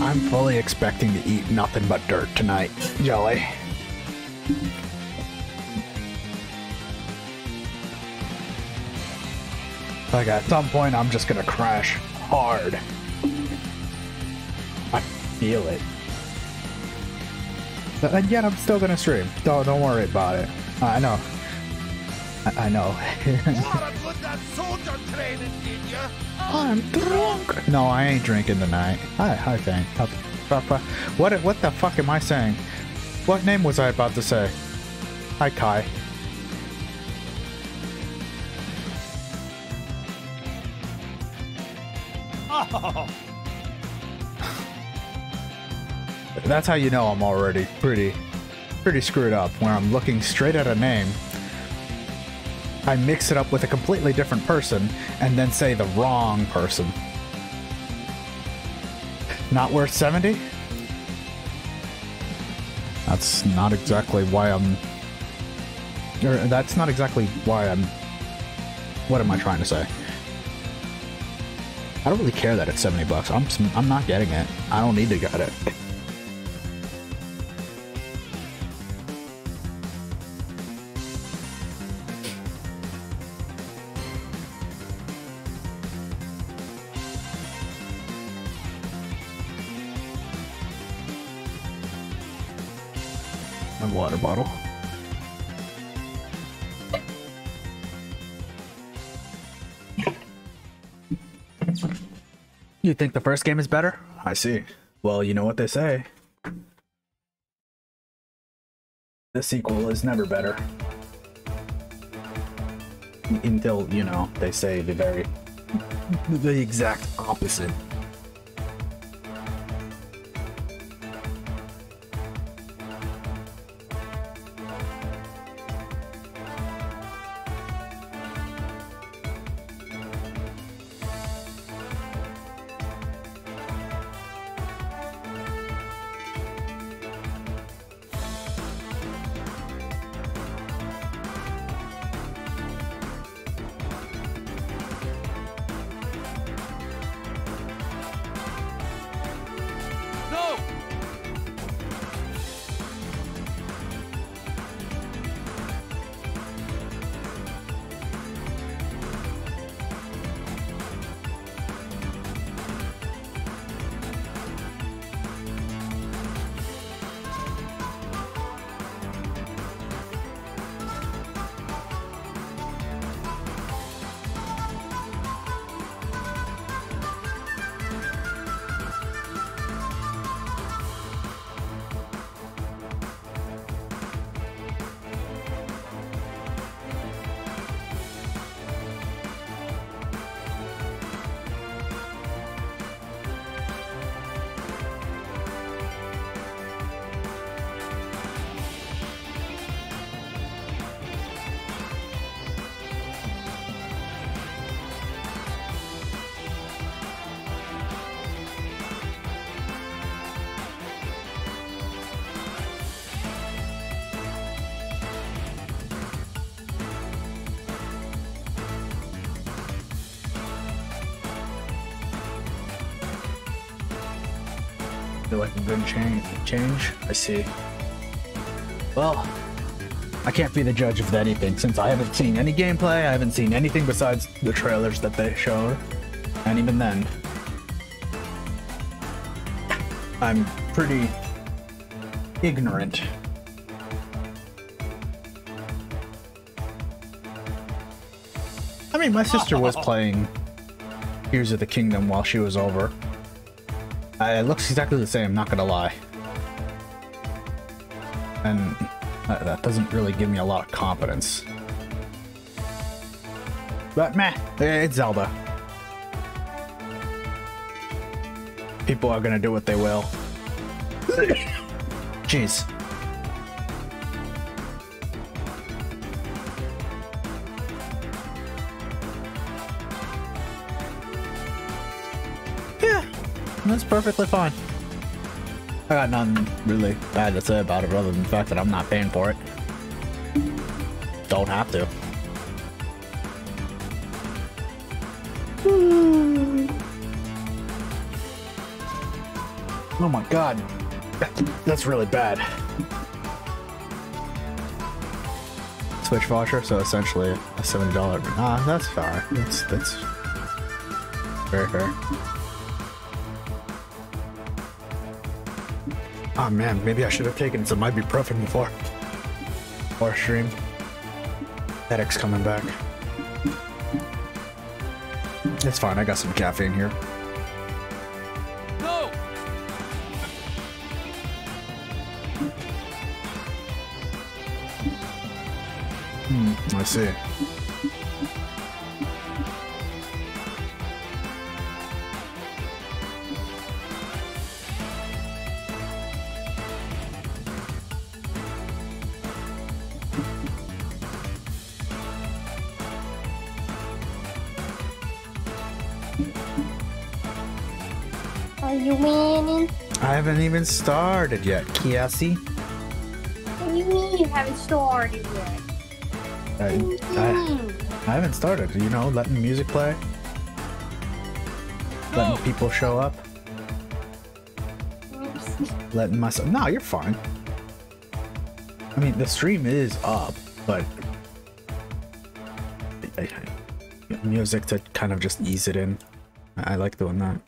I'm fully expecting to eat nothing but dirt tonight, Jelly. Like at some point, I'm just gonna crash hard. I feel it. But and yet, I'm still gonna stream. Don't don't worry about it. I know. I, I know. I'm drunk. No, I ain't drinking tonight. Hi, hi, Fang. What, what the fuck am I saying? What name was I about to say? Hi, Kai. Oh, That's how you know I'm already pretty, pretty screwed up. When I'm looking straight at a name, I mix it up with a completely different person and then say the wrong person. Not worth 70? That's not exactly why I'm. That's not exactly why I'm. What am I trying to say? I don't really care that it's 70 bucks. I'm I'm not getting it. I don't need to get it. You think the first game is better? I see. Well, you know what they say. The sequel is never better. Until, you know, they say the very the exact opposite. Feel like a good change. Change. I see. Well, I can't be the judge of anything since I haven't seen any gameplay. I haven't seen anything besides the trailers that they showed, and even then, I'm pretty ignorant. I mean, my sister was playing Tears of the Kingdom while she was over. Uh, it looks exactly the same, not gonna lie. And that, that doesn't really give me a lot of confidence. But meh, it's Zelda. People are gonna do what they will. Jeez. That's perfectly fine. I got nothing really bad to say about it other than the fact that I'm not paying for it. Don't have to. Oh my god. That's really bad. Switch voucher, so essentially a $70. Ah, that's fair. That's that's very fair. Oh man, maybe I should have taken some ibuprofen before. Or stream. Headache's coming back. It's fine, I got some caffeine here. Go! Hmm, I see. Even started yet, Kiasi. What do you mean you haven't started yet? I, I. I haven't started, you know, letting music play, letting people show up, Oops. letting myself. No, you're fine. I mean, the stream is up, but music to kind of just ease it in. I, I like doing that.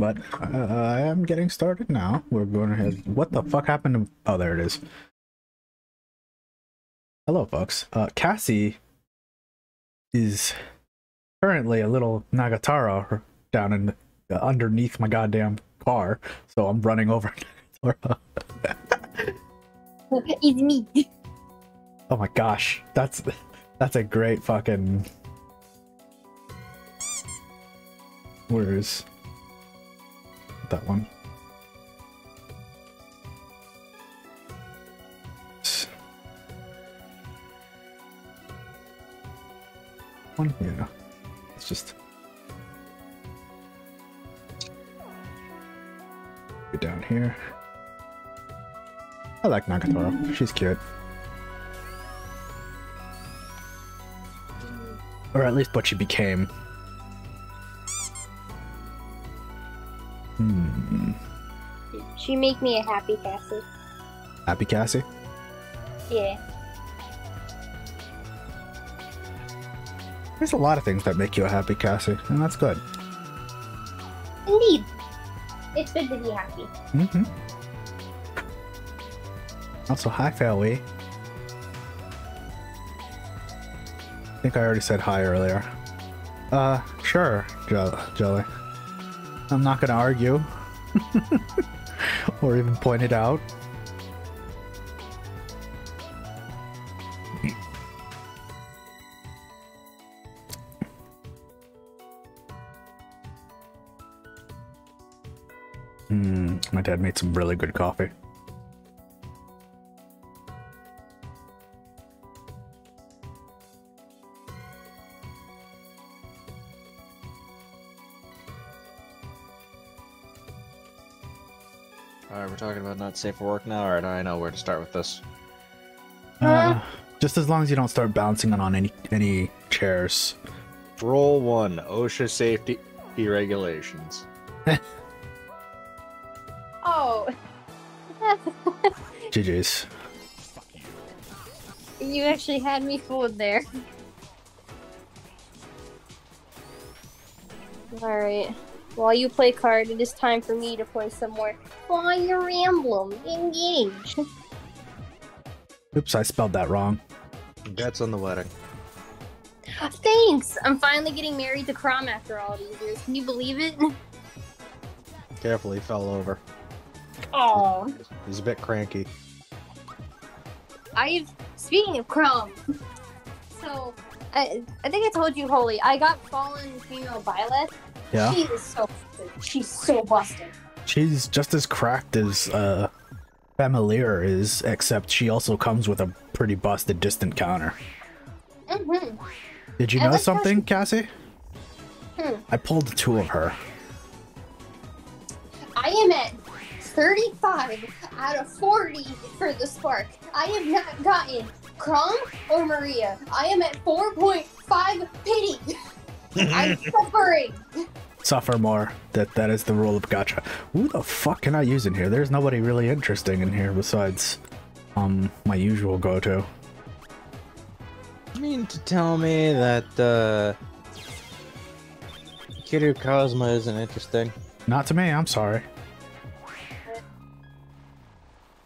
But uh, I am getting started now. We're going ahead. What the fuck happened to? Oh, there it is. Hello, folks. Uh, Cassie is currently a little Nagatoro down in uh, underneath my goddamn car, so I'm running over Nagatoro. It's me. Oh my gosh, that's that's a great fucking. Where is that one? One, yeah. It's just get down here. I like Nagatoro. She's cute. Or at least what she became. Hmm. She make me a happy Cassie. Happy Cassie? Yeah. There's a lot of things that make you a happy Cassie, and that's good. Indeed. It's good to be happy. Mm-hmm. Also, hi, Fairway. I think I already said hi earlier. Uh, sure, Je- Jelly. I'm not gonna argue. or even point it out. Hmm, my dad made some really good coffee. Not safe for work now. Alright, I know where to start with this. Uh, just as long as you don't start bouncing on any any chairs. Roll one OSHA safety regulations. Oh. GG's. you actually had me fooled there. Alright. While you play card, it is time for me to play some more Fire Emblem Engage. Oops, I spelled that wrong. Congrats on the wedding. Thanks! I'm finally getting married to Chrom after all these years. Can you believe it? Carefully fell over. Oh. He's a bit cranky. I've speaking of Chrom, so I, I think I told you, Holy. I got fallen female Byleth. Yeah. She is so she's so busted. She's just as cracked as uh Familiar is, except she also comes with a pretty busted distant counter. Mm-hmm. Did you I know like how something, Cassie? Hmm. I pulled two of her. I am at 35 out of 40 for the spark. I have not gotten Chrom or Maria. I am at 4.5 pity. I'm suffering. Suffer more. That that is the rule of gacha. Who the fuck can I use in here? There's nobody really interesting in here besides um my usual go-to. You mean to tell me that uh, Kiryu Kazuma isn't interesting? Not to me, I'm sorry.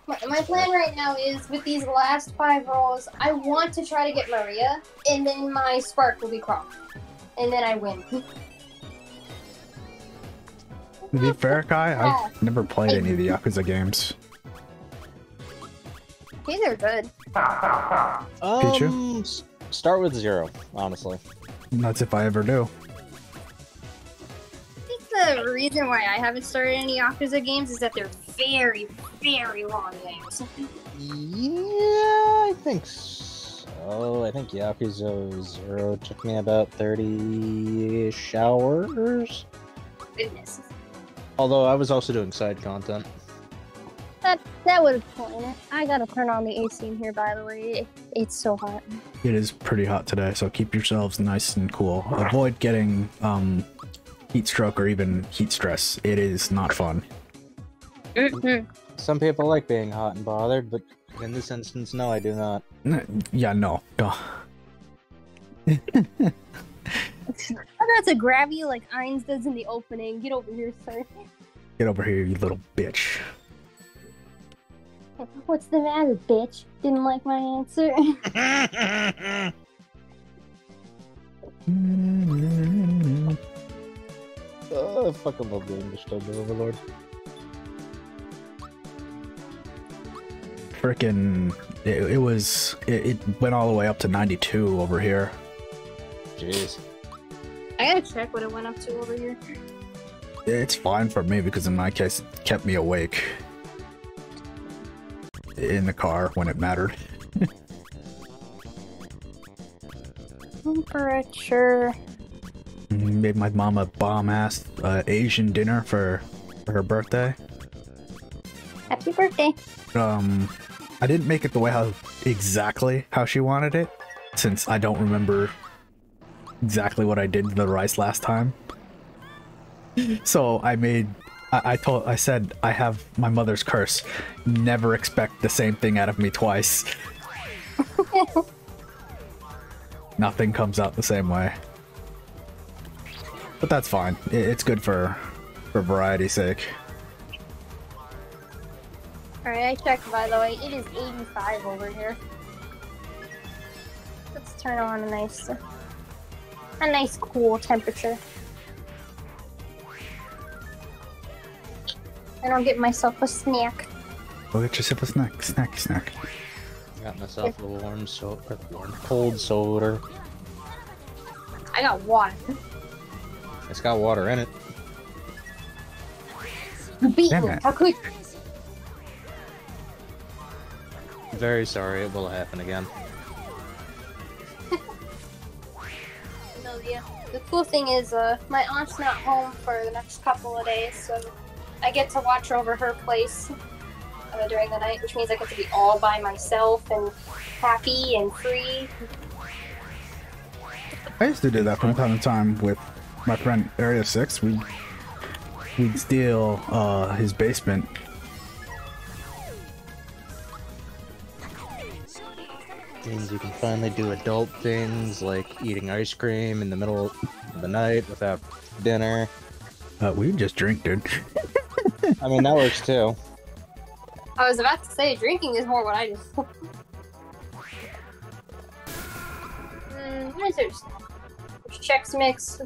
My, my plan right now is with these last five rolls, I want to try to get Maria, and then my spark will be Chrom. And then I win. To be fair, Kai, I've never played any of the Yakuza games. These are good. Pichu? Um, start with zero, honestly. That's if I ever do. I think the reason why I haven't started any Yakuza games is that they're very, very long games. Yeah, I think so. I think Yakuza Zero took me about 30-ish hours. Goodness. Although I was also doing side content. That that would explain it. I gotta turn on the AC in here, by the way. It's so hot. It is pretty hot today, so keep yourselves nice and cool. Avoid getting um heat stroke or even heat stress. It is not fun. Mm-hmm. Some people like being hot and bothered, but in this instance, no, I do not. Yeah, no. Ugh. I'm about to grab you like Ainz does in the opening. Get over here, sir. Get over here, you little bitch. What's the matter, bitch? Didn't like my answer? Oh, I fucking love the English dub of Overlord. Frickin' it, it was it, it went all the way up to 92 over here. Jeez. I gotta check what it went up to over here. Yeah, It's fine for me because in my case it kept me awake in the car when it mattered. Temperature. Made my mom a bomb ass uh, Asian dinner for, for her birthday. Happy birthday. Um, I didn't make it the way how exactly how she wanted it, since I don't remember exactly what I did to the rice last time. So I made, I, I told, I said I have my mother's curse. Never expect the same thing out of me twice. Nothing comes out the same way. But that's fine. It's good for, for variety's sake. Alright, I checked by the way. It is 85 over here. Let's turn on a nice, a nice cool temperature. And I'll get myself a snack. Go get yourself a snack, snack, snack. I got myself a warm soda, warm cold soda. I got water. It's got water in it. You beat Damn me. it. How could Very sorry, it will happen again. The cool thing is, uh, my aunt's not home for the next couple of days, so I get to watch over her place uh, during the night, which means I get to be all by myself and happy and free. I used to do that from time to time with my friend Area Six. We we'd steal uh, his basement. Means you can finally do adult things like eating ice cream in the middle of the night without dinner. Uh, we just drink, dude. I mean, that works too. I was about to say, drinking is more what I do. mm, what is there? There's Chex Mix,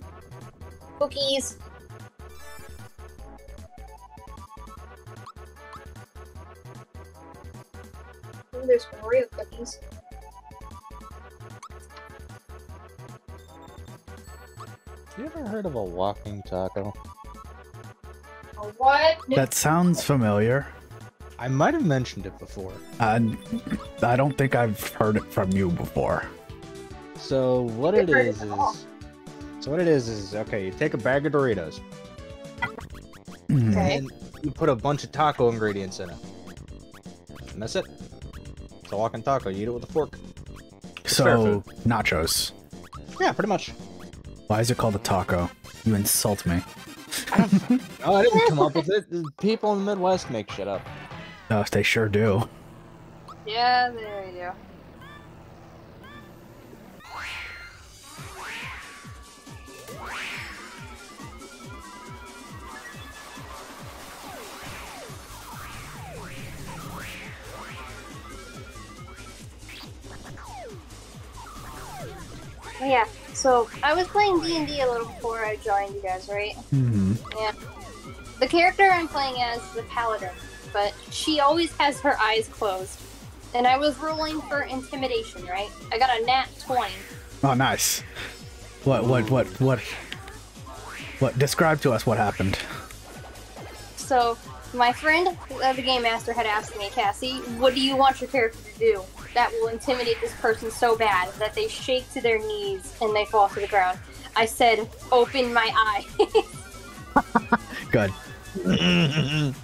cookies. There's some Oreo cookies. You ever heard of a walking taco? A what? That sounds familiar. I might have mentioned it before. And I don't think I've heard it from you before. So what it Never heard is it at all. is so what it is is okay. You take a bag of Doritos. Okay. and you put a bunch of taco ingredients in it, and that's it. It's a walking taco. You eat it with a fork. fair So, nachos. Yeah, pretty much. Why is it called a taco? You insult me. Oh, I didn't come up with it. People in the Midwest make shit up. Oh, they sure do. Yeah, there we go. Oh, yeah, so I was playing D&D a little before I joined you guys, right? Hmm. Yeah. The character I'm playing as is the paladin, but she always has her eyes closed. And I was rolling for intimidation, right? I got a nat 20. Oh, nice. What, what, what, what? What? Describe to us what happened. So, my friend, uh, the game master, had asked me, Cassie, what do you want your character to do that will intimidate this person so bad that they shake to their knees and they fall to the ground? I said, open my eyes. Good.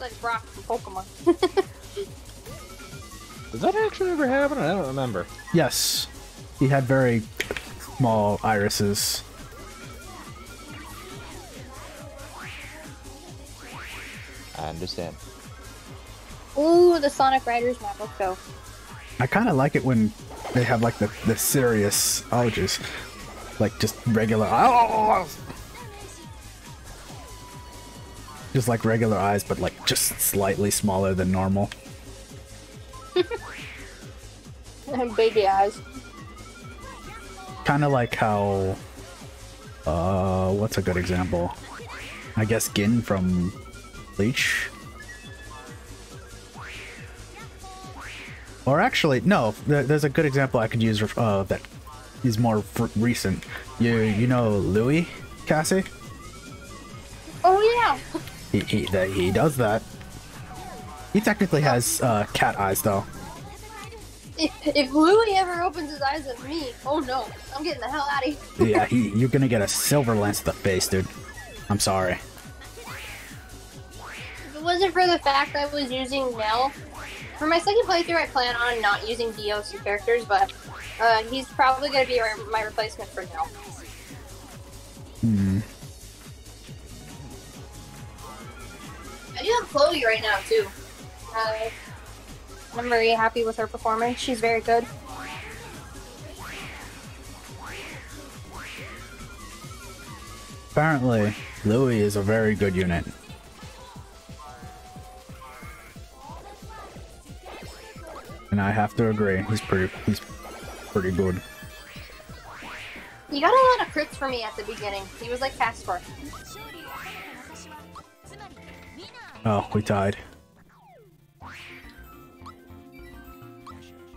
like Brock from Pokemon. Does that actually ever happen? I don't remember. Yes. He had very small irises. I understand. Ooh, the Sonic Riders map. Let's go. I kind of like it when they have like the, the serious oh just like just regular oh, just like regular eyes but like just slightly smaller than normal Baby eyes. kind of like how uh what's a good example i guess gin from bleach or actually no there's a good example i could use uh that is more recent you you know louis cassie Oh yeah. He he, that, he does that. He technically has uh, cat eyes though. If, if Louis ever opens his eyes at me, oh no, I'm getting the hell out of here. Yeah, he, you're gonna get a silver lance to the face, dude. I'm sorry. Wasn't for the fact I was using Nel, for my second playthrough, I plan on not using DLC characters, but uh, he's probably going to be my replacement for Nel. Hmm. I do have Chloe right now too. Uh, I'm very happy with her performance. She's very good. Apparently, Louis is a very good unit. And I have to agree, he's pretty he's pretty good. He got a lot of crits for me at the beginning. He was like Casper. Oh, we tied.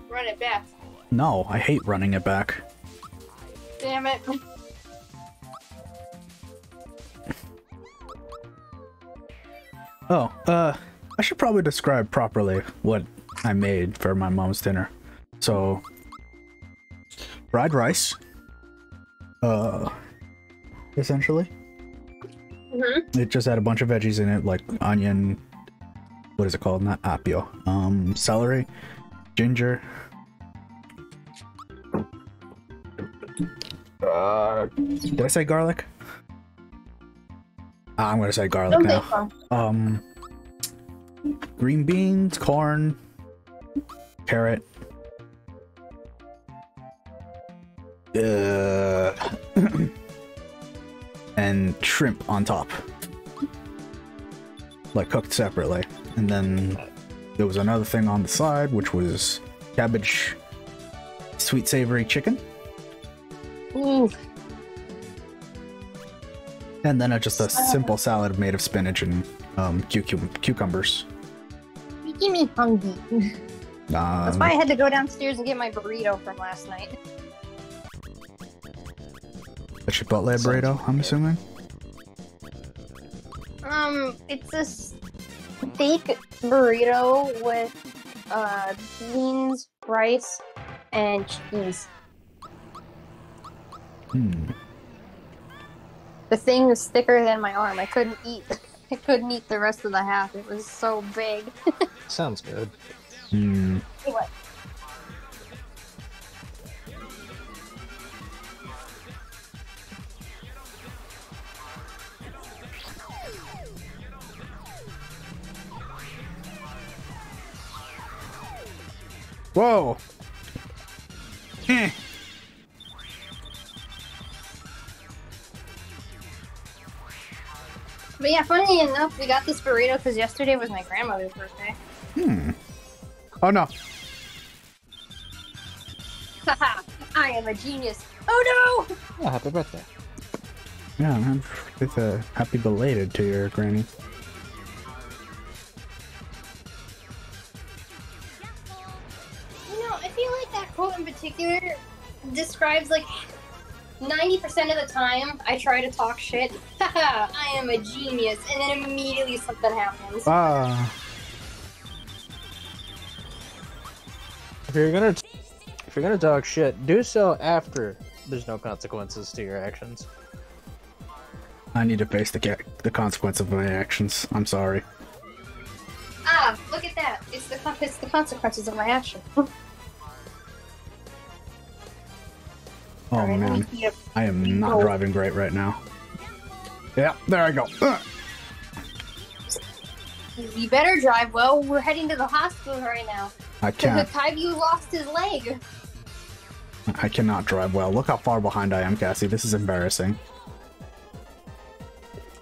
Run it back. No, I hate running it back. Damn it. Oh, uh, I should probably describe properly what I made for my mom's dinner. So, fried rice, uh, essentially. hmm It just had a bunch of veggies in it, like onion. What is it called? Not apio. Um, celery, ginger. Uh, did I say garlic? Ah, I'm gonna say garlic now. so. Um, green beans, corn, carrot. Uh, and shrimp on top, like cooked separately. And then there was another thing on the side, which was cabbage, sweet savory chicken, Ooh. and then a, just a simple salad made of spinach and um, cucum- cucumbers. You give me hungry. That's Um, why I had to go downstairs and get my burrito from last night. a Chipotle burrito, I'm assuming. Um, it's a steak burrito with uh beans, rice, and cheese. Hmm. The thing was thicker than my arm. I couldn't eat. I couldn't eat the rest of the half. It was so big. Sounds good. Hmm. What? Whoa. Eh. But yeah, funny enough, we got this burrito because yesterday was my grandmother's birthday. Hmm. Oh no. Haha, I am a genius. Oh no! Oh, happy birthday. Yeah, man. It's a happy belated to your granny. You know, I feel like that quote in particular describes like 90% of the time I try to talk shit. Haha, I am a genius. And then immediately something happens. Ah. If you're gonna, if you're gonna talk shit, do so after there's no consequences to your actions. I need to face the ca- the consequence of my actions. I'm sorry. Ah, look at that. It's the, it's the consequences of my action. Oh Alright, let me man, I am not Oh. driving great right now. Yeah, there I go. Ugh. You better drive well. We're heading to the hospital right now. I can't. Kaibu lost his leg. I cannot drive well. Look how far behind I am, Cassie. This is embarrassing.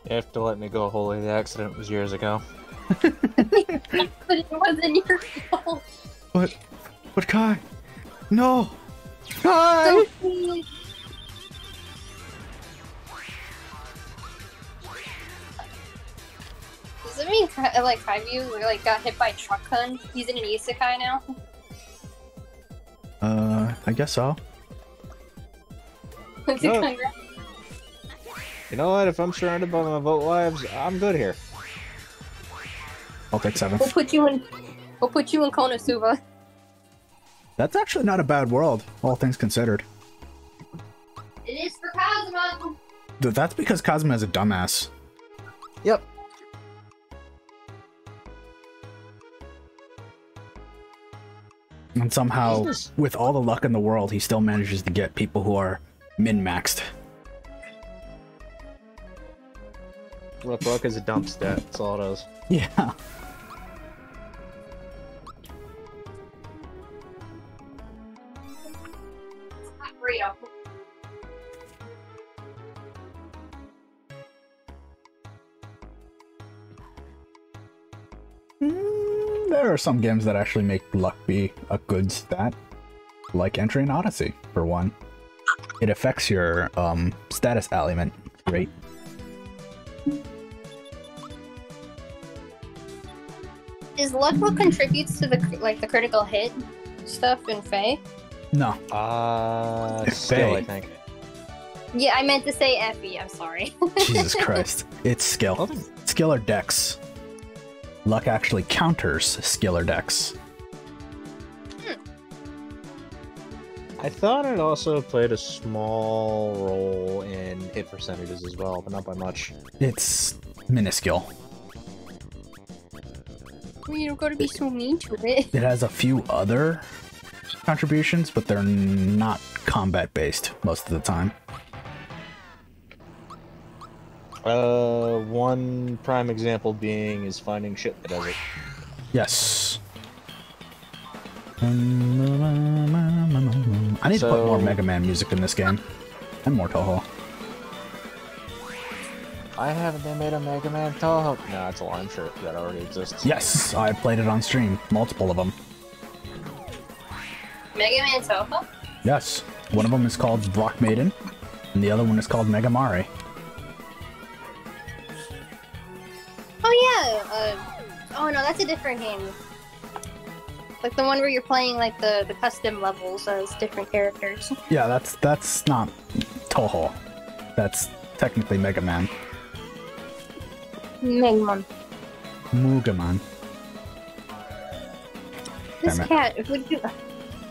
You have to let me go, Holy. The accident was years ago. but it wasn't your fault. But, but Kai, no, Kai. So, Does it mean Ka- like Kaibu like got hit by truck hun? He's in an isekai now. Uh, I guess so. No. You know what? If I'm surrounded by my vote wives, I'm good here. I'll take seven. We'll put you in. We'll put you in Konosuba. That's actually not a bad world, all things considered. It is for Kazuma. That's because Kazuma is a dumbass. Yep. And somehow, Jesus. with all the luck in the world, he still manages to get people who are min-maxed. Rough luck is a dump stat. That's all it is. Yeah. Hot burrito. Mm, there are some games that actually make luck be a good stat, like Etrian Odyssey, for one. It affects your um, status element rate. Is luck what contributes to the like the critical hit stuff in Faye? No, Uh, It's skill, I think. Yeah, I meant to say Effie. I'm sorry. Jesus Christ. It's skill. Skill or dex. Luck actually counters skiller decks. dex. Hmm. I thought it also played a small role in hit percentages as well, but not by much. It's minuscule. you don't gotta be so mean to it. It has a few other contributions, but they're not combat based most of the time. Uh, one prime example being is finding shit that does it. Yes. I need to put more Mega Man music in this game. And more Touhou. I haven't they made a Mega Man Touhou? No, that's a line I'm that already exists. Yes, I played it on stream. Multiple of them. Mega Man Touhou? Yes. One of them is called Rock Maiden, and the other one is called Mega Mari. Uh, oh no, that's a different game. like the one where you're playing like the the custom levels as different characters. Yeah, that's that's not Touhou. That's technically Mega Man. Megmon. Mugaman. This Damn it. cat, would you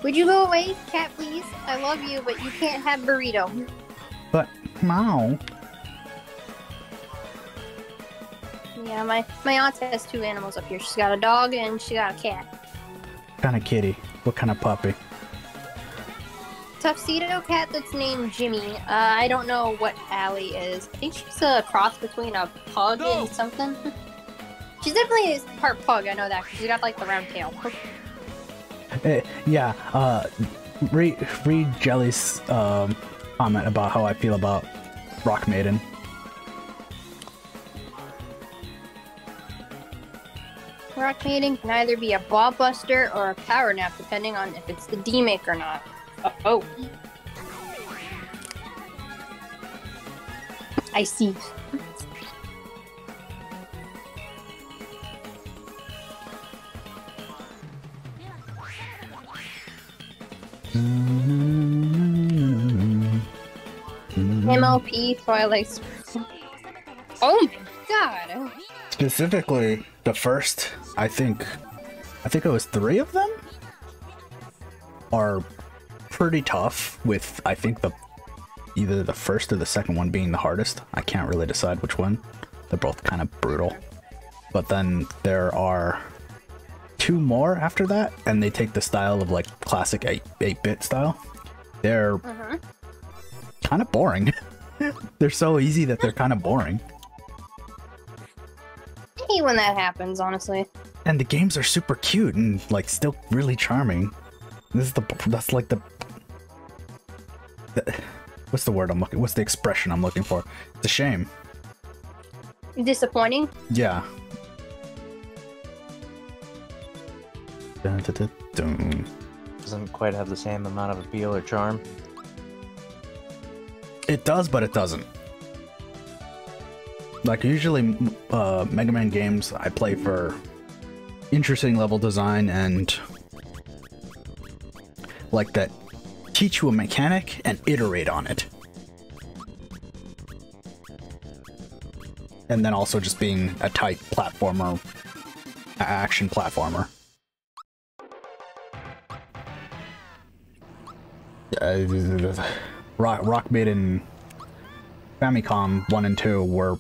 would you go away, cat? Please, I love you, but you can't have burrito. But Mao. Yeah, my my aunt has two animals up here. She's got a dog and she got a cat. What kind of kitty? What kind of puppy? Tuxedo cat that's named Jimmy. Uh, I don't know what Allie is. I think she's a cross between a pug No. and something. she's definitely part pug. I know that 'cause she got like the round tail. Eh, yeah, uh, read, read Jelly's um, comment about how I feel about Rock Maiden. Rock Maiden can either be a ball buster or a power nap, depending on if it's the D-make or not. Uh, oh. I see. MLP Twilight. Oh god! Specifically, the first, I think, I think it was three of them, are pretty tough. With I think the either the first or the second one being the hardest. I can't really decide which one. They're both kind of brutal. But then there are two more after that, and they take the style of like classic 8 8 bit style. They're Uh-huh. kind of boring. they're so easy that they're kind of boring. I hate when that happens, honestly. and the games are super cute and like still really charming. This is the that's like the, the what's the word I'm looking what's the expression I'm looking for? It's a shame. Disappointing. Yeah. Dun, dun, dun, dun. Doesn't quite have the same amount of appeal or charm. It does, but it doesn't. Like usually, uh, Mega Man games I play for interesting level design and like that teach you a mechanic and iterate on it. And then also just being a tight platformer, action platformer. Uh, Rock, Rock Maiden Famicom 1 and 2 were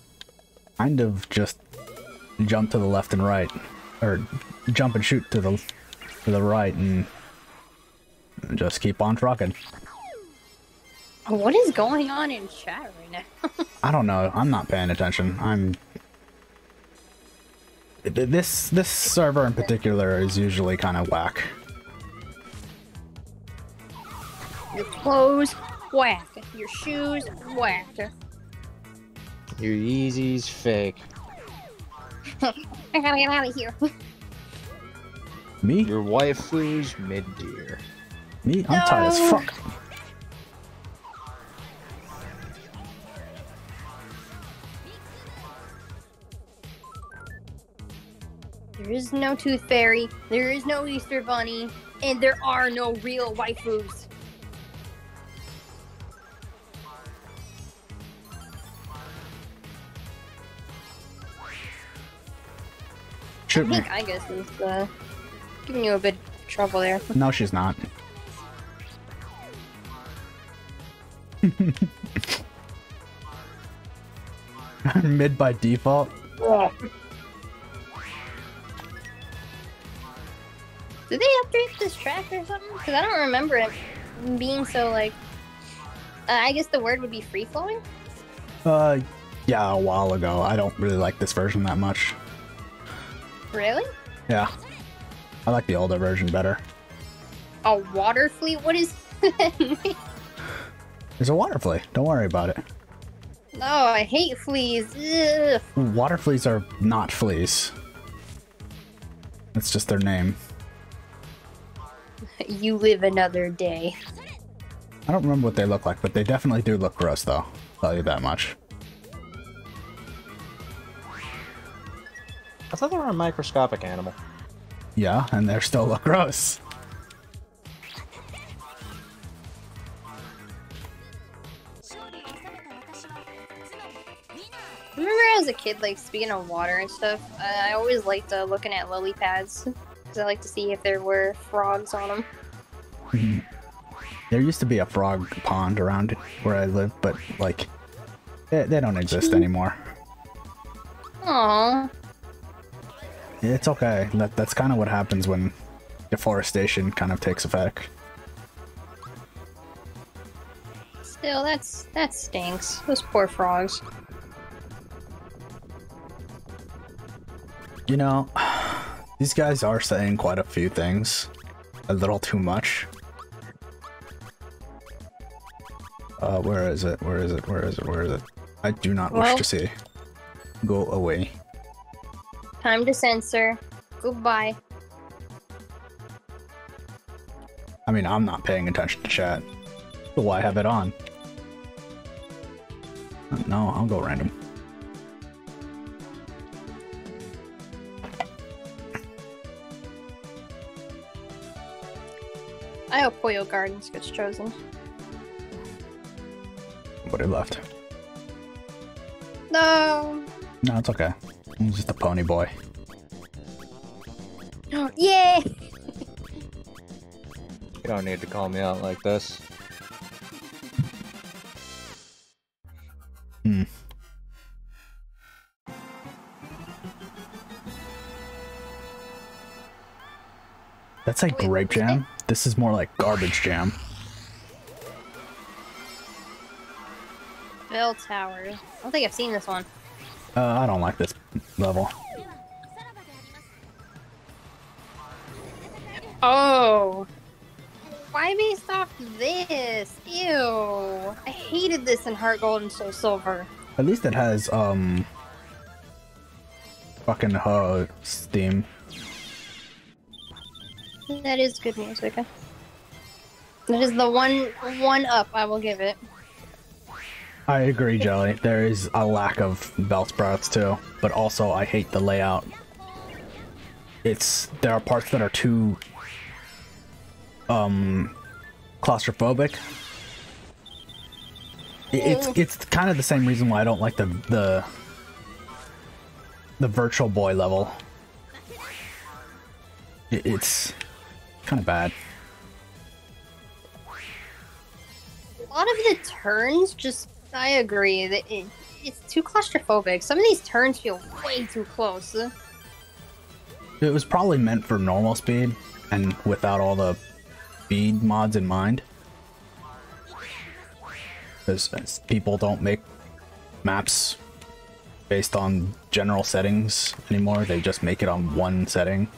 kind of just jump to the left and right. Or jump and shoot to the to the right and just keep on trucking. What is going on in chat right now? I don't know. I'm not paying attention. I'm this this server in particular is usually kind of whack. Your clothes, whack. Your shoes, whack. Your Yeezy's fake. I gotta get out of here. Me? Your wife waifu's mid-tier. Me? I'm tired as fuck. There is no Tooth Fairy, there is no Easter Bunny, and there are no real waifus. I Shoot me. I guess is uh, giving you a bit of trouble there. No, she's not. Mid by default. Did they update this track or something? Because I don't remember it being so like. Uh, I guess the word would be free flowing. Uh, yeah, a while ago. I don't really like this version that much. Really? Yeah, I like the older version better. A water fleet? What is? There's a water flea. Don't worry about it. no, I hate fleas. Ugh. Water fleas are not fleas. That's just their name. You live another day. I don't remember what they look like, but they definitely do look gross, though. I'll tell you that much. I thought they were a microscopic animal. Yeah, and they still look gross. Remember as a kid, like speaking of water and stuff, uh, I always liked uh, looking at lily pads because I like to see if there were frogs on them. There used to be a frog pond around where I live, but like they, they don't exist anymore. Aww. It's okay. That that's kind of what happens when deforestation kind of takes effect. Still, that's that stinks. Those poor frogs. You know, these guys are saying quite a few things. A little too much. Uh, where is it? Where is it? Where is it? Where is it? I do not wish to see. Go away. Time to censor. Goodbye. I mean, I'm not paying attention to chat. So why have it on? No, I'll go random. I hope Pollo Gardens gets chosen. What Nobody left. No. No, it's okay. I'm just a pony boy. Yay! You don't need to call me out like this. Hmm. That's like Wait, grape what was it? jam. This is more like garbage jam. Bell Tower. I don't think I've seen this one. Uh, I don't like this level. Oh. Why based off this? Ew. I hated this in Heart Gold and Soul Silver. At least it has um fucking uh Steam. That is good music. That is the one one up I will give it. I agree, Jelly. There is a lack of belt sprouts too, but also I hate the layout. It's there are parts that are too um claustrophobic. It's Mm. it's kind of the same reason why I don't like the the the Virtual Boy level. It's kind of bad. A lot of the turns just I agree that it, it's too claustrophobic. Some of these turns feel way too close. It was probably meant for normal speed and without all the speed mods in mind. Because people don't make maps based on general settings anymore. They just make it on one setting.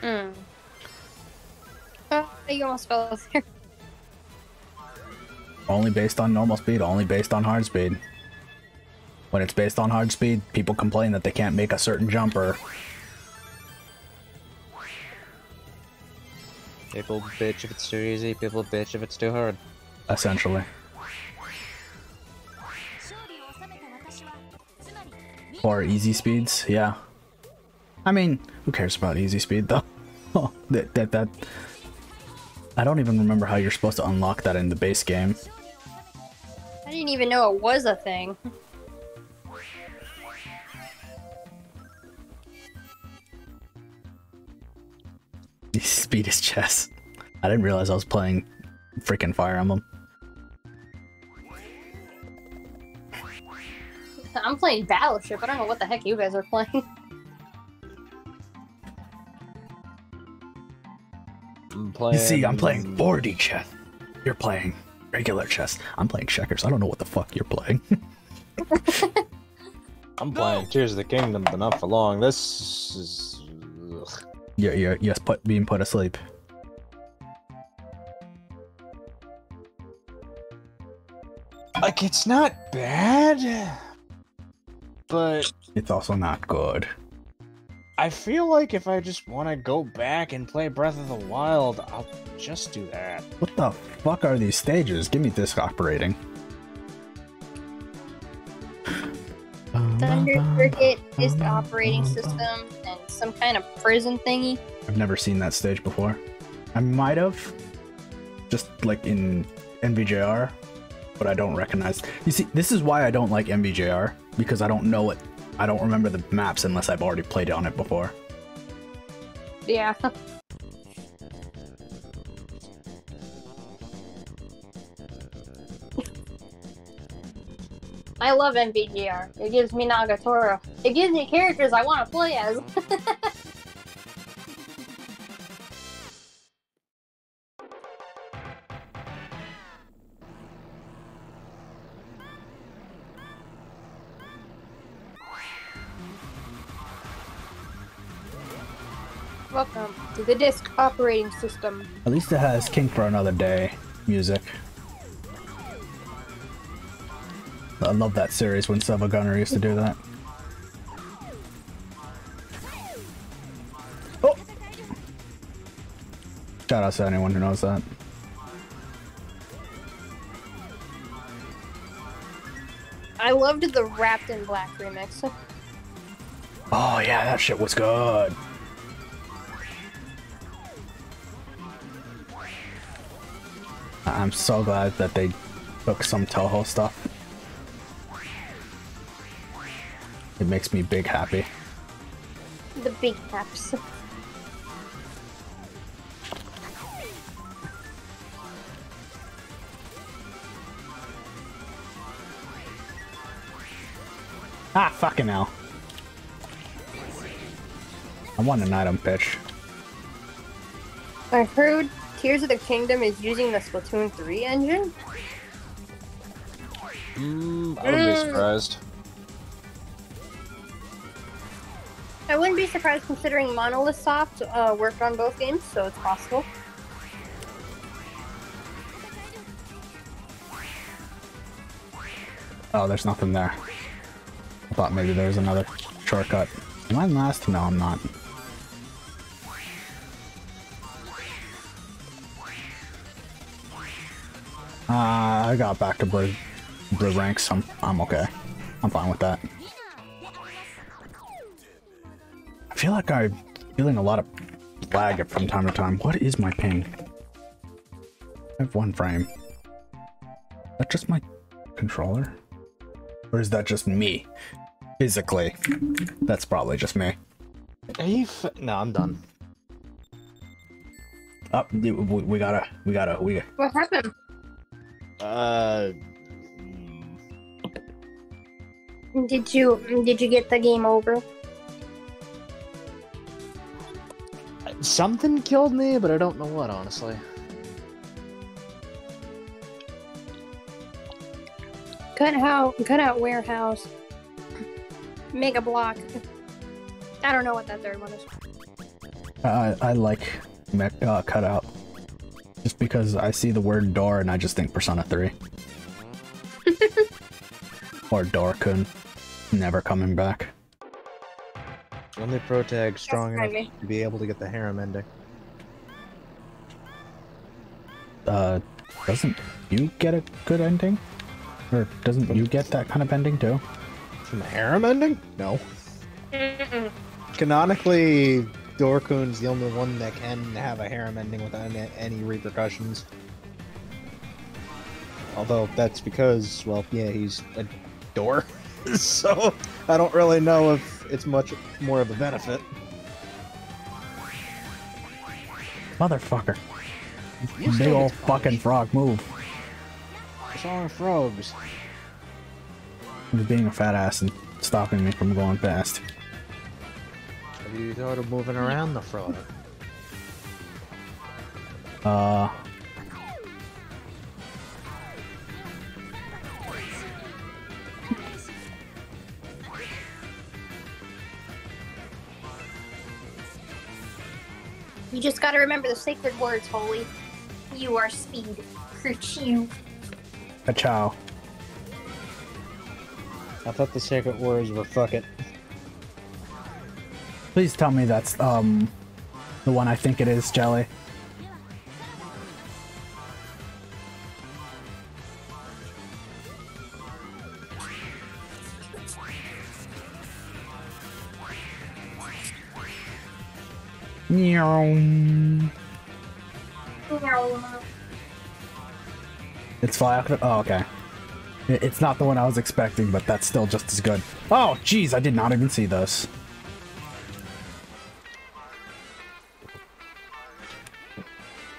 Hmm. Oh, you almost fell there. Only based on normal speed, only based on hard speed. When it's based on hard speed, people complain that they can't make a certain jump or People bitch if it's too easy, people bitch if it's too hard. essentially. Or easy speeds, yeah. I mean, who cares about easy speed though? Oh, that that that. I don't even remember how you're supposed to unlock that in the base game. I didn't even know it was a thing. Speed is chess. I didn't realize I was playing freaking Fire Emblem. I'm playing Battleship. I don't know what the heck you guys are playing. I'm playing. You see, I'm playing 4D chess. You're playing regular chess. I'm playing checkers. I don't know what the fuck you're playing. I'm playing Tears of the Kingdom, but not for long. This is. Ugh. you're you're yes, put being put asleep. Like, it's not bad, but It's also not good. I feel like if I just want to go back and play Breath of the Wild, I'll just do that. What the fuck are these stages? Give me disk operating. Thunder Cricket is the operating system, and some kind of prison thingy. I've never seen that stage before. I might have, just like in NVJR, but I don't recognize. You see, this is why I don't like NVJR because I don't know it. I don't remember the maps unless I've already played on it before. Yeah. I love MVGR. It gives me Nagatoro. It gives me characters I want to play as. the Disk operating system. At least it has King for Another Day music. I love that series when SiIvaGunner used to do that. Oh! Shout out to anyone who knows that. I loved the Wrapped in Black remix. Oh yeah, that shit was good. I'm so glad that they took some Touhou stuff. It makes me big happy. The big caps. Ah, fucking hell. I want an item pitch. I heard Tears of the Kingdom is using the Splatoon 3 engine. Mm, I wouldn't be Mm. surprised. I wouldn't be surprised considering Monolith Soft uh, worked on both games, so it's possible. Oh, there's nothing there. I thought maybe there was another shortcut. Am I last? No, I'm not. Uh, I got back to blue, blue ranks. I'm, I'm okay. I'm fine with that. I feel like I'm feeling a lot of lag from time to time. What is my ping? I have one frame. Is that just my controller? Or is that just me? Physically. That's probably just me. Are you f- no, I'm done. Up, we, we gotta, we gotta, we. What happened? Uh, Did you did you get the game over? something killed me, but I don't know what, honestly. Cut out cut out warehouse. Mega block. I don't know what that third one is. I, I like me- uh, cutout. Just because I see the word door and I just think Persona 3. or Dorkun. Never coming back. Only pro tag strong enough funny. to be able to get the harem ending. Uh, doesn't you get a good ending? Or doesn't you get that kind of ending too? From the harem ending? No. Canonically, Dorkun's the only one that can have a harem ending without any, repercussions. Although that's because, well, yeah, he's a door. so I don't really know if it's much more of a benefit. Motherfucker. You Big old fucking frog move. It's all frogs. Just being a fat ass and stopping me from going fast. Have you thought of moving around the frog? Uh. You just gotta remember the sacred words, Holy. You are speed. you. A chow. I thought the sacred words were fuck it. Please tell me that's um the one I think it is, Jelly. Meow. It's fly. Oh, okay. It's not the one I was expecting, but that's still just as good. Oh, jeez, I did not even see this.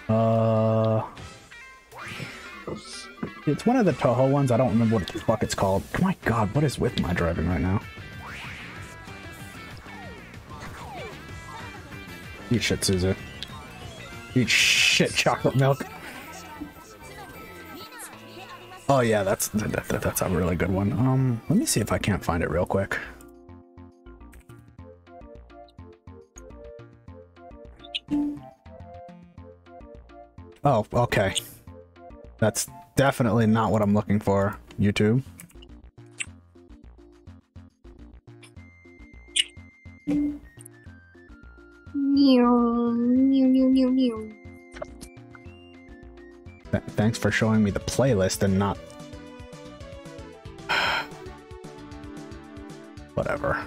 Uh, it's one of the Touhou ones. I don't remember what the fuck it's called. My God, what is with my driving right now? Eat shit, Suzu. Eat shit, chocolate milk. Oh yeah, that's that, that- that's a really good one. Um, let me see if I can't find it real quick. Oh, okay. That's definitely not what I'm looking for. YouTube. Th- thanks for showing me the playlist and not. Whatever.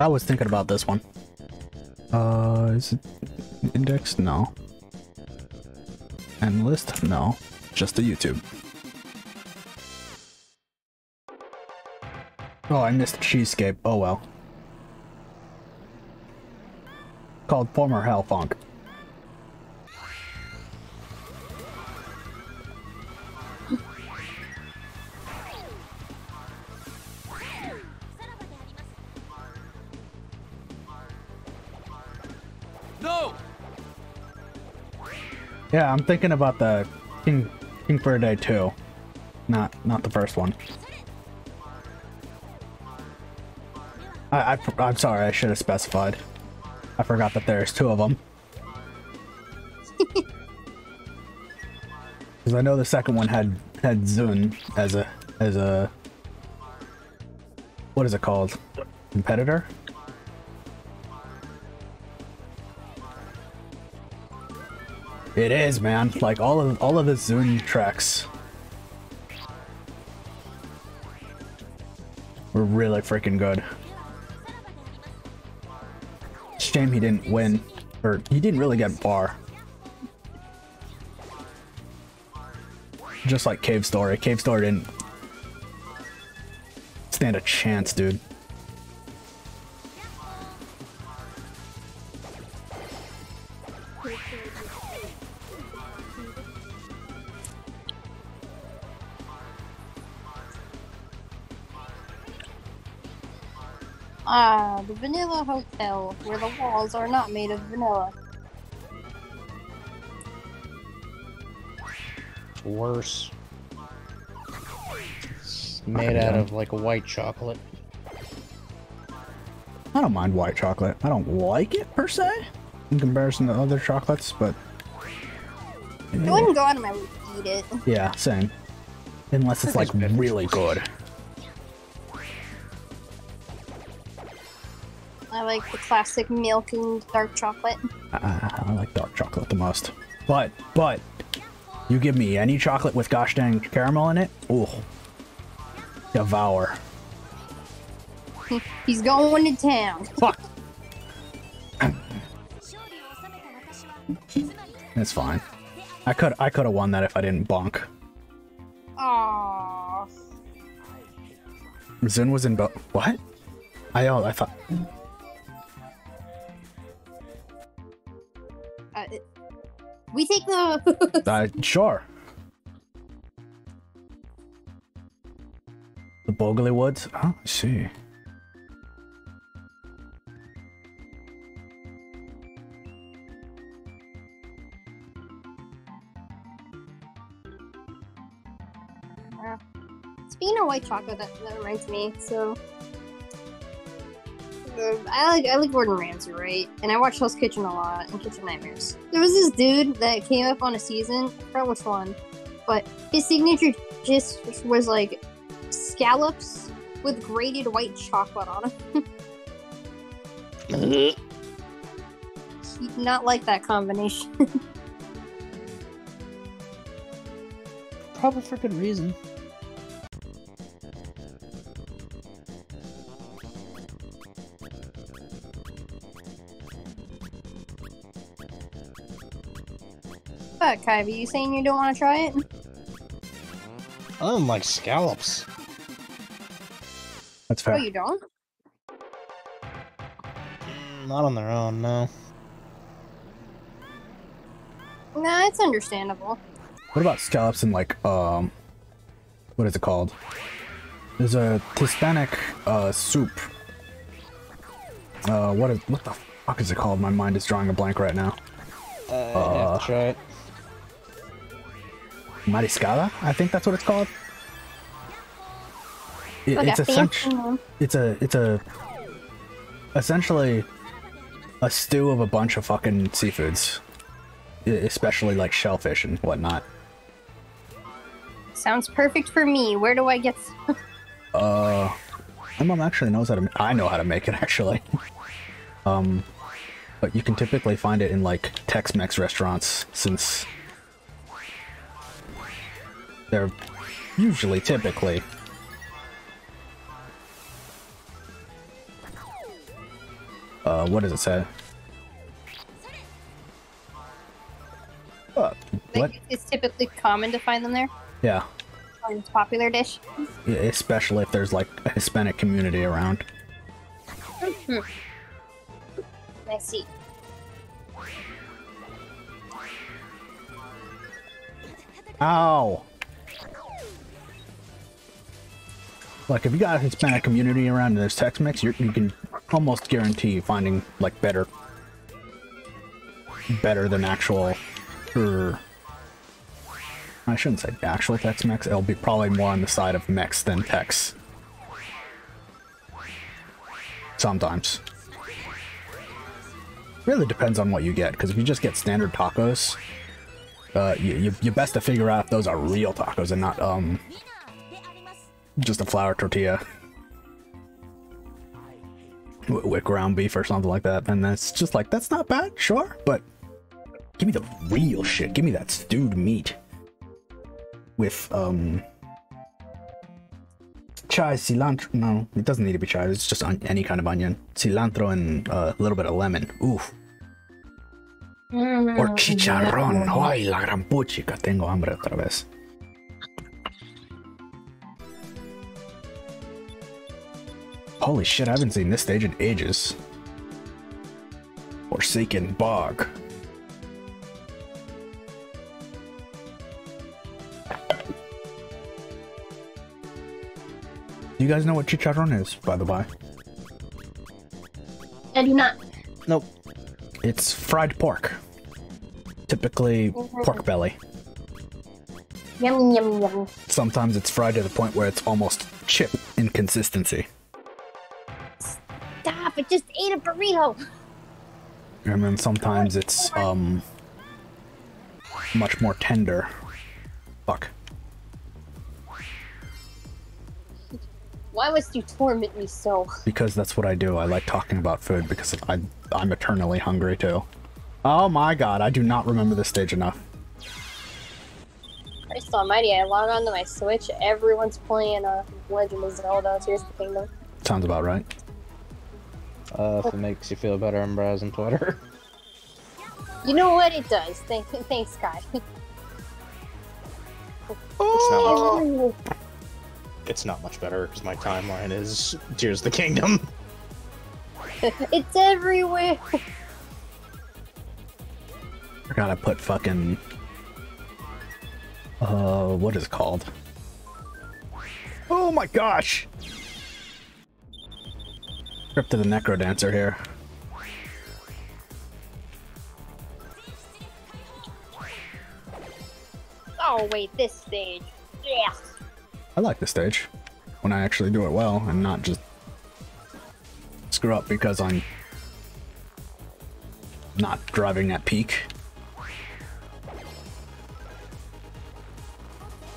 I was thinking about this one. Uh, is it index? No. And list? No. Just the YouTube. Oh, I missed Cheesescape. Oh well. Called Former Hell Funk. Yeah, I'm thinking about the King King for a Day 2. Not not the first one. I, I I'm sorry, I should have specified. I forgot that there's two of them. Because I know the second one had had Zun as a as a what is it called? Competitor? It is, man. Like all of all of the ZUN tracks were really freaking good. Shame he didn't win, or he didn't really get bar. Just like Cave Story. Cave Story didn't stand a chance, dude. Hotel, where the walls are not made of vanilla. Worse. It's made out of like a white chocolate. I don't mind white chocolate. I don't like it per se in comparison to other chocolates, but I wouldn't go out of my way to eat it. yeah, same. Unless it's like really good. Like the classic milk and dark chocolate. I, I like dark chocolate the most. But, but, you give me any chocolate with gosh dang caramel in it, ooh, devour. He's going to town. Fuck. It's fine. I could I could have won that if I didn't bonk. Aww. Zun was in bo- what? I oh I thought we take the. uh, sure. The Bogly Woods? Oh, I see. Speaking of white chocolate, that, that reminds me. So, I like I like Gordon Ramsay, right? And I watch Hell's Kitchen a lot and Kitchen Nightmares. There was this dude that came up on a season, I forgot which one, but his signature just was like scallops with grated white chocolate on them. He did not like that combination. Probably for good reason. What, Kyvie? You saying you don't want to try it? I don't like scallops. That's fair. Oh, you don't? Mm, Not on their own, no. Nah, it's understandable. What about scallops and like um, what is it called? There's a Hispanic uh soup. Uh, what is what the fuck is it called? My mind is drawing a blank right now. Uh, I'd have to try it. Mariscada, I think that's what it's called. It- Like it's a essentially it's a it's a essentially a stew of a bunch of fucking seafoods, especially like shellfish and whatnot. Sounds perfect for me. Where do I get? some? Uh, my mom actually knows how to. I know how to make it actually. um, but you can typically find it in like Tex-Mex restaurants since they're usually typically uh, what does it say? Uh, what? Like, it's typically common to find them there. Yeah, Or It's popular dish. e- especially if there's like a Hispanic community around. I see. Ow! Like, if you got a Hispanic community around and there's Tex-Mex, you're, can almost guarantee finding, like, better... Better than actual... Er, I shouldn't say actual Tex-Mex. It'll be probably more on the side of Mex than Tex. Sometimes. Really depends on what you get, because if you just get standard tacos, uh, you, you, you best to figure out if those are real tacos and not, um, just a flour tortilla with, ground beef or something like that. And that's just like, that's not bad, sure, but give me the real shit. Give me that stewed meat with, um, chives, cilantro. No, it doesn't need to be chives. It's just on, any kind of onion. Cilantro and uh, a little bit of lemon. Oof. Or chicharrón. Ay, la gran puchica. Tengo hambre otra vez. Holy shit, I haven't seen this stage in ages. Forsaken Bog. Do you guys know what chicharrón is, by the way? I do not. Nope. It's fried pork. Typically pork belly. Yummy, yummy, yummy. Sometimes it's fried to the point where it's almost chip in consistency. Stop! I just ate a burrito. And then sometimes it's um much more tender. Fuck. Why must you torment me so? Because that's what I do. I like talking about food because I I'm eternally hungry too. Oh my god, I do not remember this stage enough. Christ Almighty! I log onto my Switch. Everyone's playing uh, Legend of Zelda: Tears of the Kingdom. Sounds about right. Uh, if it makes you feel better, I'm browsing Twitter. You know what? It does. Thank, thanks, Sky. It's not much, it's not much better because my timeline is Tears of the Kingdom. it's everywhere. I gotta put fucking uh what is it called? Oh my gosh! Crypt of the NecroDancer here. Oh wait, this stage. Yeah. I like this stage when I actually do it well and not just screw up because I'm not driving at peak.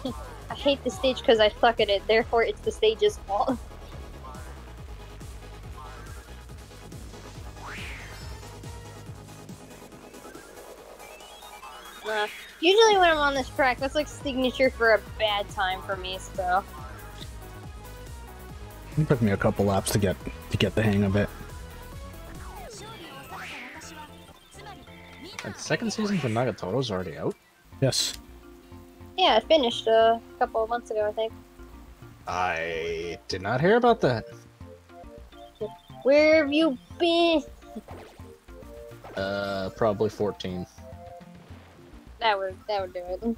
I hate the stage because I suck at it. Therefore, it's the stage's fault. Uh, usually when I'm on this track, that's like signature for a bad time for me. So It took me a couple laps to get to get the hang of it. And second season for Nagatoro's already out. Yes. yeah, it finished uh, a couple of months ago, I think. I did not hear about that. Where have you been? Uh, probably 14. That would that would do it.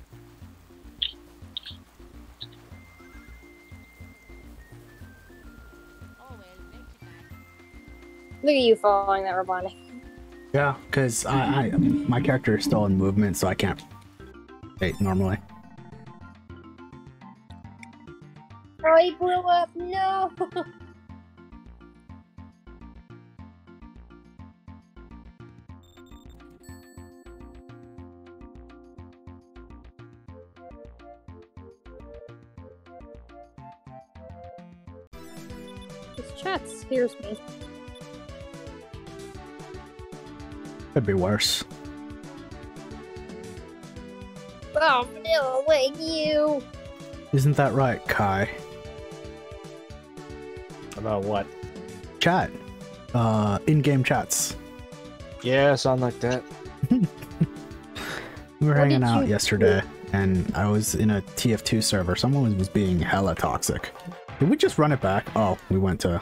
Look at you following that robotic. Yeah, because I, I my character is still in movement, so I can't date normally. Oh, he blew up! No! This chat scares me. Could be worse. Oh, no, like you! Isn't that right, Kai? About what? Chat. Uh, in-game chats. Yeah, sound like that. We were What hanging out you yesterday, and I was in a TF2 server. Someone was, was being hella toxic. Did we just run it back? Oh, we went to.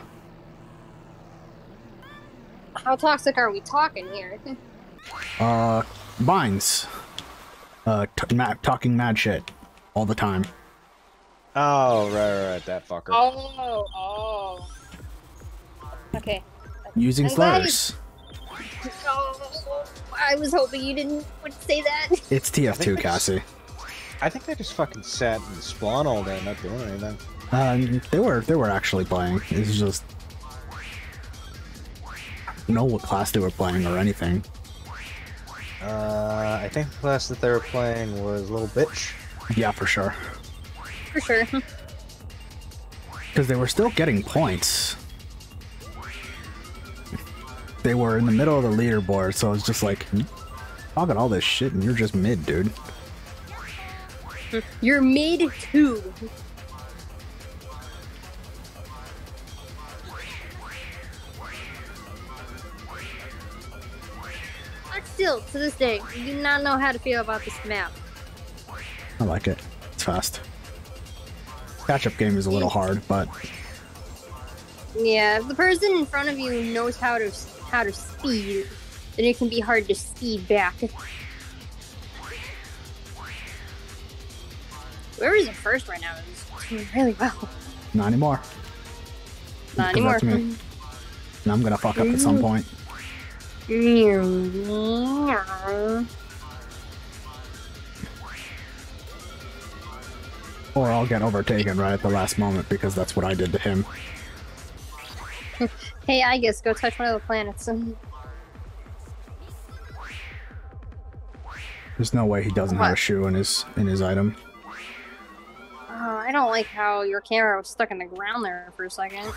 How toxic are we talking here? Uh, Vines. Uh, ma- talking mad shit all the time. Oh, right, right, right, that fucker. Oh, oh. Okay. Using I'm glad you- slurs. Oh, I was hoping you didn't would say that. It's TF2, Cassie. I think they just fucking sat and spawn all day, not doing anything. Um, they were they were actually playing. It's just know what class they were playing or anything. Uh, I think the class that they were playing was Little Bitch. Yeah, for sure. For sure. Because they were still getting points. They were in the middle of the leaderboard, so it's just like you talking all this shit and you're just mid, dude. You're mid two. Still, to this day, do not know how to feel about this map. I like it. It's fast. Catch-up game is a little hard, but Yeah, if the person in front of you knows how to how to speed, then it can be hard to speed back. Whoever's in first right now is doing really well. not anymore. Not anymore. And I'm gonna fuck up at some point. Or I'll get overtaken right at the last moment because that's what I did to him. Hey, I guess go touch one of the planets. There's no way he doesn't have a shoe in his in his item. Oh, I don't like how your camera was stuck in the ground there for a second.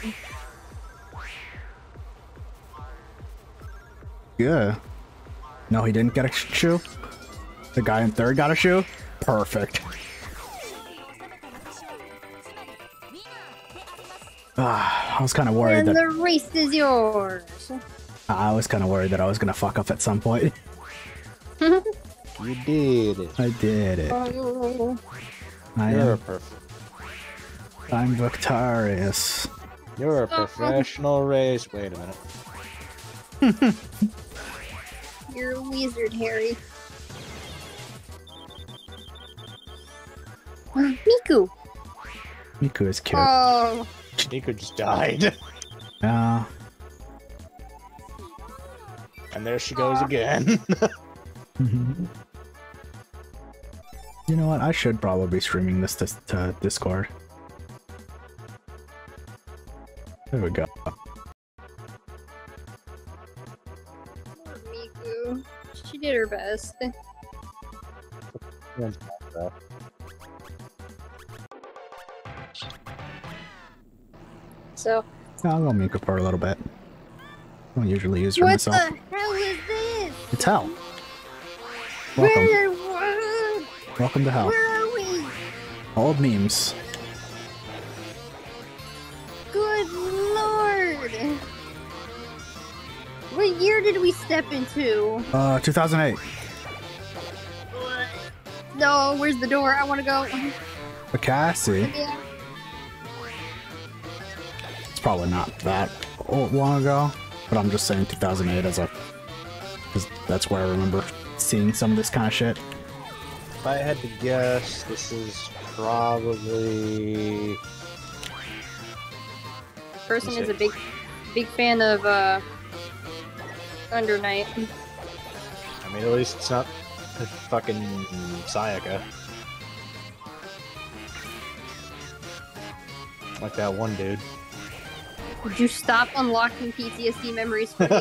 Yeah. No, he didn't get a shoe. The guy in third got a shoe. Perfect. Ah, I was kind of worried And that the race is yours. I was kind of worried that I was gonna fuck up at some point. You did it. I did it. Oh, I You're am. perfect. I'm victorious. You're a professional race. Wait a minute. You're a wizard, Harry. Miku. Miku is cute. Oh, Nico just died. Yeah. And there she goes again. You know what? I should probably be streaming this to, to uh, Discord. There we go. Did her best. So, I'll go Mika for a little bit. I don't usually use her what myself. the hell is this? It's hell. Welcome. Where, where, Welcome to hell. where are we? Old memes. Good lord! What year did we step into? Uh, 2008. No, where's the door? I want to go. A Cassie. Yeah. It's probably not that old, long ago, but I'm just saying 2008 as a, because that's where I remember seeing some of this kind of shit. If I had to guess, this is probably Person is a big, big fan of uh, Under Night. I mean, at least it's not fucking Sayaka. Like that one dude. Would you stop unlocking PTSD memories for me?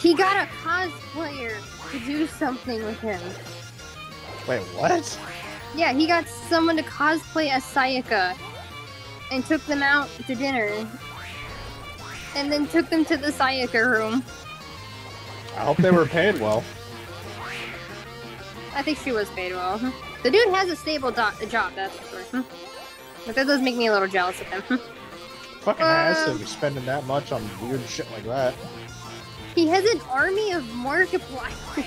he got a cosplayer to do something with him. Wait, what? Yeah, he got someone to cosplay as Sayaka and took them out to dinner. And then took them to the Sayaka room. I hope they were paid well. I think she was paid well. The dude has a stable do- job, that's for sure. But that does make me a little jealous of him. Fucking has to Um, spending that much on weird shit like that. He has an army of Markiplier.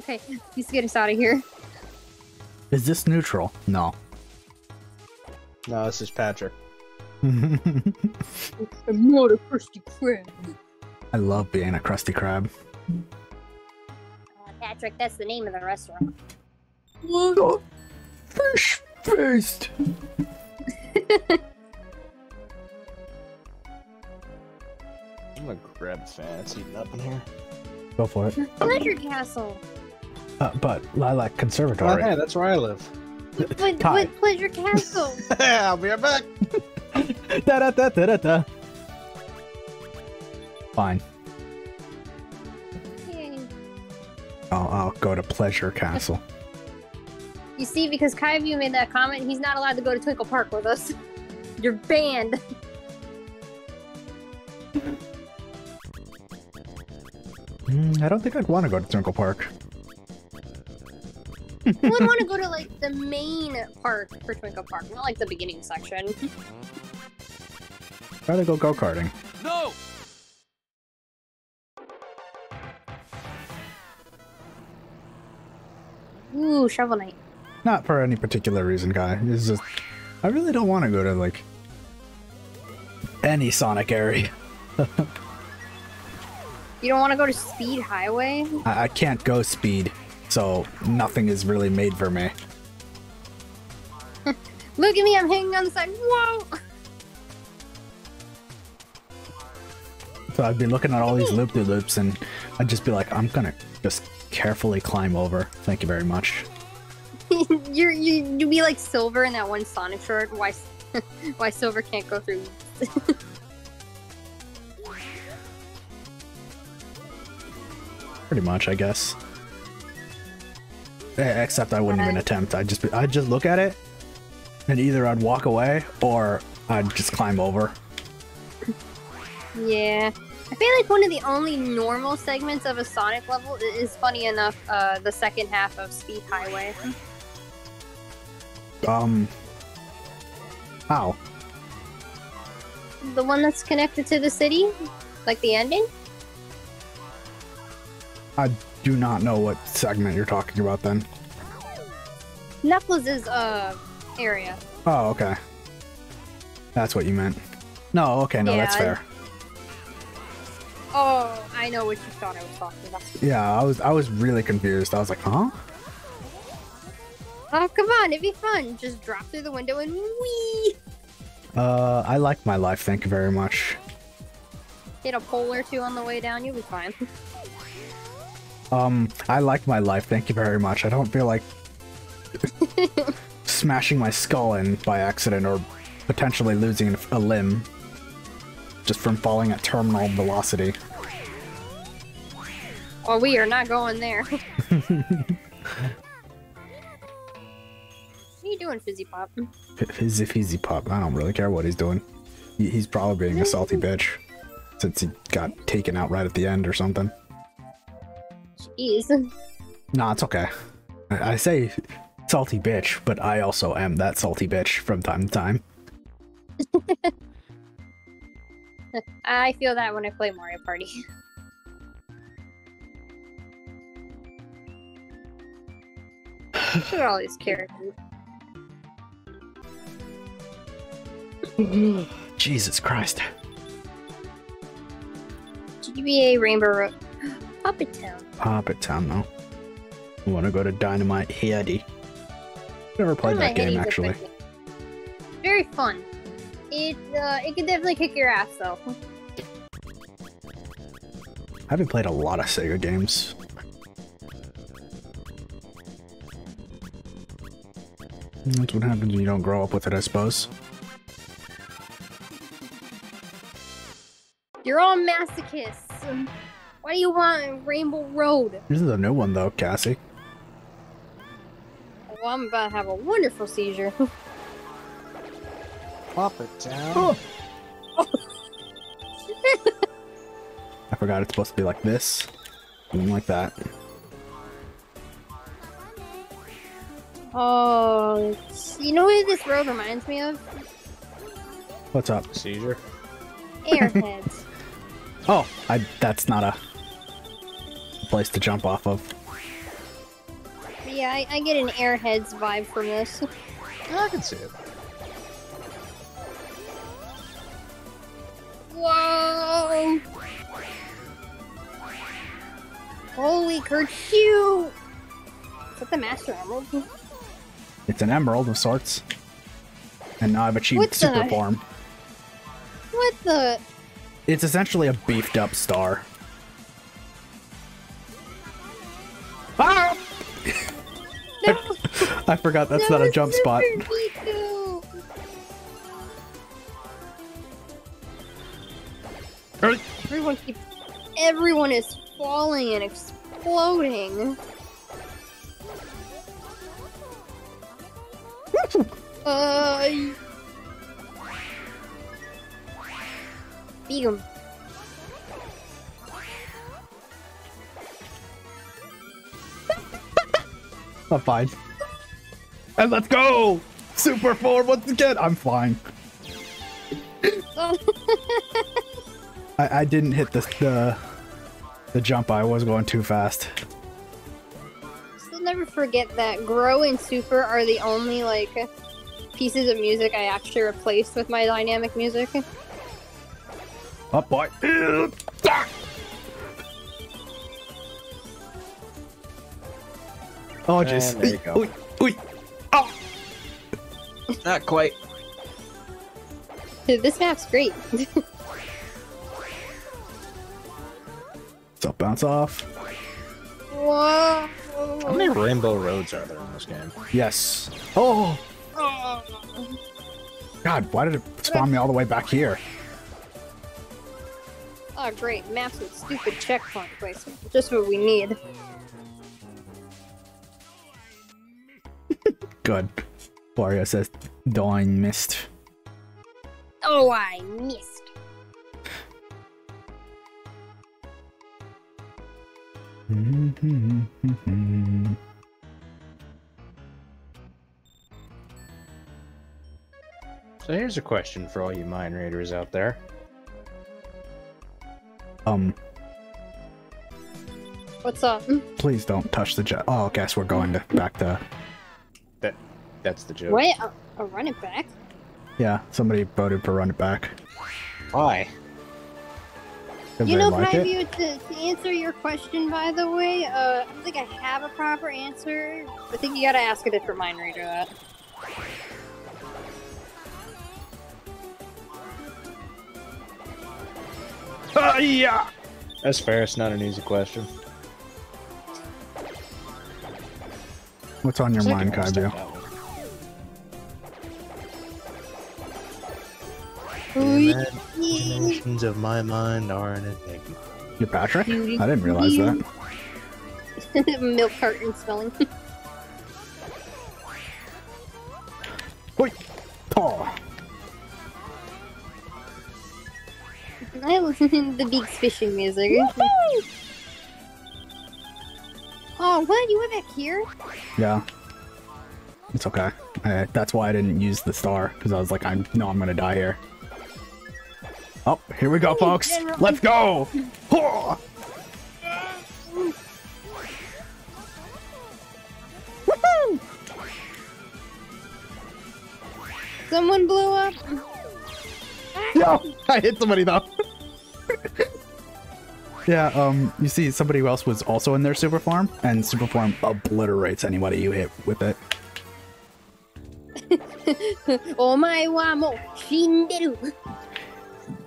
okay, let's get us out of here. Is this neutral? No. No, this is Patrick. I'm not a Krusty Krab. I love being a Krusty Krab. Uh, Patrick, that's the name of the restaurant. Fish faced. I'm a grab fan. It's heating up in here. Go for it. Pleasure Castle. Uh, but Lilac Oh, Conservatory. hey, that's where I live. But, Kai. Pleasure Castle. I'll be right back. da, da, da, da, da, da. Fine. Yay. I'll, I'll go to Pleasure Castle. You see, because Kaiview made that comment, he's not allowed to go to Twinkle Park with us. You're banned. Mm, I don't think I'd want to go to Twinkle Park. I would want to go to like the main park for Twinkle Park, not like the beginning section. Try to go go karting. No! Ooh, Shovel Knight. Not for any particular reason, guy. It's just I really don't want to go to like any Sonic area. You don't want to go to Speed Highway? I, I can't go speed, so nothing is really made for me. Look at me, I'm hanging on the side. Whoa! So I'd be looking at all these loop de loops, and I'd just be like, I'm gonna just carefully climb over. Thank you very much. You're you you'd be like Silver in that one Sonic short. Why why Silver can't go through? Pretty much, I guess. Eh, Except I wouldn't even attempt. I'd just be, I'd just look at it, and either I'd walk away or I'd just climb over. Yeah. I feel like one of the only normal segments of a Sonic level is funny enough. Uh, the second half of Speed Highway. Um. How? The one that's connected to the city, like the ending. I do not know what segment you're talking about then. Knuckles' is uh area. Oh, okay. That's what you meant. No, okay, no, that's Yeah, I- fair. Oh, I know what you thought I was talking about. Yeah, I was I was really confused. I was like, huh? Oh, come on, it'd be fun. Just drop through the window and wee! Uh, I like my life, thank you very much. Hit a pole or two on the way down, you'll be fine. Um, I like my life, thank you very much. I don't feel like smashing my skull in by accident or potentially losing a limb. just from falling at terminal velocity. Well, we are not going there. what are you doing, Fizzy Pop? Fizzy fizzy pop. I don't really care what he's doing. He's probably being a salty bitch since he got taken out right at the end or something. Jeez. Nah, it's okay. I I say salty bitch, but I also am that salty bitch from time to time. I feel that when I play Mario Party. Look at all these characters. Jesus Christ. GBA Rainbow Road. Puppet Town. Hobbit Town, though. I want to go to Dynamite Headdy. Never played that game, Headdy's actually. Very fun. It uh, it can definitely kick your ass though. I haven't played a lot of Sega games. That's what happens when you don't grow up with it, I suppose. You're all masochists. Why do you want Rainbow Road? This is a new one, though, Cassie. Well, I'm about to have a wonderful seizure. Pop it down. Oh. I forgot it's supposed to be like this. Something like that. oh, it's- you know what this road reminds me of? What's up? Seizure. Airheads. Oh, I that's not a place to jump off of. Yeah, I, I get an Airheads vibe from this. I can see it. Whoa! Holy kerchew! Is that the Master Emerald? It's an emerald of sorts. And now I've achieved What the- super form. What the? It's essentially a beefed up star. I forgot that's no, not a jump spot. Piku! Everyone keeps. Everyone is falling and exploding. uh. Beat 'em. I'm fine. And let's go! Super form once again! I'm flying. I, I didn't hit the, the the jump. I was going too fast. Still never forget that Grow and Super are the only like pieces of music I actually replaced with my dynamic music. Up, boy. Oh, jeez. And there you go. Oy, oy. Oh. Not quite. Dude, this map's great. So bounce off. Whoa! How many rainbow roads are there in this game? Yes. Oh, God, why did it spawn me all the way back here? Oh, great. Maps with stupid checkpoint placement. Just what we need. Good. Wario says, "Dying missed. Oh, I missed. So here's a question for all you mine raiders out there. um, What's up? please don't touch the jet. Oh, I guess we're going to back to. That that's the joke. Wait, a, a run it back? Yeah, somebody voted for run it back. Why? You know, like can I it. view to, to answer your question, by the way? Uh, I don't think I have a proper answer. I think you gotta ask a different mind reader that. Ah, yeah. That's fair. It's not an easy question. What's on your Second mind, one, Kaibu? Step imaginations of my mind are an enigma. You're Patrick? I didn't realize that. Milk carton spelling. Wait. Oh. I listen to the Beaks fishing music. Oh, what? You went back here? Yeah. It's okay. Uh, that's why I didn't use the star, because I was like, I know I'm gonna die here. Oh, here we go, folks. Let's go. Someone blew up. No, I hit somebody though. yeah, um, you see, somebody else was also in their super form, and super form obliterates anybody you hit with it.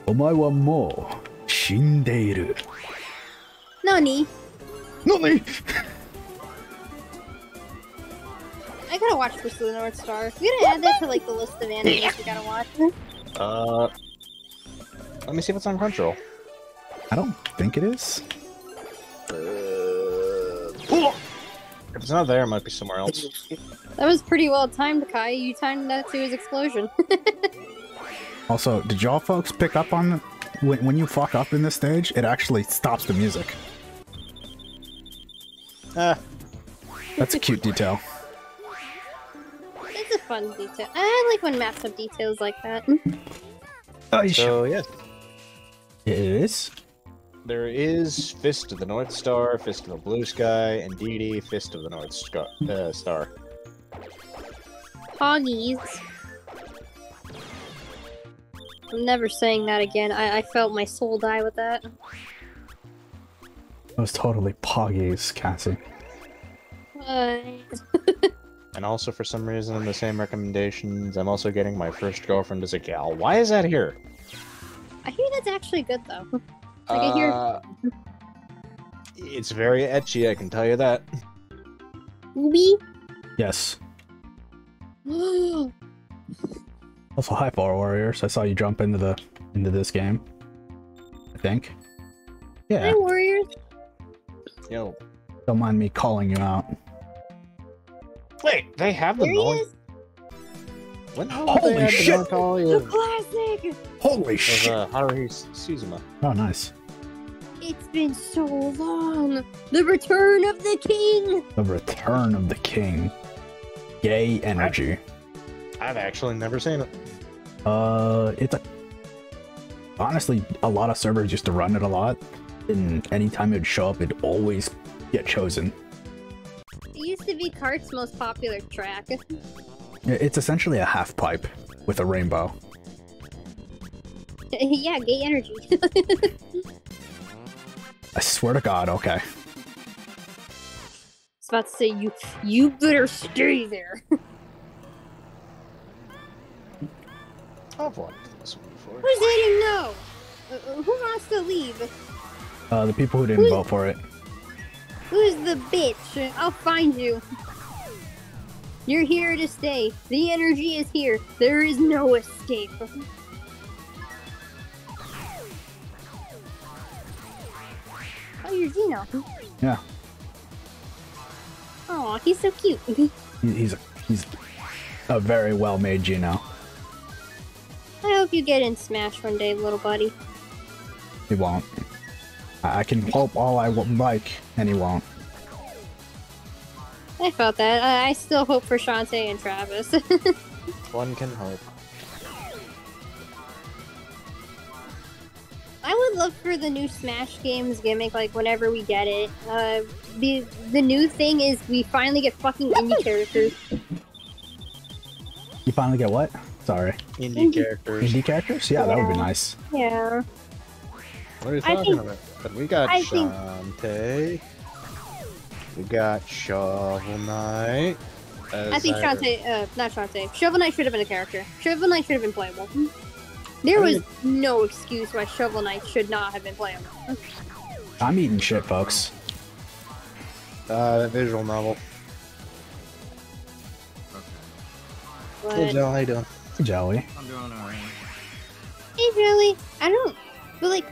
Oh my wa mo shinderu. Omae wa mou shindeiru. Nani? Nani? I gotta watch Fist of the North Star. We gotta add that to like the list of animes we gotta watch. Uh, let me see if it's on Crunchyroll. I don't think it is. If it's not there, it might be somewhere else. That was pretty well timed, Kai. You timed that to his explosion. Also, did y'all folks pick up on when, when you fuck up in this stage, it actually stops the music. Ah, That's a cute detail. it's a fun detail. I like when maps have details like that. Oh, so yes, it is. there is Fist of the North Star, Fist of the Blue Sky, and DD Fist of the North Scar- uh, Star. Hoggies. I'm never saying that again. I, I felt my soul die with that. It was totally Poggies, Cassie. Uh, And also, for some reason, in the same recommendations, I'm also getting my first girlfriend as a gal. Why is that here? I hear that's actually good though. Like, I hear- Uh, It's very ecchi, I can tell you that. Ubi? Yes. Also, hi, Far Warriors. I saw you jump into the into this game. I think. Yeah. Hi, Warriors. Yo, Don't mind me calling you out. wait, they have the There he Mel- is. When the hell Holy did they have shit! the melancholy The of, classic! Holy of shit! uh, Haruhi Suzumiya? Oh, nice. It's been so long. The return of the king. The Return of the King. Gay energy. I've actually never seen it. Uh, it's a honestly a lot of servers used to run it a lot, and anytime it'd show up, it'd always get chosen. It used to be Kart's most popular track. It's essentially a half pipe with a rainbow. yeah, gay energy. I swear to God. Okay. I was about to say you you better stay there. I've watched this one before. Who's saying no? Uh, uh, who wants to leave? Uh, the people who didn't vote for it. Who's the bitch? I'll find you. You're here to stay. The energy is here. There is no escape. Oh, you're Zeno. Yeah. Oh, he's so cute. He's a he's a very well made Geno. I hope you get in Smash one day, little buddy. He won't. I I can hope all I would like, and he won't. I felt that. I, I still hope for Shantae and Travis. One can hope. I would love for the new Smash games gimmick, like whenever we get it. Uh, the the new thing is we finally get fucking indie characters. You finally get what? Sorry. Indie Indie- characters. Indie characters? Yeah, that would be nice. Yeah. What are you talking think- about? We got I think- We got Shovel Knight. I think as Shantae, uh, not Shantae. Shovel Knight should have been a character. Shovel Knight should have been playable. There was no excuse why Shovel Knight should not have been playable. I'm eating shit, folks. Uh, that visual novel. Hey But Joe, how you doing? Joey. I'm doing alright. Occasionally, I don't, but like,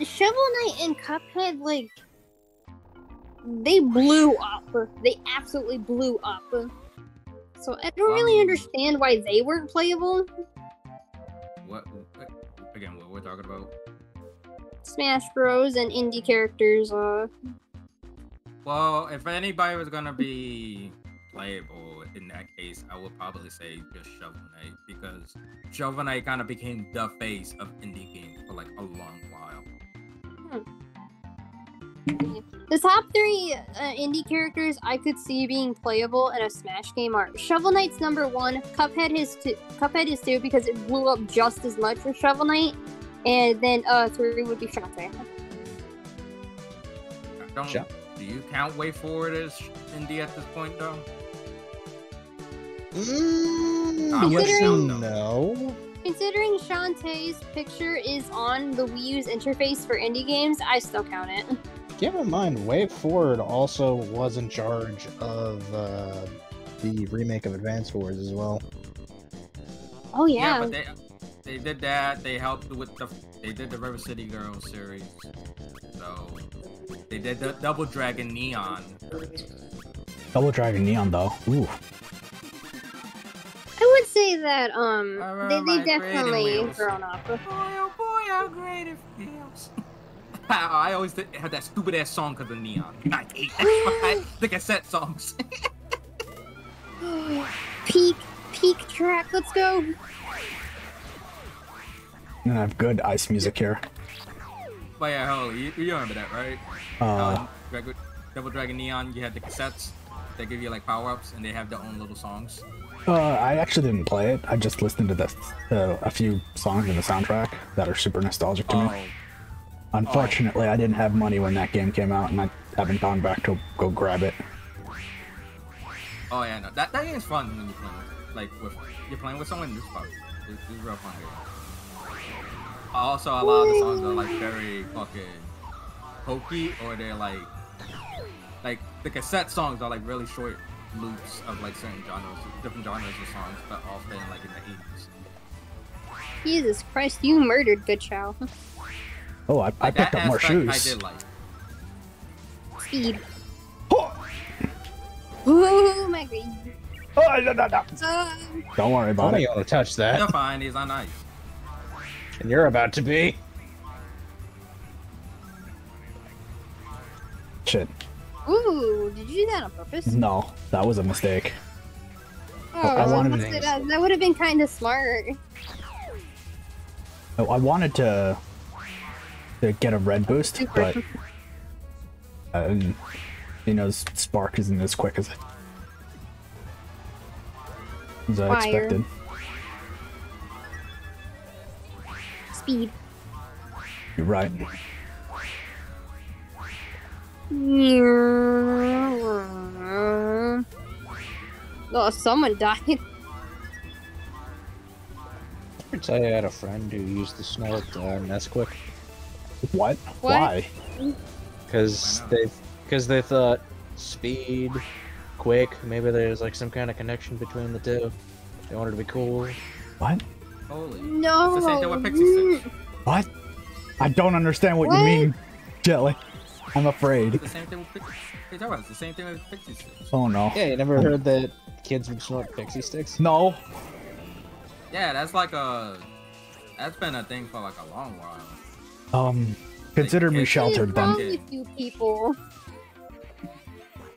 Shovel Knight and Cuphead, like, they blew up. They absolutely blew up. So I don't really understand why they weren't playable. What? what- Again, what we're talking about? Smash Bros. and indie characters, uh, Well, if anybody was gonna be playable in that case, I would probably say just Shovel Knight because Shovel Knight kind of became the face of indie games for like a long while. The top three uh, indie characters I could see being playable in a Smash game are Shovel Knight's number one, Cuphead is two, Cuphead is two because it blew up just as much as Shovel Knight, and then uh three would be Shantae. Don't do you count WayForward as indie at this point though? Mm, I would yes say and no. no. Considering Shantae's picture is on the Wii U's interface for indie games, I still count it. Keep in mind, WayForward also was in charge of uh, the remake of Advance Wars as well. Oh yeah, but they they did that. They helped with the they did the River City Girls series. So they did the Double Dragon Neon. Double Dragon Neon though. Ooh. I would say that um I they, they definitely wheels. grown up. Boy, oh boy, how great it feels. I always did- had that stupid ass song because of Neon. I hate that. the cassette songs. peak peak track. Let's go. And I have good ice music here. but yeah, hell, you, you remember that, right? Uh, Um, Dragon- Double Dragon Neon, you had the cassettes. They give you like power ups, and they have their own little songs. Uh, I actually didn't play it. I just listened to the uh, a few songs in the soundtrack that are super nostalgic to me. Oh, Unfortunately, I didn't have money when that game came out, and I haven't gone back to go grab it. oh yeah, no, that that is fun when you're playing with, like with you're playing with someone. This. This, this is a real fun game. Also, a lot of the songs are like very fucking hokey, or they're like like the cassette songs are like really short loops of like certain genres, different genres of songs, but all fit in like in the 80s. Jesus Christ, you murdered Good Chow. Oh, I, I Like, picked up more aspect I shoes. did like. Speed. Oh my god. Oh, no, no, no. Uh, Don't worry about it. you want to touch that, You're fine. These are nice. and you're about to be. Shit. Ooh, did you do that on purpose? No, that was a mistake. Oh, I wanted that, to- that, that would have been kind of smart. I I wanted to to get a red boost, but uh, you know, Spark isn't as quick as as I expected. Speed. You're right. Oh, someone died. I tell you, I had a friend who used to snort uh, Nesquik What? What? Why? because they because they thought speed, quick. Maybe there's like some kind of connection between the two. They wanted to be cool. What? Holy. No. It's the same thing with Pixie Sticks. What? I don't understand what, What? you mean, Jelly. I'm afraid. It's the same thing with Pixie It's the same thing with Pixie Sticks. Oh no. Yeah, you never heard that kids would snort pixie sticks? No. Yeah, that's like a. That's been a thing for like a long while. Um, consider me What is What is sheltered wrong with you people?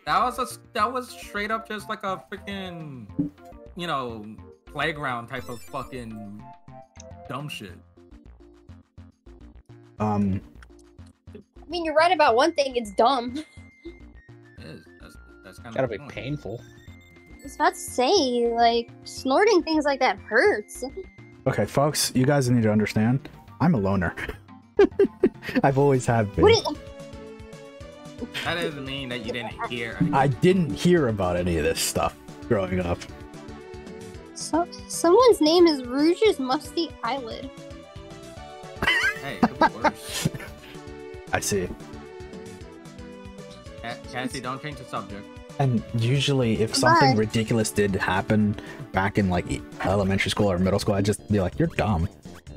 That was a. That was straight up just like a freaking, you know, playground type of fucking dumb shit. Um, I mean, you're right about one thing. It's dumb. It is. That's that's kind Gotta of be painful. I was about to say, like, snorting things like that hurts. okay, folks, you guys need to understand. I'm a loner. I've always have been. What it, That doesn't mean that you didn't hear. I didn't hear about any of this stuff growing up. so, someone's name is Rouge's Musty Eyelid. Hey, it could be worse. I see. Ca- Cassie, don't change the subject. And usually, if something But- ridiculous did happen back in like elementary school or middle school, I'd just be like, "You're dumb."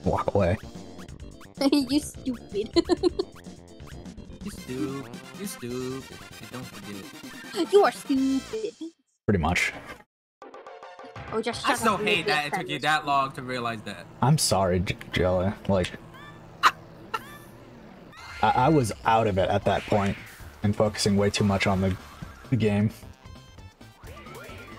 walk away. you stupid. You stupid. You stupid. Don't forget. you are stupid. Pretty much. Oh, just I shut still up, you hate that it took you that long to realize that. I'm sorry, J- Jelly. Like, I, I was out of it at that point and focusing way too much on the, the game.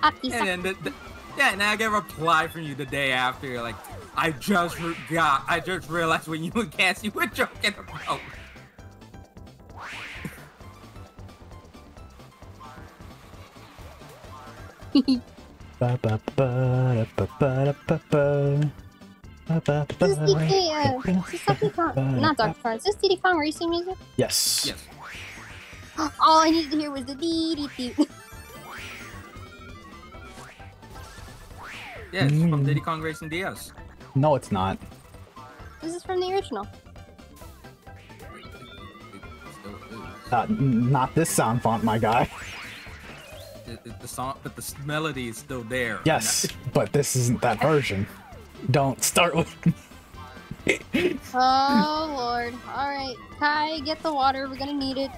Uh, Aki, And then the, the, yeah, and I get a reply from you the day after. You're like, I just got, I just realized when you and Cassie were joking about. Ba, ba, ba, da, ba, ba, da, ba, ba. This is DK, uh, ba, this is Donkey Kong, not Donkey Kong. Is this Diddy Kong racing music? Yes. Yes. All I needed to hear was the dee dee dee. Yes, from Mm. Diddy Kong Racing DS. No, it's not. This is from the original. It still is. Uh, n- not this sound font, my guy. It- it- the song, but the s- melody is still there. Yes, but this isn't that version. Don't start with. Oh lord. Alright. Kai, get the water. We're gonna need it.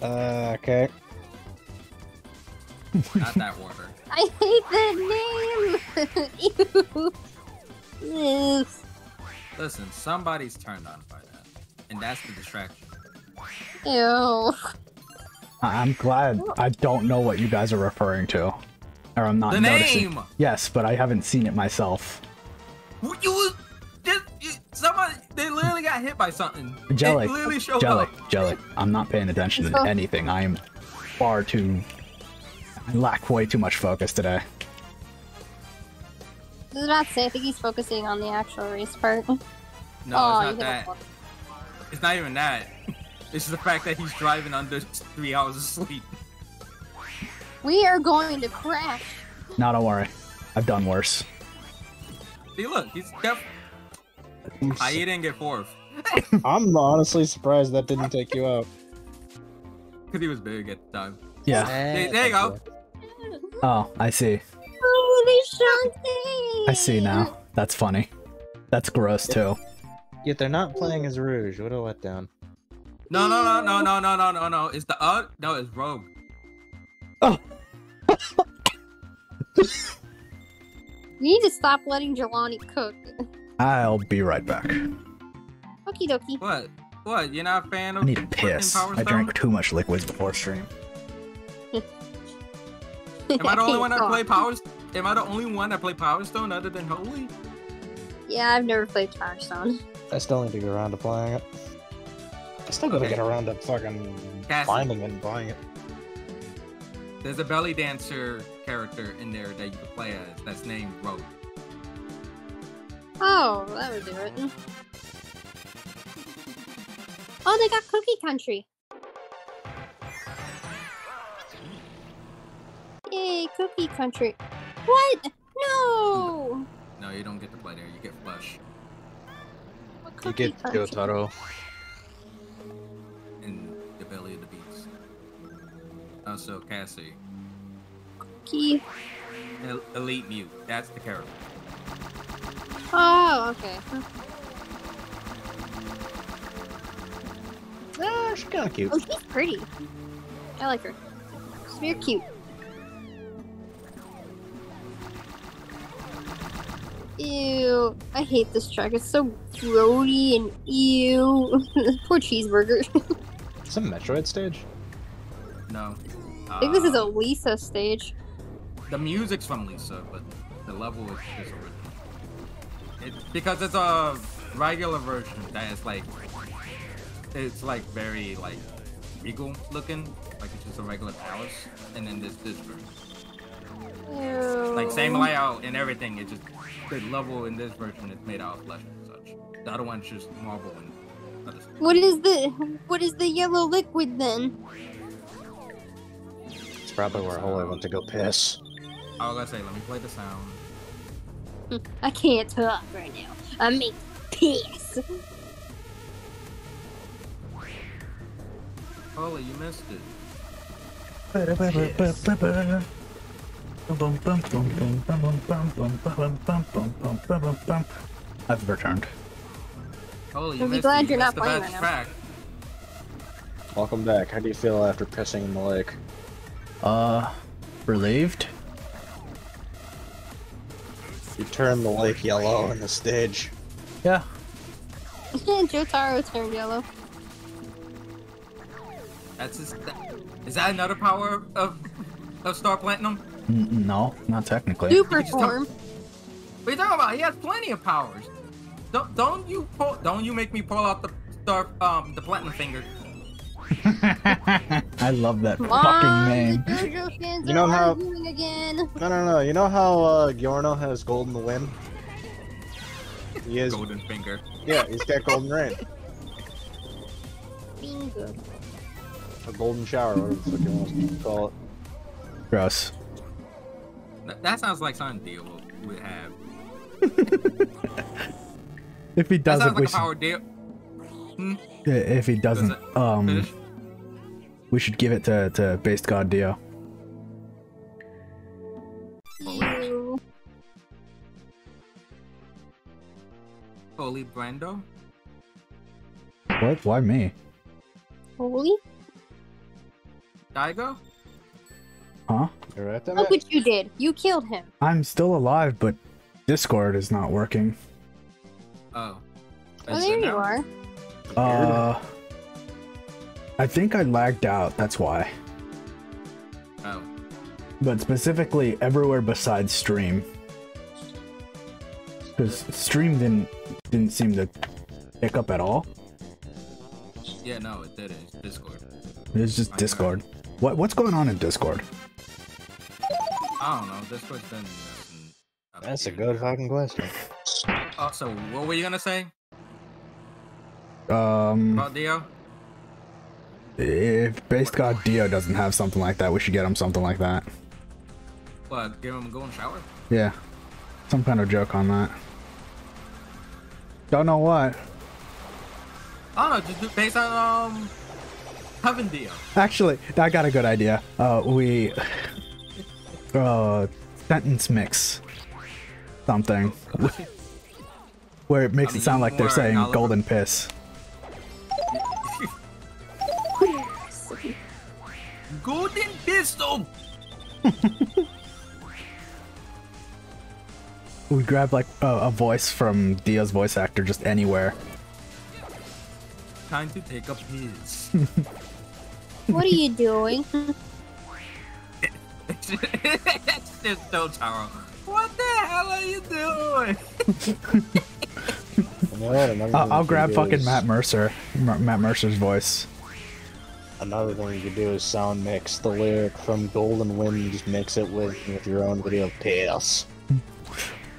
Uh, okay. Not that water. I hate the name! Ew. Ew. Listen, somebody's turned on by that, and that's the distraction. Ew. I- I'm glad I don't know what you guys are referring to. Or I'm not The noticing. name. Yes, but I haven't seen it myself. You was just you, somebody. They literally got hit by something. Jelly. It literally showed Jelly, up. jelly. I'm not paying attention to anything. I am far too. I lack way too much focus today. I was about to say, I think he's focusing on the actual race part. No, oh, it's not that. It's not even that. It's the fact that he's driving under three hours of sleep. We are going to crash. No, don't worry. I've done worse. See, look, he's def- I he didn't get fourth I'm honestly surprised that didn't take you out. because he was big at the time. Yeah. There- there you go. Oh, I see. Holy Shanti! I see now. That's funny. That's gross too. Yet they're not playing as Rouge. What a letdown. No, no, no, no, no, no, no, no, no. It's the uh, no, it's Rogue. You need to stop letting Jelani cook. I'll be right back. Okie dokie. What? What? You're not a fan of? I need a piss. I drank too much liquids before stream. Am I the only one that play Power? Am I the only one that play Power Stone other than Holy? Yeah, I've never played Power Stone. I still need to get around to playing it. I still gotta Okay. get around to fucking Cassie. finding it and buying it. There's a belly dancer character in there that you can play as. That's named Rogue. Oh, that would do it. Oh, they got Cookie Country. Yay, Cookie Country. What? No! No, you don't get to play there. You get Flush What You Cookie get Country? Gyotaro. Also, Cassie, Key. El- Elite Mute. That's the character. Oh, okay. Ah, she's kinda cute. Oh, she's pretty. I like her. She's very cute. Ew. I hate this track. It's so grody and ew. Poor cheeseburger. It's a Metroid stage. No. I think this is a Uh, Lisa stage. The music's from Lisa, but the level is just original. It, because it's a regular version that is like, it's like very like regal looking, like it's just a regular palace, and then there's this version. Ew. Like same layout and everything. It just the level in this version is made out of flesh and such. The other one's just marble and other stuff. What is the what is the yellow liquid then? It's probably where Holy went to go piss. I was gonna say, let me play the sound. I can't talk right now. I make piss. Holy, you missed it. I've returned. Holy, you You'll missed glad it. you're not playing best right now. Welcome back. How do you feel after pissing in the lake? Uh, relieved. You turned the lake yellow in the stage. Yeah. Jotaro turned yellow. That's just, that, is that another power of of Star Platinum? N- no, not technically. Super form. What are you talking about? He has plenty of powers. Don't don't you pull, don't you make me pull out the star um the platinum finger. I love that Come fucking on, name. fans You are know how- again. No, no, no. You know how uh, Giorno has golden wind? He is. Golden finger. Yeah, he's got golden rain. Bingo. Or golden shower, whatever the fuck you want to call it. Gross. That, that sounds like something Dio would- would have. If he doesn't, sounds we like a should, power Dio. Hmm? if he doesn't, it um, Finish. We should give it to to Based God Dio. Ew. Holy Brando. What? Why me? Holy? Daigo. Huh? You right Look what you did. You killed him. I'm still alive, but Discord is not working. Oh. Oh, there you now? are. Uh, I think I lagged out. That's why. Oh. But specifically, everywhere besides stream. Because stream didn't didn't seem to pick up at all. Yeah, no, it didn't. It's Discord. It was just I know. Discord. What what's going on in Discord? I don't know. Discord's been messing up That's a good fucking question. Also, what were you gonna say Um, about Dio? If Based God Dio doesn't have something like that, we should get him something like that. What? Give him a golden shower? Yeah, some kind of joke on that. Don't know what. I don't know. Just based on um, Heaven Dio. Actually, I got a good idea. Uh, we uh sentence mix something where it makes I mean, it sound like they're saying golden piss. Golden pistol. We grab like a, a voice from Dio's voice actor just anywhere. Time to take up his. What are you doing? it's just so Taro. What the hell are you doing? You know what? Another I'll, I'll grab fucking Matt Mercer, M- Matt Mercer's voice. Another thing you could do is sound mix the lyric from Golden Wind and just mix it with, with your own video of piss.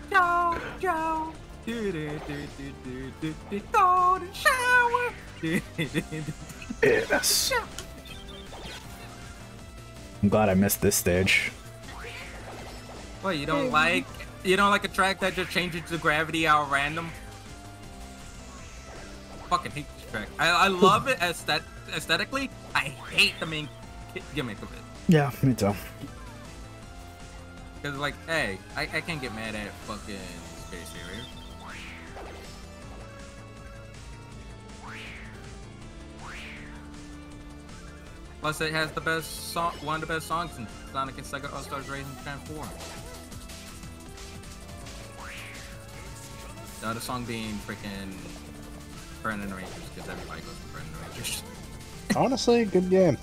Joe, Joe. Do, do, do, do, do, do, do, Golden shower. Do, do, do, do. Yes. I'm glad I missed this stage. What you don't like? You don't like a track that just changes the gravity out random? Fucking hate this track. I, I love it aesthet- aesthetically. I hate the main gimmick of it. Yeah, me too. Cause like, hey, I, I can't get mad at fucking Space Harrier. Plus, it has the best song, one of the best songs in Sonic and Sega All Stars Racing Transform. The other song being freaking Burning Rangers, because everybody goes to Burning Rangers. Honestly, good game.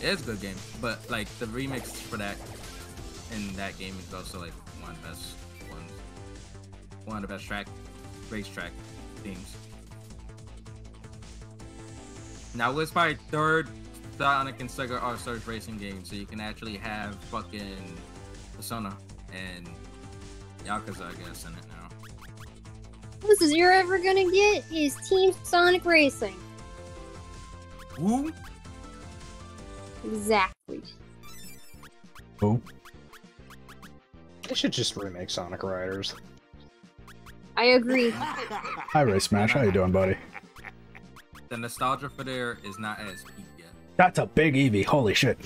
It is a good game, but like the remix for that in that game is also like one of the best ones, one of the best track racetrack themes. Now it's my third Sonic and Sega All Stars racing game, so you can actually have fucking Persona and Yakuza, I guess, in it now. This is you're ever gonna get is Team Sonic Racing. Woo! Exactly. Oh, They should just remake Sonic Riders. I agree. hi Ray Smash, how you doing, buddy? The nostalgia for there is not as peak yet. That's a big Eevee. Holy shit!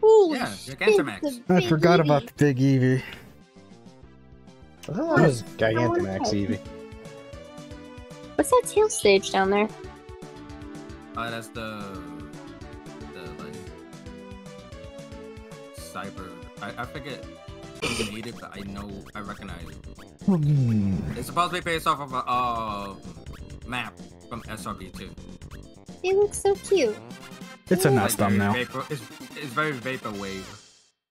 Holy Yeah, shit, Gigantamax. the I forgot Eevee. about the big Eevee. I thought that was Gigantamax Eevee. What's that tail stage down there? Uh, that's the the like cyber. I, I forget who made it, but I know I recognize it. Hmm. It's supposed to be based off of a uh, map from SRB2. It looks so cute. It's a nice Like, very thumbnail. Vapor, it's, it's very vaporwave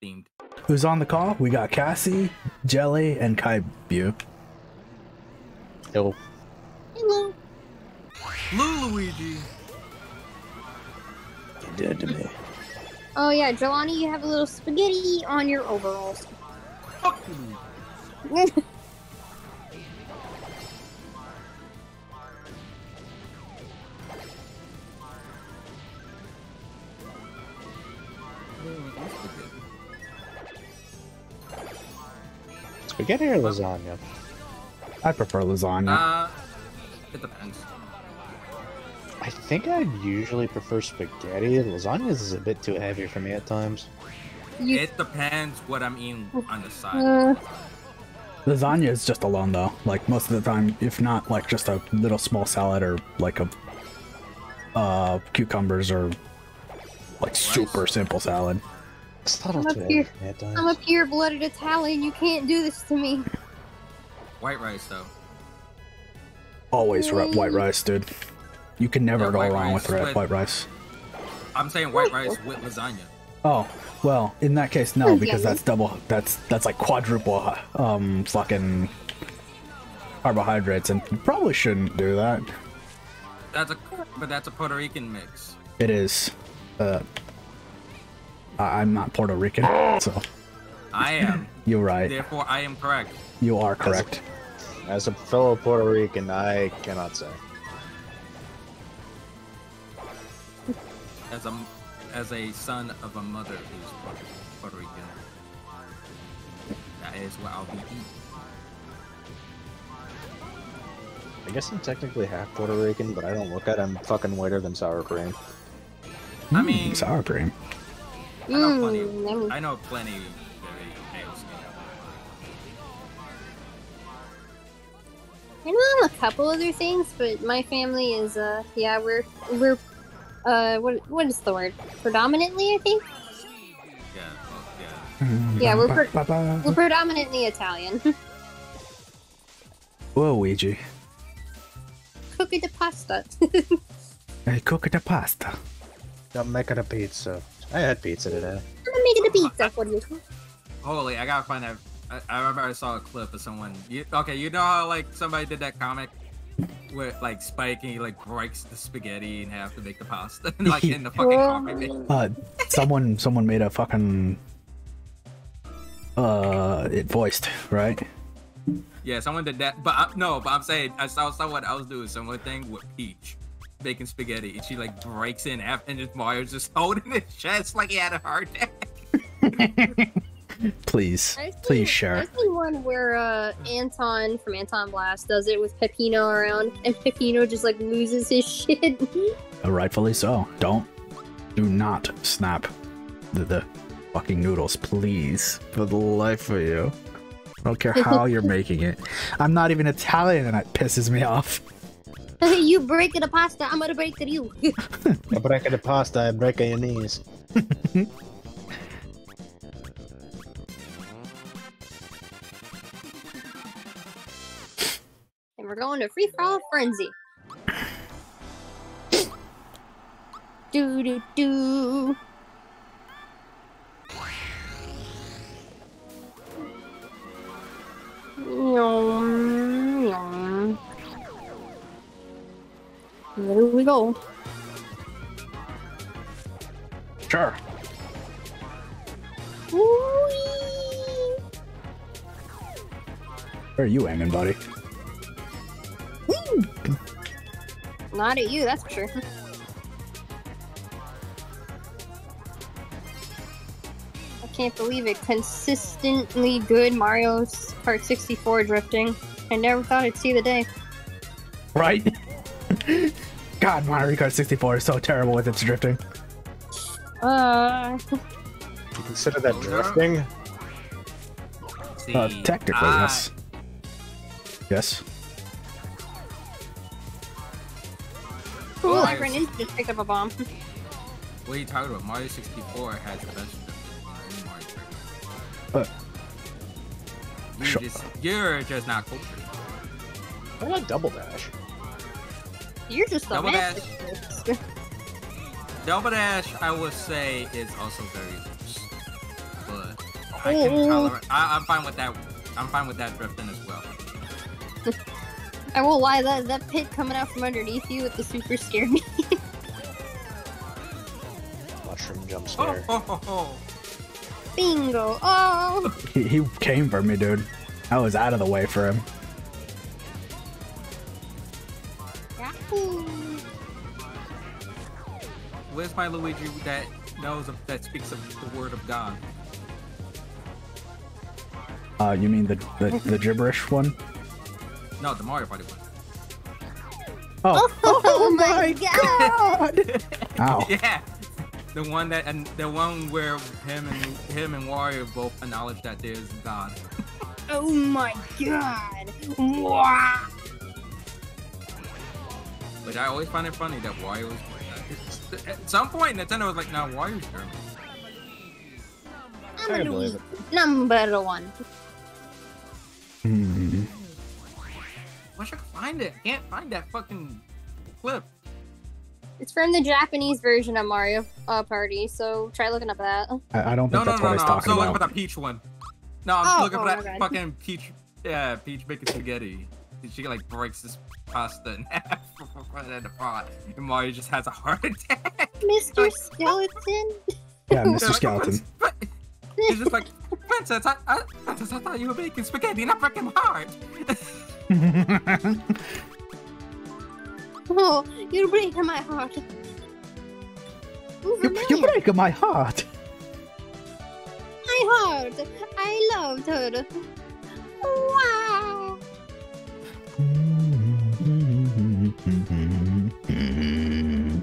themed. Who's on the call? We got Cassie, Jelly, and Kaibu. Yo, Hello. Luigi. You did to me. Oh yeah, Jelani, you have a little spaghetti on your overalls. Fuck you. Spaghetti or lasagna? I prefer lasagna. Uh, it depends. I think I'd usually prefer spaghetti. Lasagna is a bit too heavy for me at times. you, It depends what I'm eating on the side. uh, Lasagna is just alone though. Like most of the time, if not like just a little small salad or like a uh cucumbers or like super simple salad. It's not I'm all up too heavy here. for me at I'm a pure-blooded Italian. You can't do this to me. White rice though. Always white rice, dude. You can never go wrong with red, with- white rice. I'm saying white rice with lasagna. Oh, well, in that case, no, because that's double. That's that's like quadruple, um, fucking carbohydrates, and you probably shouldn't do that. That's a but that's a Puerto Rican mix. It is. Uh, I- I'm not Puerto Rican, so I am. you're right. Therefore, I am correct. You are correct. As a fellow Puerto Rican, I cannot say. As a as a son of a mother who's Puerto, Puerto Rican. That is what I'll be eating. I guess I'm technically half Puerto Rican, but I don't look at I'm fucking whiter than sour cream. I Mm, mean- sour cream. I know plenty. Mm, I mean, I know plenty very pale skin. I know a couple other things, but my family is uh yeah we're we're uh what what is the word predominantly I think Yeah, well, yeah. Yeah, we're per- we're predominantly Italian. Whoa, Ouija. Cookie de pasta. I cook the pasta. I'm making a pizza. I had pizza today. I'm making a pizza for you. Holy, I gotta find that. I, I remember I saw a clip of someone. You, okay, you know how like somebody did that comic where like Spike and he like breaks the spaghetti in half to make the pasta, like in the fucking coffee. mix. Uh, someone, someone made a fucking. Uh, it voiced right. Yeah, someone did that, but I, no, but I'm saying I saw someone else do a similar thing with Peach making spaghetti, and she like breaks in half, and just Mario's just holding his chest like he had a heart attack. Please, I've seen- please share. I've seen one where uh, Anton from Antonblast does it with Peppino around, and Peppino just like loses his shit. Uh, Rightfully so. Don't, do not snap the, the fucking noodles, please. For the life of you. I don't care how you're making it. I'm not even Italian, and it pisses me off. you break the pasta, I'm gonna break the you. I break the pasta, I break your knees. And we're going to free for all frenzy. do do do. Yum, yum. There we go. Sure. Where are you aiming, buddy? Not at you, that's for sure. I can't believe it. Consistently good Mario Kart 64 drifting. I never thought I'd see the day. Right? God, Mario Kart 64 is so terrible with its drifting. Uh, You consider that drifting? Uh, technically, I- yes. Yes. My Mario, friend is just picked up a bomb. what are you talking about? Mario 64 has the best drifting in Mario But You Sure. just, you're just not cool. I'm like double dash. You're just a Double mess. Double Dash, I would say, is also very loose. But I can oh. tolerate. I, I'm fine with that. I'm fine with that drifting as well. I won't lie, that that pit coming out from underneath you with the super scared me. Mushroom jump Oh, scare. ho, ho, ho. Bingo! Oh! he, he came for me, dude. I was out of the way for him. Yahoo! Where's my Luigi that knows of, that speaks of the word of God? Uh, you mean the the, the gibberish one? No, the Mario Party one. Oh, Oh, my god! ow! Yeah, the one that and the one where him and him and Wario both acknowledge that there's God. Oh my god! Wow! But I always find it funny that Wario was. like At some point, Nintendo was like, "No, Wario's German." I'm I a can believe it. Number one. Hmm. Wish I could find it. I can't find that fucking clip. It's from the Japanese version of Mario uh, Party, so try looking up that. I, I don't think no, that's no, what no. he's I'm talking still looking about. for the peach one. No, I'm Oh, looking oh for that God. fucking peach. Yeah, peach bacon spaghetti. She like breaks this pasta in half in the pot, and Mario just has a heart attack. Mr. Skeleton? Yeah, Mr. Skeleton. He's just like, Princess, I, I, Princess, I thought you were making spaghetti, not freaking heart. Oh, you're breaking my heart. Ooh, you, you're breaking my heart. My heart. I loved her. Wow.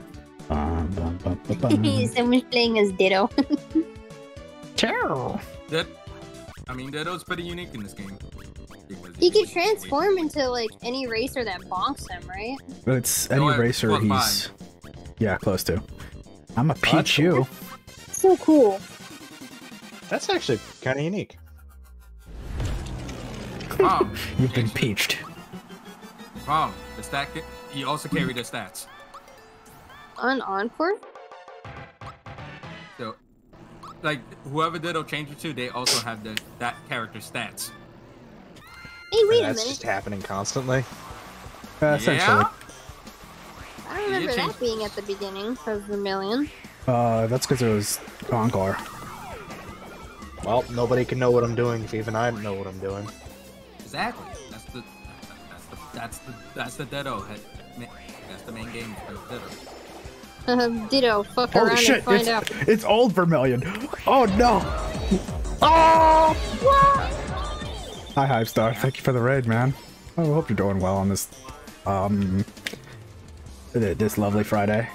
Someone's playing as Ditto. Ciao. That, I mean, Ditto's pretty unique in this game. Because He can could transform into like any racer that bonks him, right? It's any No, racer. close by. He's yeah, close to. I'm a peach you. So cool. That's actually kind of unique. Mom, You've been peached. Mom, the stat. You also carry the stats. On Encore? So, like whoever Ditto changed it to, they also have the that character stats. Hey, wait And a that's minute. just happening constantly. Uh, essentially. Yeah. I remember You that changed- being at the beginning of Vermilion. Uh, that's because it was Encore. Well, nobody can know what I'm doing if even I know what I'm doing. Exactly. That's the that's the that's the that's the Ditto. That's the main game Ditto. Um, Ditto, fuck Holy around shit! and find It's, out. it's old Vermilion. Oh no! Oh! Hi, Hive Star. Thank you for the raid, man. Oh, I hope you're doing well on this, um, this lovely Friday.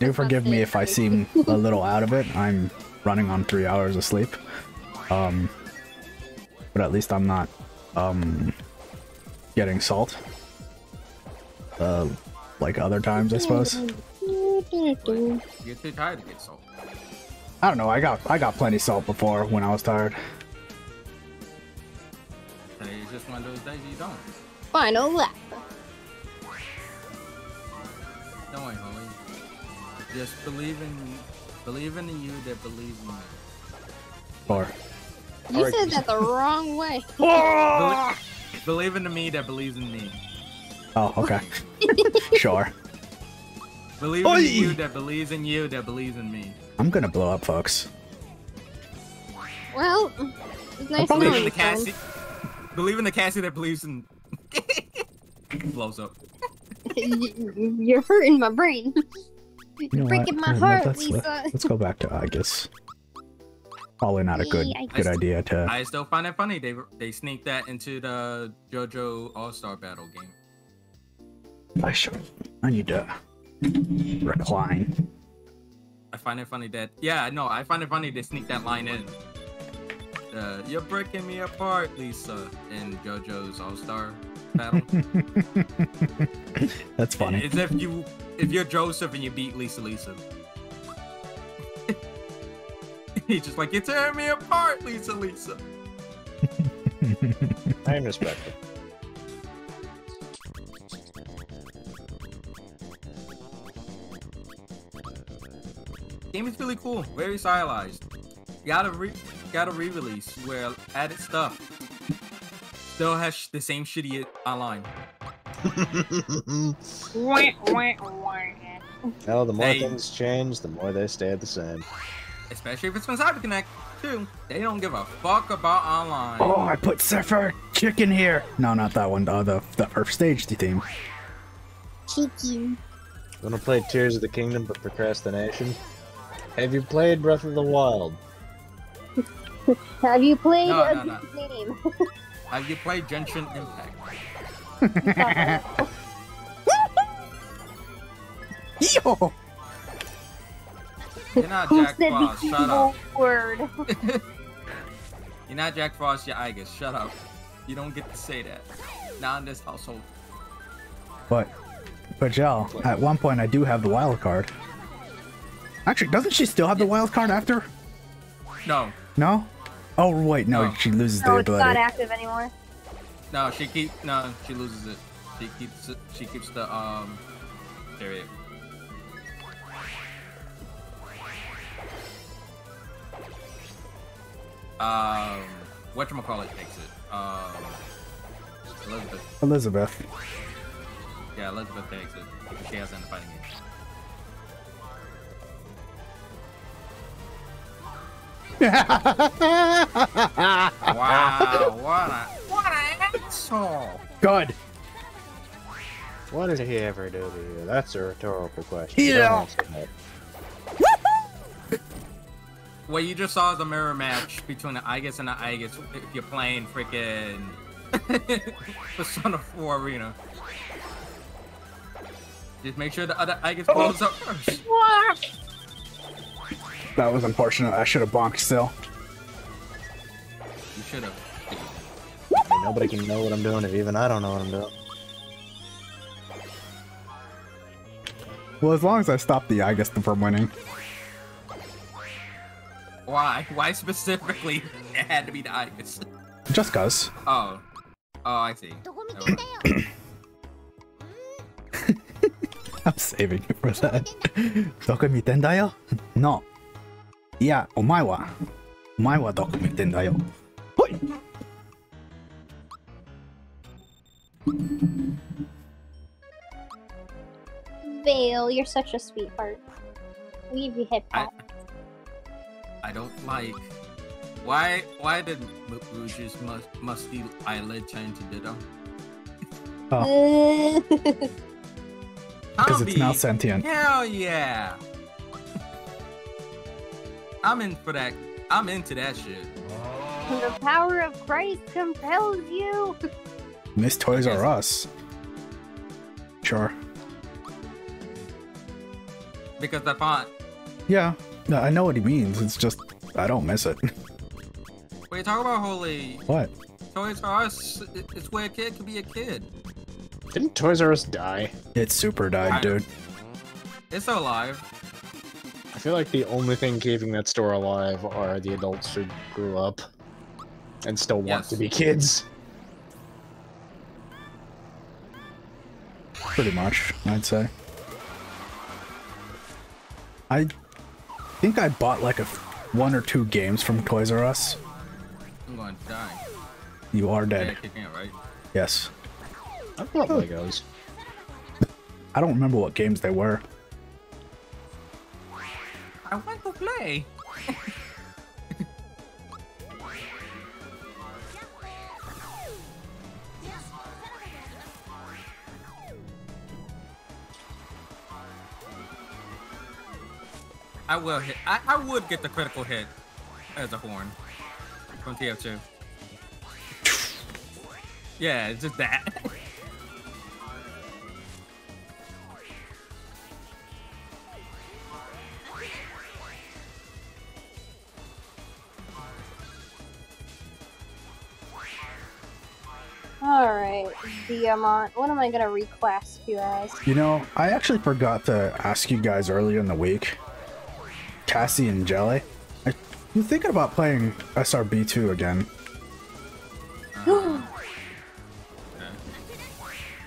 Do forgive me if I seem a little out of it. I'm running on three hours of sleep. Um, but at least I'm not, um, getting salt. Uh, like other times, I suppose. You're too tired to get salt. I don't know. I got I got plenty salt before when I was tired. Today is just one of those days you don't. Final lap. Don't worry, homie. Just believe in believe in you that believes in me. Or You Alright. said that the wrong way. Belie- believe in the me that believes in me. oh, okay, sure. Believe in you that believes in you that believes in me. I'm gonna blow up, folks. Well, it's nice to probably know Believe in you, the friend. Cassie. Believe in the Cassie that believes in. Blows up. You're hurting my brain. You're You know breaking what? my heart, let's, Lisa. let's go back to Aegis. Probably not a good I good guess- idea to. I still find it funny they they sneaked that into the JoJo All Star Battle game. I should. I need to recline. I find it funny that yeah, no, I find it funny they sneak that line in. Uh, you're breaking me apart, Lisa, in JoJo's All Star battle. That's funny. It's if you if you're Joseph and you beat Lisa Lisa. He's just like, you're tearing me apart, Lisa Lisa. I am respectful. Game is really cool, very stylized. You gotta re got a re-release where added stuff. Still has sh- the same shitty online. no, the more Hey. things change, the more they stay the same. Especially if it's from CyberConnect, too. They don't give a fuck about online. Oh, I put Sapphire Chicken here. No, not that one. Uh, the the first stage theme. Cheeky. Wanna play Tears of the Kingdom but procrastination? Have you played Breath of the Wild? Have you played No, a no, no. game? Have you played Genshin Impact? Yo. You're not Who Jack said Frost, the shut evil up. word? You're not Jack Frost, you're Aigis, shut up. You don't get to say that. Not in this household. But, but Jel, at one point I do have the wild card. Actually, doesn't she still have the wild card after? No, No. Oh wait, no, No. she loses No, the it's not active anymore. no, she keep no, she loses it. She keeps it, she keeps the um period. Um whatchamacallit takes it. Um Elizabeth. Elizabeth. Yeah, Elizabeth takes it. She has in the fighting game. Wow, what a what an asshole! Good. What did he ever do to you? That's a rhetorical question. Yeah. Don't answer that. What you just saw is a mirror match between the Aigis and the Aigis if you're playing freaking Persona 4 Arena. Just make sure the other Aigis oh. blows up first. That was unfortunate. I should have bonked still. You should have. I mean, nobody can know what I'm doing, if even I don't know what I'm doing. Well, as long as I stop the I guess them from winning. Why? Why specifically it had to be the Aigis? Just cause. Oh. Oh, I see. I'm saving it for that. Dokumitendayo? No. いや、お前は。お前はどこ見てんだよ。ほい Vale, you're such a sweetheart. Leave your hip I, hop. I don't like. Why? Why did Mu- Rouge's mus- musty eyelid turn to Ditto? Because I'll it's now be- sentient. Hell yeah! I'm in for that. I'm into that shit. the power of Christ compels you. Miss Toys R Us. Sure. Because the font. Yeah. No, I know what he means. It's just, I don't miss it. When you talk about holy What? Toys R Us, it's where a kid can be a kid. Didn't Toys R Us die? It super died, I- dude. It's still alive. I feel like the only thing keeping that store alive are the adults who grew up and still want Yes. to be kids. Pretty much, I'd say. I think I bought like a f- one or two games from Toys R Us. I'm going to die. You are Yeah, dead. kicking it, right? Yes. I bought Legos. I don't remember what games they were. I want to play. I will hit. I, I would get the critical hit as a horn from TF2. Yeah, it's just that. Alright, Diamant. What am I gonna reclass you as? You know, I actually forgot to ask you guys earlier in the week. Cassie and Jelly. I, I'm thinking about playing SRB2 again.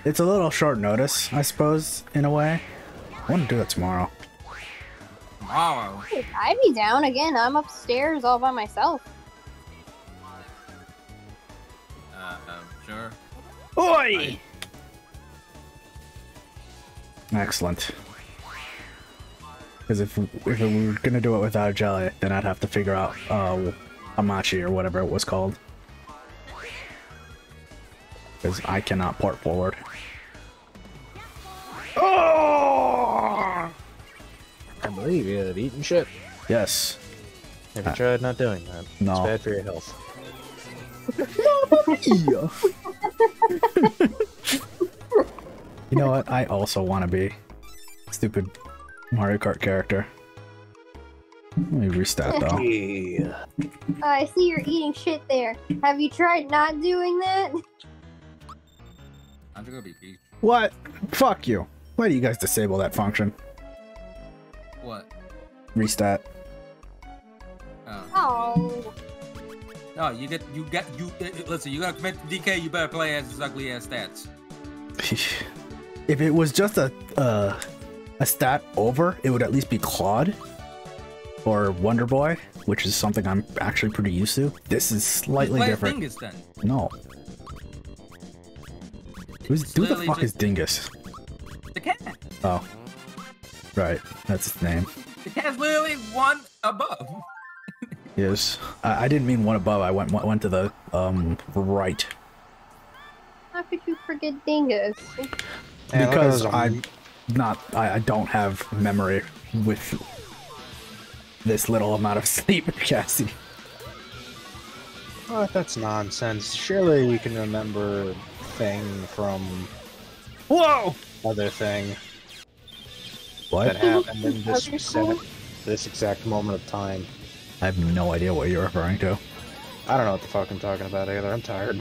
It's a little short notice, I suppose, in a way. I want to do it tomorrow. Tomorrow. I'd be down again. I'm upstairs all by myself. Sure. Oi! Excellent. Because if, if we were gonna do it without Jelly, then I'd have to figure out uh, Hamachi or whatever it was called. Because I cannot port forward. Oh! I believe you have eaten shit. Yes. Have you Uh, tried not doing that? no. It's bad for your health. you know what? I also want to be stupid Mario Kart character. Let me restart though. Yeah. Uh, I see you're eating shit there. Have you tried not doing that? I'm just gonna be Peach. What? Fuck you. Why do you guys disable that function? What? Restat. Oh. Oh. No, you get, you get, you, uh, uh, listen, you gotta commit to DK, you better play as his ugly ass stats. if it was just a uh, a stat over, it would at least be Claude or Wonder Boy, which is something I'm actually pretty used to. This is slightly different. Dingus then. No. Who's, who the fuck is Dingus? The cat. Oh. Right, that's his name. The cat's literally one above. Yes. I, I didn't mean one above, I went went to the um right. How could you forget Dingus? Yeah, because look I'm not I, I don't have memory with this little amount of sleep, Cassie. Oh, that's nonsense. Surely you can remember thing from Whoa! other thing What? that What? happened in this Other this exact moment of time. I have no idea what you're referring to. I don't know what the fuck I'm talking about either. I'm tired.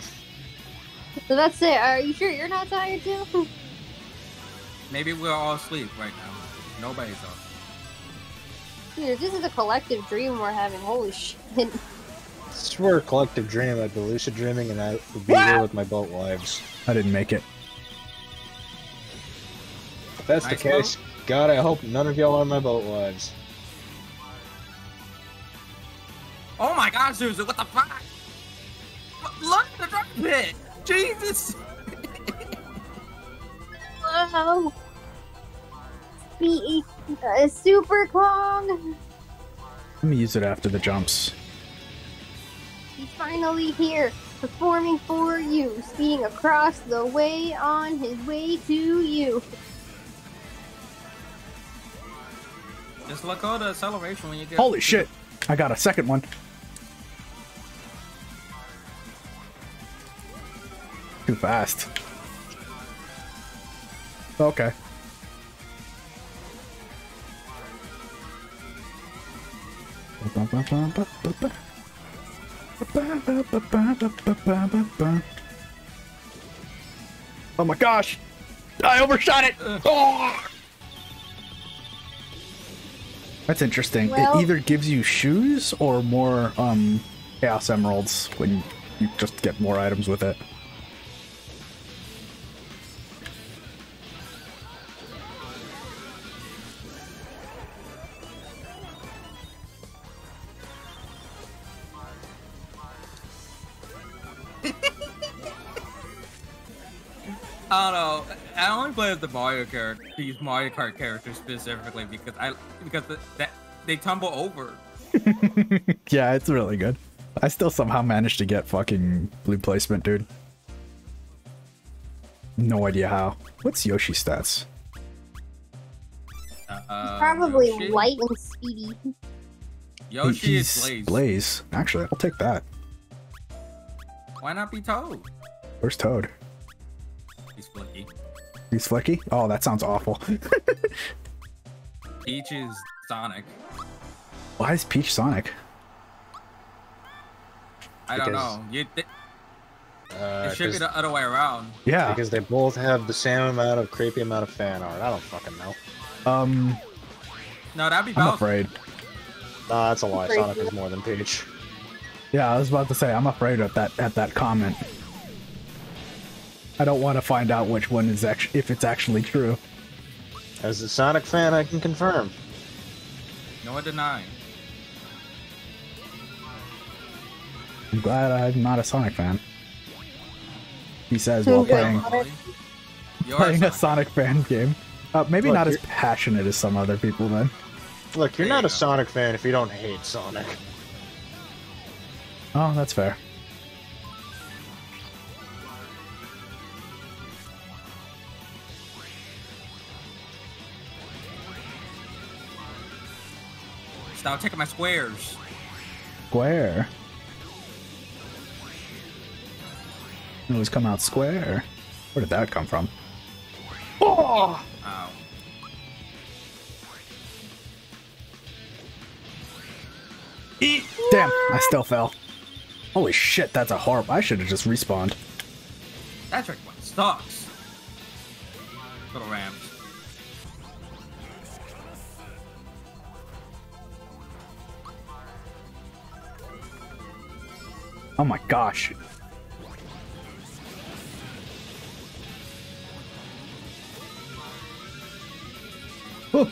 So that's it. Are you sure you're not tired too? Maybe we're all asleep right now. Nobody's up. Dude, this is a collective dream we're having. Holy shit. This swear, a collective dream. I'd be lucid dreaming, and I would be here with my boat wives. I didn't make it. If that's Nice the case, God, I hope none of y'all are my boat wives. Oh my god, Susan, what the fuck? Look- Look at the drop pit! Jesus! Wow. Be uh, super Kong. Let me use it after the jumps. He's finally here, performing for you, speeding across the way on his way to you. Just look at the acceleration when you get. Holy shit! I got a second one. Too fast. Okay. Oh my gosh! I overshot it! Oh! That's interesting. Well- it either gives you shoes or more um chaos emeralds when you just get more items with it. I don't know. I only play as the Mario character, these Mario Kart characters specifically because I because the, that they tumble over. yeah, it's really good. I still somehow managed to get fucking blue placement, dude. No idea how. What's Yoshi's stats? Uh, Probably Yoshi? light and speedy. Yoshi is He's Blaze. Blaze. Actually, I'll take that. Why not be Toad? Where's Toad? He's flicky. He's Flicky? Oh, that sounds awful. Peach is Sonic. Why is Peach Sonic? I don't Because- know. You th- Uh, It should be the other way around. Yeah. because they both have the same amount of creepy amount of fan art. I don't fucking know. Um, No, that'd be I'm Bowser. afraid. Nah, that's a lie. Sonic is more than Peach. Yeah, I was about to say I'm afraid of that at that comment. I don't want to find out which one is actually if it's actually true. As a Sonic fan, I can confirm. No one denying. I'm glad I'm not a Sonic fan. He says while playing You're playing a Sonic. Sonic fan game. Uh, maybe Look, not as passionate as some other people then. Look, you're There not you a. Sonic fan if you don't hate Sonic. Oh, that's fair. Stop taking my squares. Square. It always come out square. Where did that come from? Ow. Damn, I still fell. Holy shit, that's a harp. I should have just respawned. That trick one sucks. Little Rams. Oh my gosh. Whew.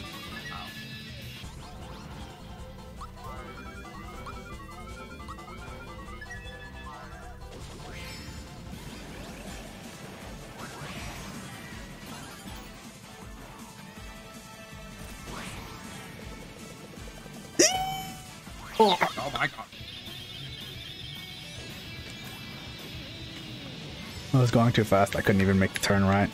Oh my god. I was going too fast. I couldn't even make the turn right.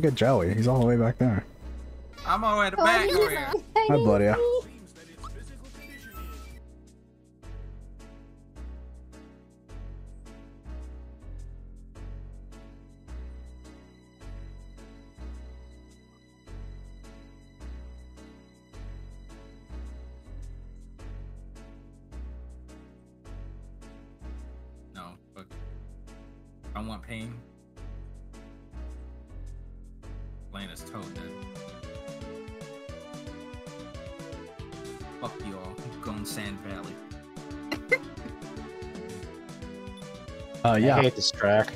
Look at Joey. He's all the way back there. I'm all the way at the Oh, back he's over here. on tiny Hi, buddy. Uh, I yeah. hate this track.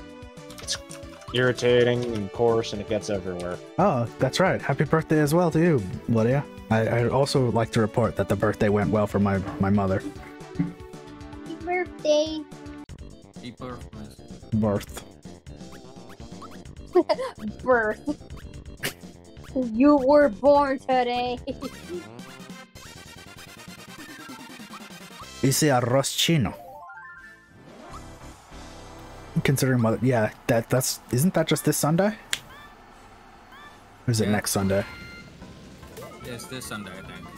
It's irritating and coarse, and it gets everywhere. Oh, that's right. Happy birthday as well to you, Lydia. I, I also like to report that the birthday went well for my, my mother. Happy birthday. People are from this. Birth. Birth. you were born today. Ese arroz chino. Considering mother, yeah, that that's isn't that just this Sunday? Or is it Yeah. next Sunday? It's this Sunday, I think.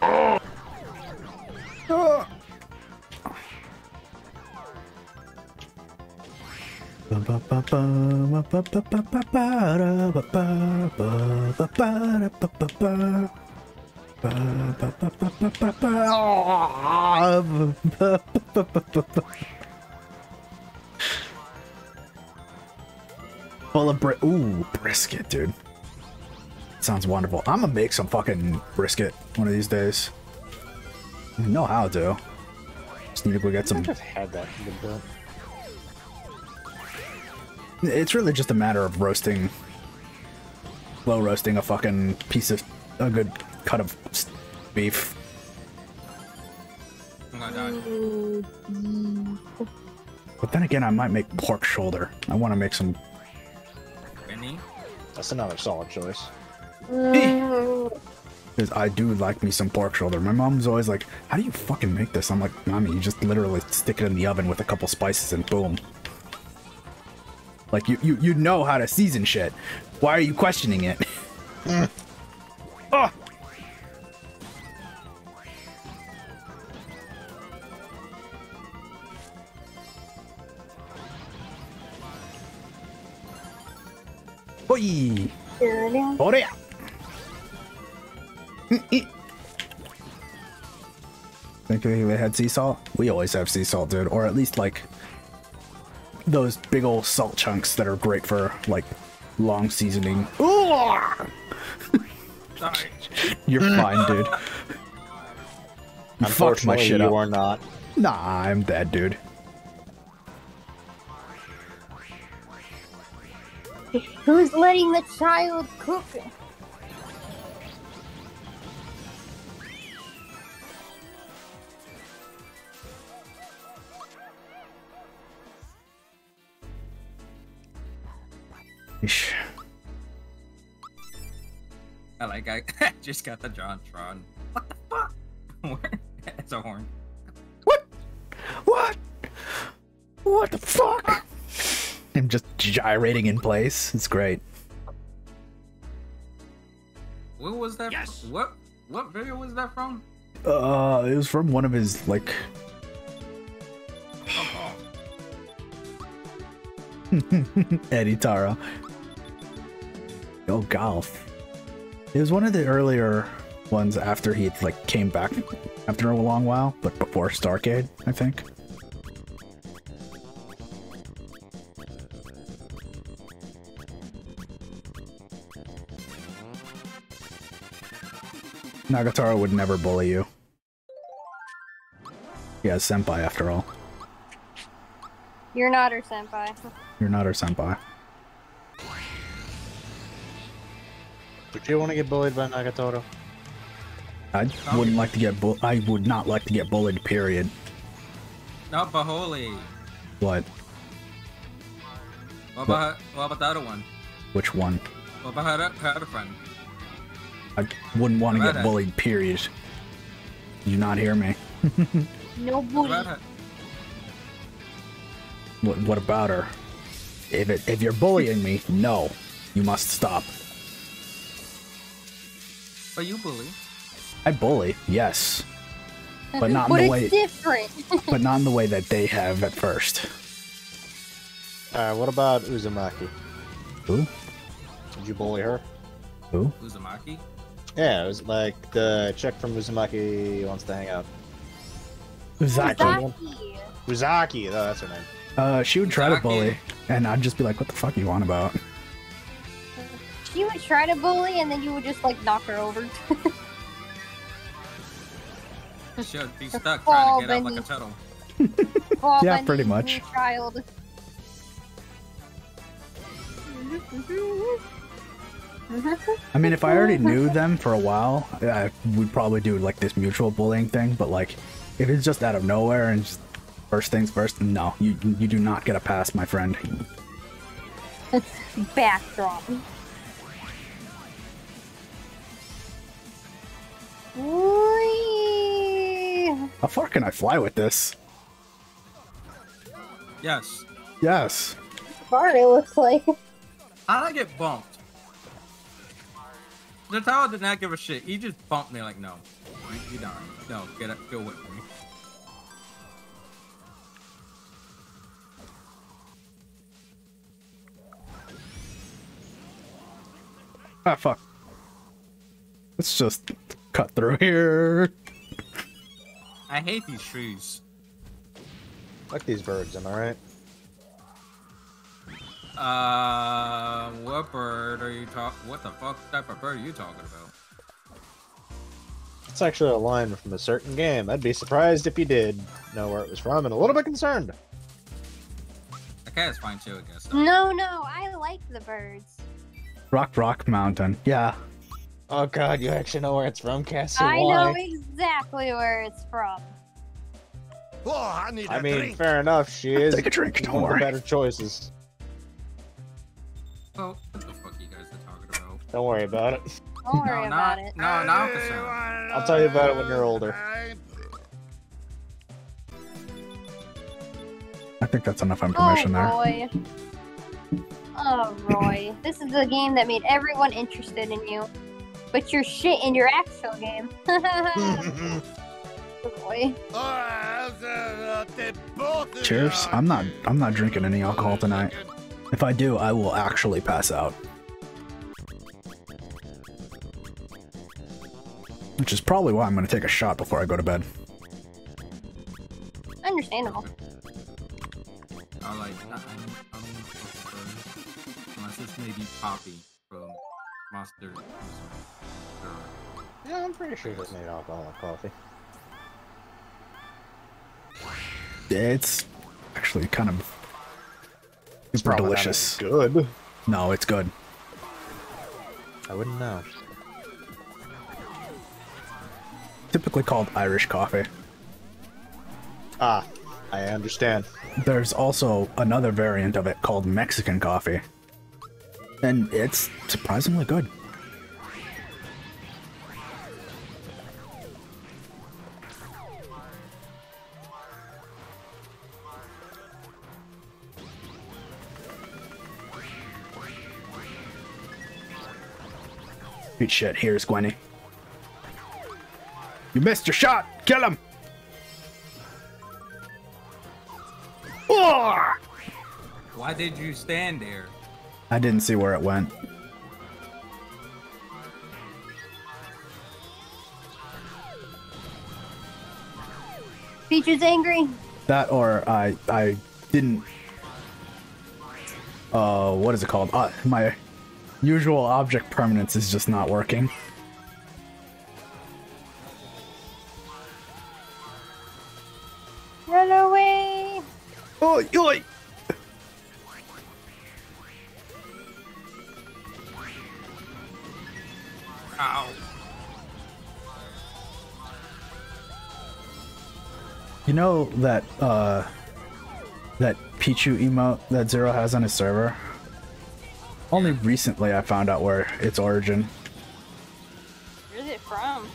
Full of bri- ooh brisket, dude. Sounds wonderful. I'm gonna make some fucking brisket one of these days. I know how to. Just need to go get some. think I've had that a good bit. It's really just a matter of roasting, low roasting a fucking piece of a good cut of beef. I'm gonna die. But then again, I might make pork shoulder. I want to make some. Benny? That's another solid choice. Because I do like me some pork shoulder. My mom's always like, "How do you fucking make this?" I'm like, "Mommy, you just literally stick it in the oven with a couple spices and boom." Like you you you know how to season shit. Why are you questioning it? had sea salt? We always have sea salt, dude. Or at least like those big old salt chunks that are great for like long seasoning. Ooh! Sorry. You're fine, dude. You fucked my Unfortunately, shit you up. are not. Nah, I'm dead, dude. Who's letting the child cook? Just got the John Tron. What the fuck? it's a horn. What? What? What the fuck? I'm just gyrating in place. It's great. What was that? Yes! What what video was that from? Uh, it was from one of his like. Oh, Eddie Taro. Oh, golf. It was one of the earlier ones after he like came back after a long while, but before Starcade, I think. Nagatoro would never bully you. He has senpai after all. You're not her senpai. You're not her senpai. Would you want to get bullied by Nagatoro? I wouldn't like to get bull. I would not like to get bullied. Period. not Baholi. What? What about what about the other one? Which one? What about her, her other friend? I wouldn't want to About get it. bullied. Period. Did you not hear me? No What bully. about? What, what about her? If it, if you're bullying me, no, you must stop. But you bully. I bully, yes, but not in but the way, different. but not in the way that they have at first. Uh, what about Uzumaki? Who? Did you bully her? Who? Uzumaki. Yeah, it was like the chick from Uzumaki wants to hang out. Uzaki. Zaki. Uzaki, oh, that's her name. Uh, she would try to bully, and I'd just be like, "What the fuck you on about?" She would try to bully, and then you would just like knock her over. Should be stuck trying to get out like a turtle. Fall Yeah, on pretty much. Child. I mean, if I already knew them for a while, I would probably do like this mutual bullying thing. But like, if it's just out of nowhere and just first things first, no, you you do not get a pass, my friend. It's backdrop. Whee! How far can I fly with this? Yes. Yes. Far it looks like. How did I get bumped? The tower did not give a shit. He just bumped me like, no, you, you done. No, get it, go with me. Ah, fuck. Let's just cut through here. I hate these trees. Like these birds, am I right? Uh, what bird are you talk? What the fuck type of bird are you talking about? It's actually a line from a certain game. I'd be surprised if you did know where it was from and a little bit concerned. The cat is fine too, I guess. No, no, I like the birds. Rock, rock, mountain. Yeah. Oh god, you actually know where it's from, Cassie? I Why? know exactly where it's from. Oh, I need a I mean, drink. fair enough. She is Take a drink, don't one of the worry. better choices. Oh, what the fuck you guys are talking about? Don't worry about it. Don't worry no, about not, it. no, not the sound. I'll tell you about it when you're older. I think that's enough Oh information there. Oh, Roy, this is the game that made everyone interested in you, but you're shit in your actual game. Roy. Cheers. I'm not. I'm not drinking any alcohol tonight. If I do, I will actually pass out. Which is probably why I'm going to take a shot before I go to bed. Understandable. I like. I, I'm, I'm prefer, unless it's maybe Poppy from Monster. Sure. Yeah, I'm pretty sure it's made alcoholic coffee. It's actually kind of super Probably not delicious. Good. No, it's good. I wouldn't know. Typically called Irish coffee. Ah, I understand. There's also another variant of it called Mexican coffee. And it's surprisingly good. Good shit. Here's Gwenny. You missed your shot. Kill him. Why did you stand there? I didn't see where it went. Peaches angry. That or I I didn't. Uh, what is it called? Uh, my usual object permanence is just not working. Run away. Oi, oi! Ow. You know that uh that Pichu emote that Zero has on his server? Only recently I found out where its origin. Where's it from?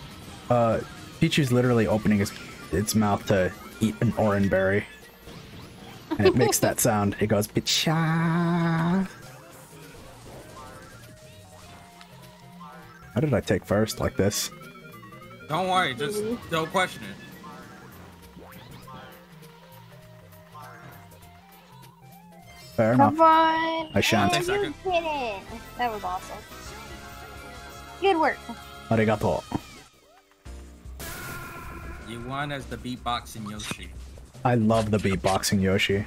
Uh Pichu's literally opening his its mouth to eat an orange berry. And it makes that sound. It goes Picha. How did I take first like this? Don't worry, just don't question it. Fair enough. Come on. I shan't. Oh, you did it. That was awesome. Good work. Arigato. You won as the beatboxing Yoshi. I love the beatboxing Yoshi.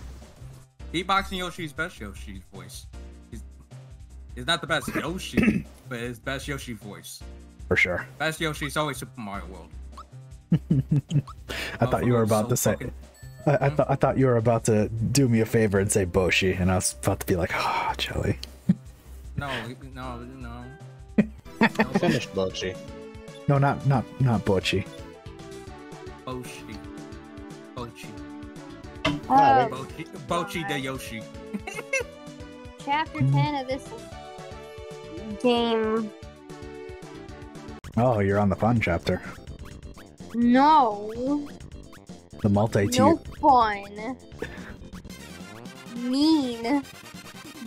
Beatboxing Yoshi's best Yoshi voice. He's, he's not the best Yoshi, but his best Yoshi voice. For sure. Best Yoshi is always Super Mario World. I thought you were about so to say fucking- I, I thought I thought you were about to do me a favor and say Boshi, and I was about to be like, ah, Joey. No, no, no. I finished Bochi. No, not not not Bochi. Boshi. Bochi. Uh, Bochi. Bochi the Yoshi. chapter 10 of this game. Oh, you're on the fun chapter. No. The multi No fun. Mean.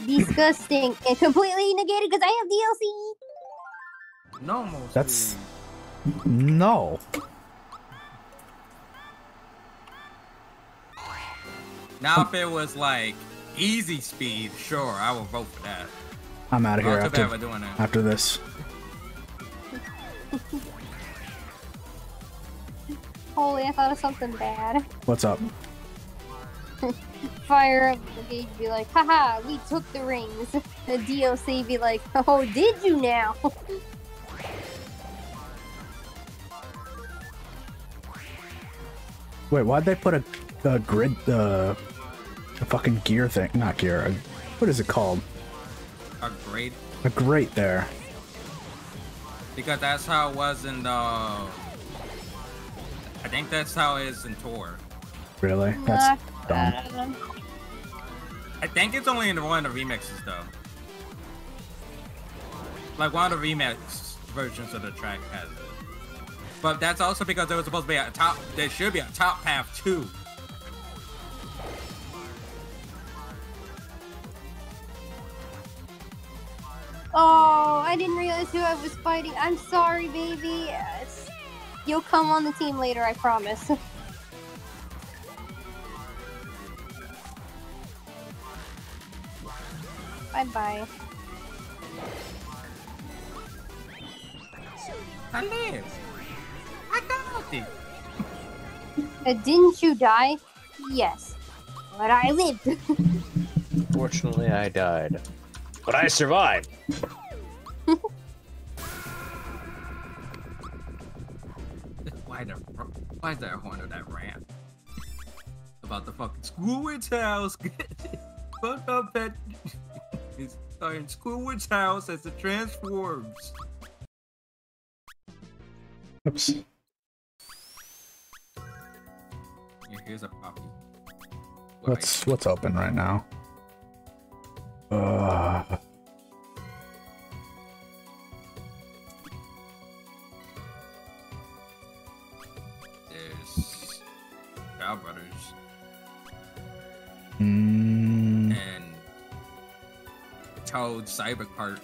Disgusting. And completely negated because I have DLC. No, most. That's- No. Now, if it was like easy speed, sure, I would vote for that. I'm out of here Not too bad after doing that. after this. Holy, I thought of something bad. What's up? Fire up the gauge be like, haha, we took the rings. The DLC be like, oh, did you now? Wait, why'd they put a, a grid, uh, a fucking gear thing? Not gear. A, what is it called? A great A grate there. because that's how it was in the. I think that's how it is in tour. Really? That's Not dumb. bad. I think it's only in one of the remixes though. Like one of the remix versions of the track has it. But that's also because there was supposed to be a top. There should be a top half too. Oh, I didn't realize who I was fighting. I'm sorry, baby. It's... You'll come on the team later, I promise. bye bye. I live. I got it. Uh, didn't you die? Yes. But I lived. Fortunately, I died. But I survived. Why the why is there a horn of that rant? About the fucking Squidward's house. Fuck up that is in Squidward's house as it transforms. Oops. Yeah, here's a poppy. What's what's open right now? Uh, There's Bow Brothers mm, and Toad Cybercart.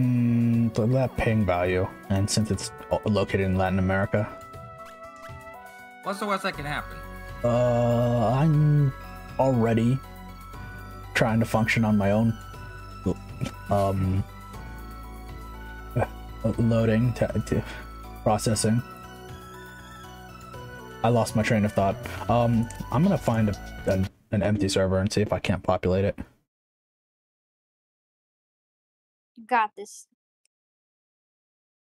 mm, th- that ping value, and since it's located in Latin America, What's the worst that can happen? uh, I'm already trying to function on my own. Um, uh, loading, to, to processing. I lost my train of thought. Um, I'm gonna find a, an, an empty server and see if I can't populate it. You got this.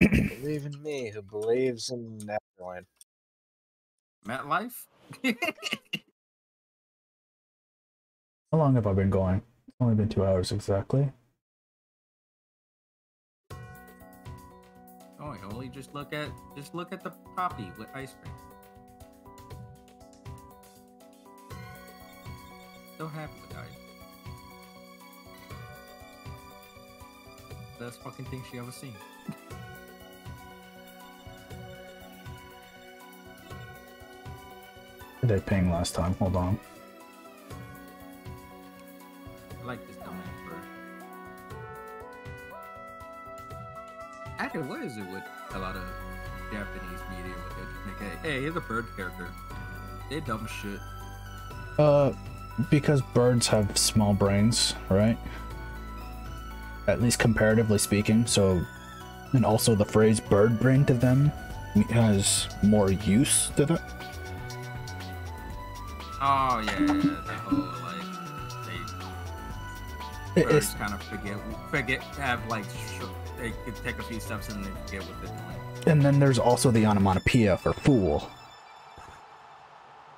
Believe in me, who believes in Neverland. MetLife? How long have I been going? It's only been two hours exactly. oh, only just look at just look at the poppy with ice cream. So happy with that. Best fucking thing she ever seen. Did I ping last time? Hold on. What is it with a lot of Japanese media? Where they just make, hey, hey, here's a bird character. They dumb shit. Uh, because birds have small brains, right? At least comparatively speaking. So, and also the phrase "bird brain" to them has more use to them. Oh yeah, yeah, yeah, that whole like they It- birds It's kind of forget forget have like they could take a few steps and they forget what they're doing. and then there's also the onomatopoeia for fool.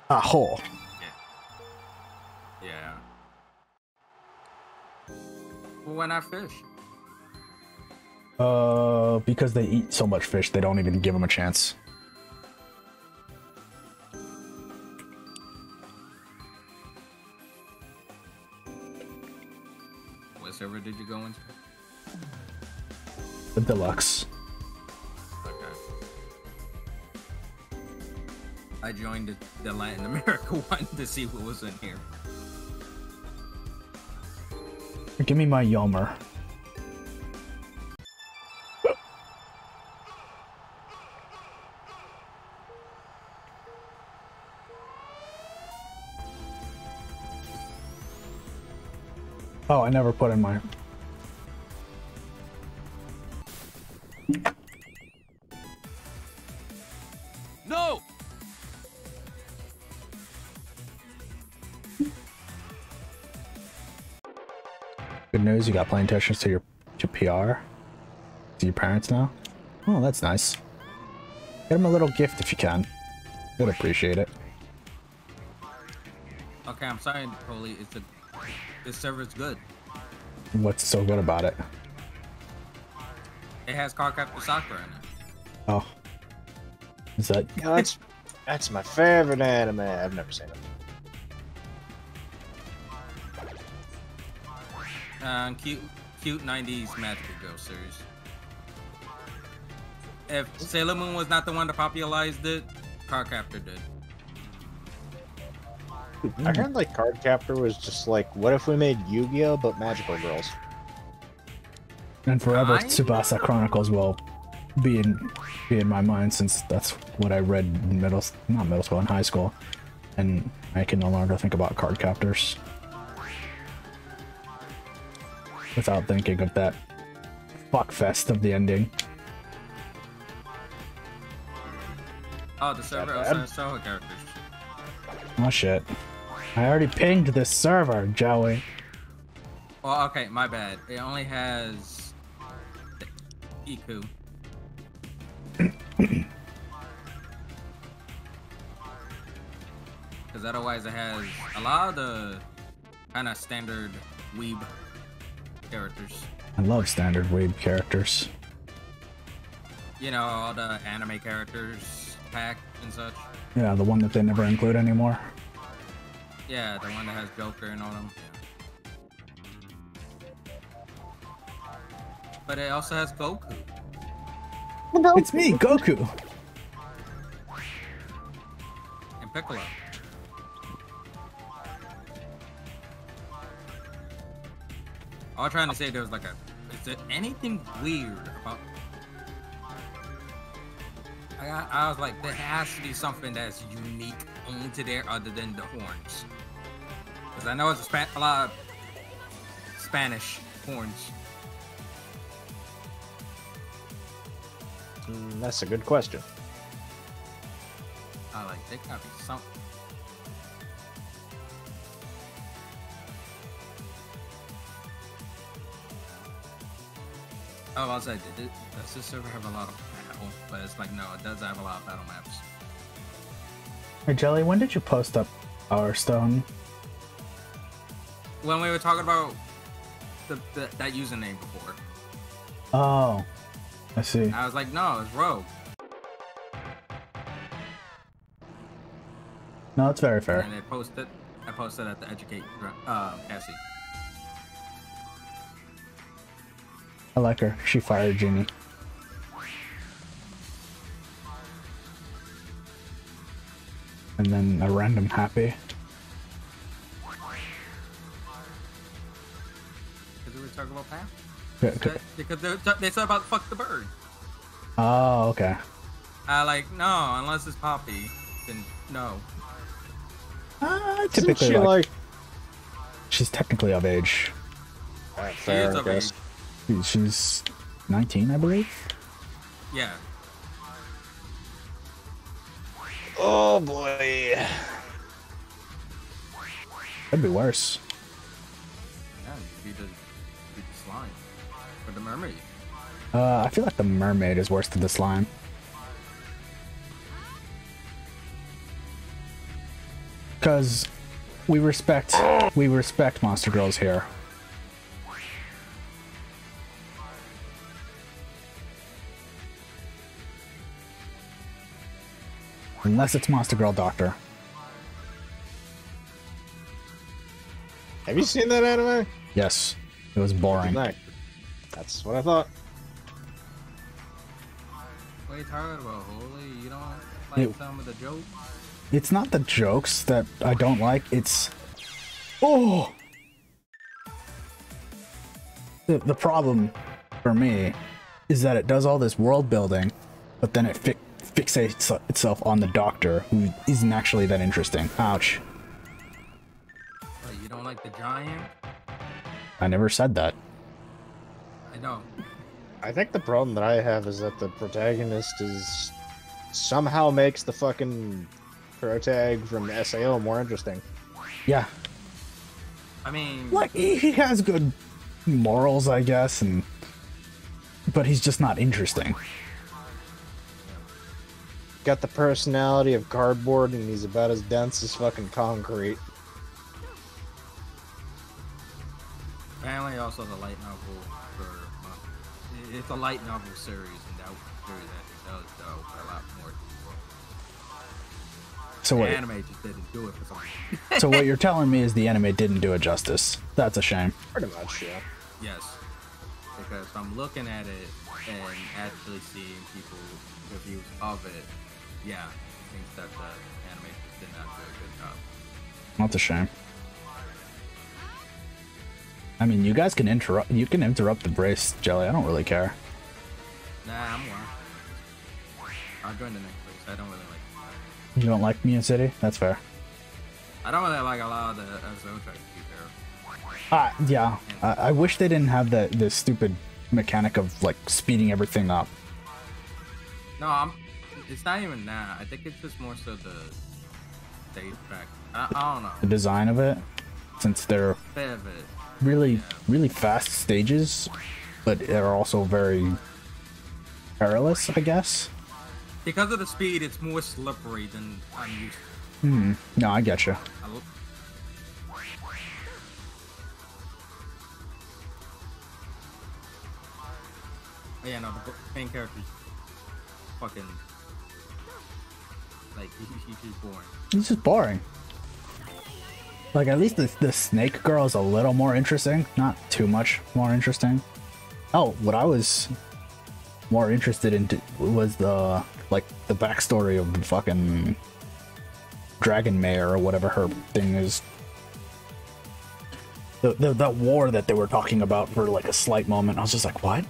Aho. Yeah. Well, when I fish, Uh, because they eat so much fish, they don't even give them a chance. what server did you go into? The deluxe. Okay. I joined the, the Latin America one to see what was in here. Give me my Yomer. Oh, I never put in my. You got playing attentions to your to PR. To your parents now. Oh, that's nice. Get them a little gift if you can. They'd appreciate it. Okay, I'm sorry, Holy. It's a this server's good. What's so good about it? It has Cardcaptor Sakura in it. Oh, is that Yeah, that's that's my favorite anime. I've never seen it. Uh, cute, cute '90s magical girl series. If Sailor Moon was not the one to popularized it, Cardcaptor did. I heard like Card Captor was just like, what if we made Yu-Gi-Oh but magical girls? And forever, I- Tsubasa Chronicles will be in be in my mind since that's what I read in middle, not middle school, in high school, and I can no longer think about card captors without thinking of that fuckfest of the ending. Oh, the server also has Touhou characters. Oh shit! I already pinged this server, Joey. Well, okay, my bad. It only has Iku. Because otherwise, it has a lot of the kind of standard weeb characters. I love standard weeb characters. You know, all the anime characters pack and such. Yeah, the one that they never include anymore. Yeah, the one that has Joker and all them. But it also has Goku. It's me, Goku. and Piccolo. All trying to say there was like a is there anything weird about I, got- I was like there has to be something that's unique only to there other than the horns. Because I know it's a, Spa- a lot of Spanish horns. Mm, that's a good question. I like there gotta be something. Oh, I was like, does this server have a lot of battle? But it's like, no, it does have a lot of battle maps. Hey Jelly, when did you post up our Stone? When we were talking about the, the that username before, Oh, I see. I was like, no, it's Rogue. No, it's very fair. And I posted, I posted at the Educate, uh, Cassie. I like her. She fired Genie. And then a random happy. Because we were talking about Path. Yeah, c- Because they, they said about fuck the bird. Oh, okay. I like no, unless it's Poppy, then no. Uh, Isn't typically, she like, like she's technically of age. Alright, She fair, is I of guess. age. She's 19, I believe. Yeah. Oh boy. That'd be worse. Yeah, be the be the slime. Or the mermaid. Uh, I feel like the mermaid is worse than the slime. Cause we respect we respect monster girls here. Unless it's Monster Girl Doctor. Have you seen that anime? Yes. It was boring. That's what I thought. What are you talking about, Holy? You don't like It- some of the jokes? It's not the jokes that I don't like, it's Oh the, the problem for me is that it does all this world building, but then it fi- fixates itself on the doctor, who isn't actually that interesting. Ouch. What, you don't like the giant? I never said that. I know. I think the problem that I have is that the protagonist is somehow makes the fucking protag from the SAO more interesting. Yeah. I mean, Like, he, he has good morals, I guess, and. But he's just not interesting. Got the personality of cardboard and he's about as dense as fucking concrete. apparently also the light novel for uh, it's a light novel series, and that series actually does go a lot more. So The what? anime just didn't do it for some. So what you're telling me is the anime didn't do it justice. That's a shame. Pretty much, yeah. Yes. Because I'm looking at it and actually seeing people reviews of it, yeah, I think that the anime did not do a good job. That's a shame. I mean, you guys can interrupt. You can interrupt the brace, Jelly. I don't really care. Nah, I'm one. I'll join the next place. I don't really like. You don't like Mia City? That's fair. I don't really like a lot of the SO tracks to be fair. Uh, yeah. I, I wish they didn't have the the stupid mechanic of like speeding everything up. No, I'm. It's not even that. I think it's just more so the stage track. I, I don't know. The design of it, since they're of it. really really fast stages, but they're also very perilous, I guess. Because of the speed, it's more slippery than I'm used to. Hmm. No, I get you. I yeah, no, the main character's fucking like he, he's just boring. It's just boring. Like at least the the snake girl is a little more interesting, not too much more interesting. Oh, what I was more interested in was the like the backstory of the fucking dragon mare or whatever her thing is. The, the war that they were talking about for like a slight moment, I was just like, what?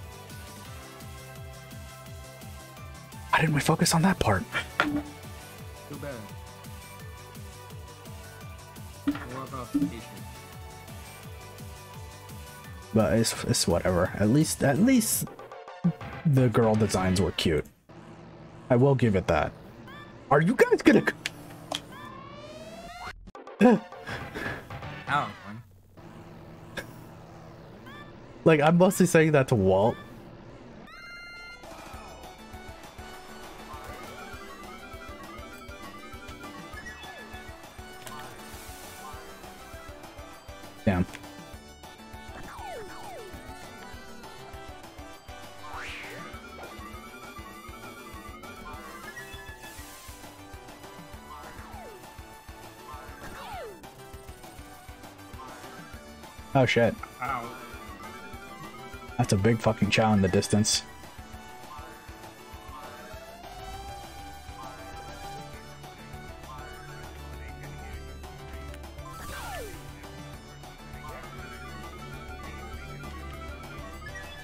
Why didn't we focus on that part? Too bad. More about but it's it's whatever. At least at least the girl designs were cute. I will give it that. Are you guys gonna? Man? Like I'm mostly saying that to Walt. Oh shit. Ow. That's a big fucking chow in the distance.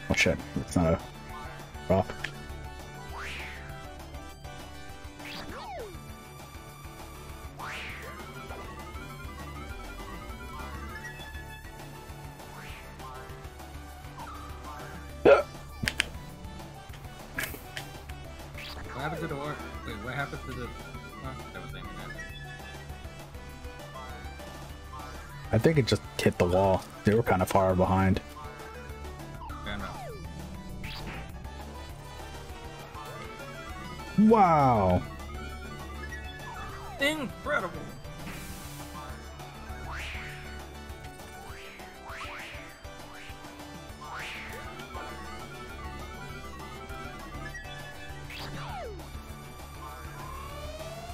Oh shit, it's not a drop. What happened to the war? Wait, what happened to the? Huh? That was aiming at me. I think it just hit the wall. They were kind of far behind. Wow. Incredible.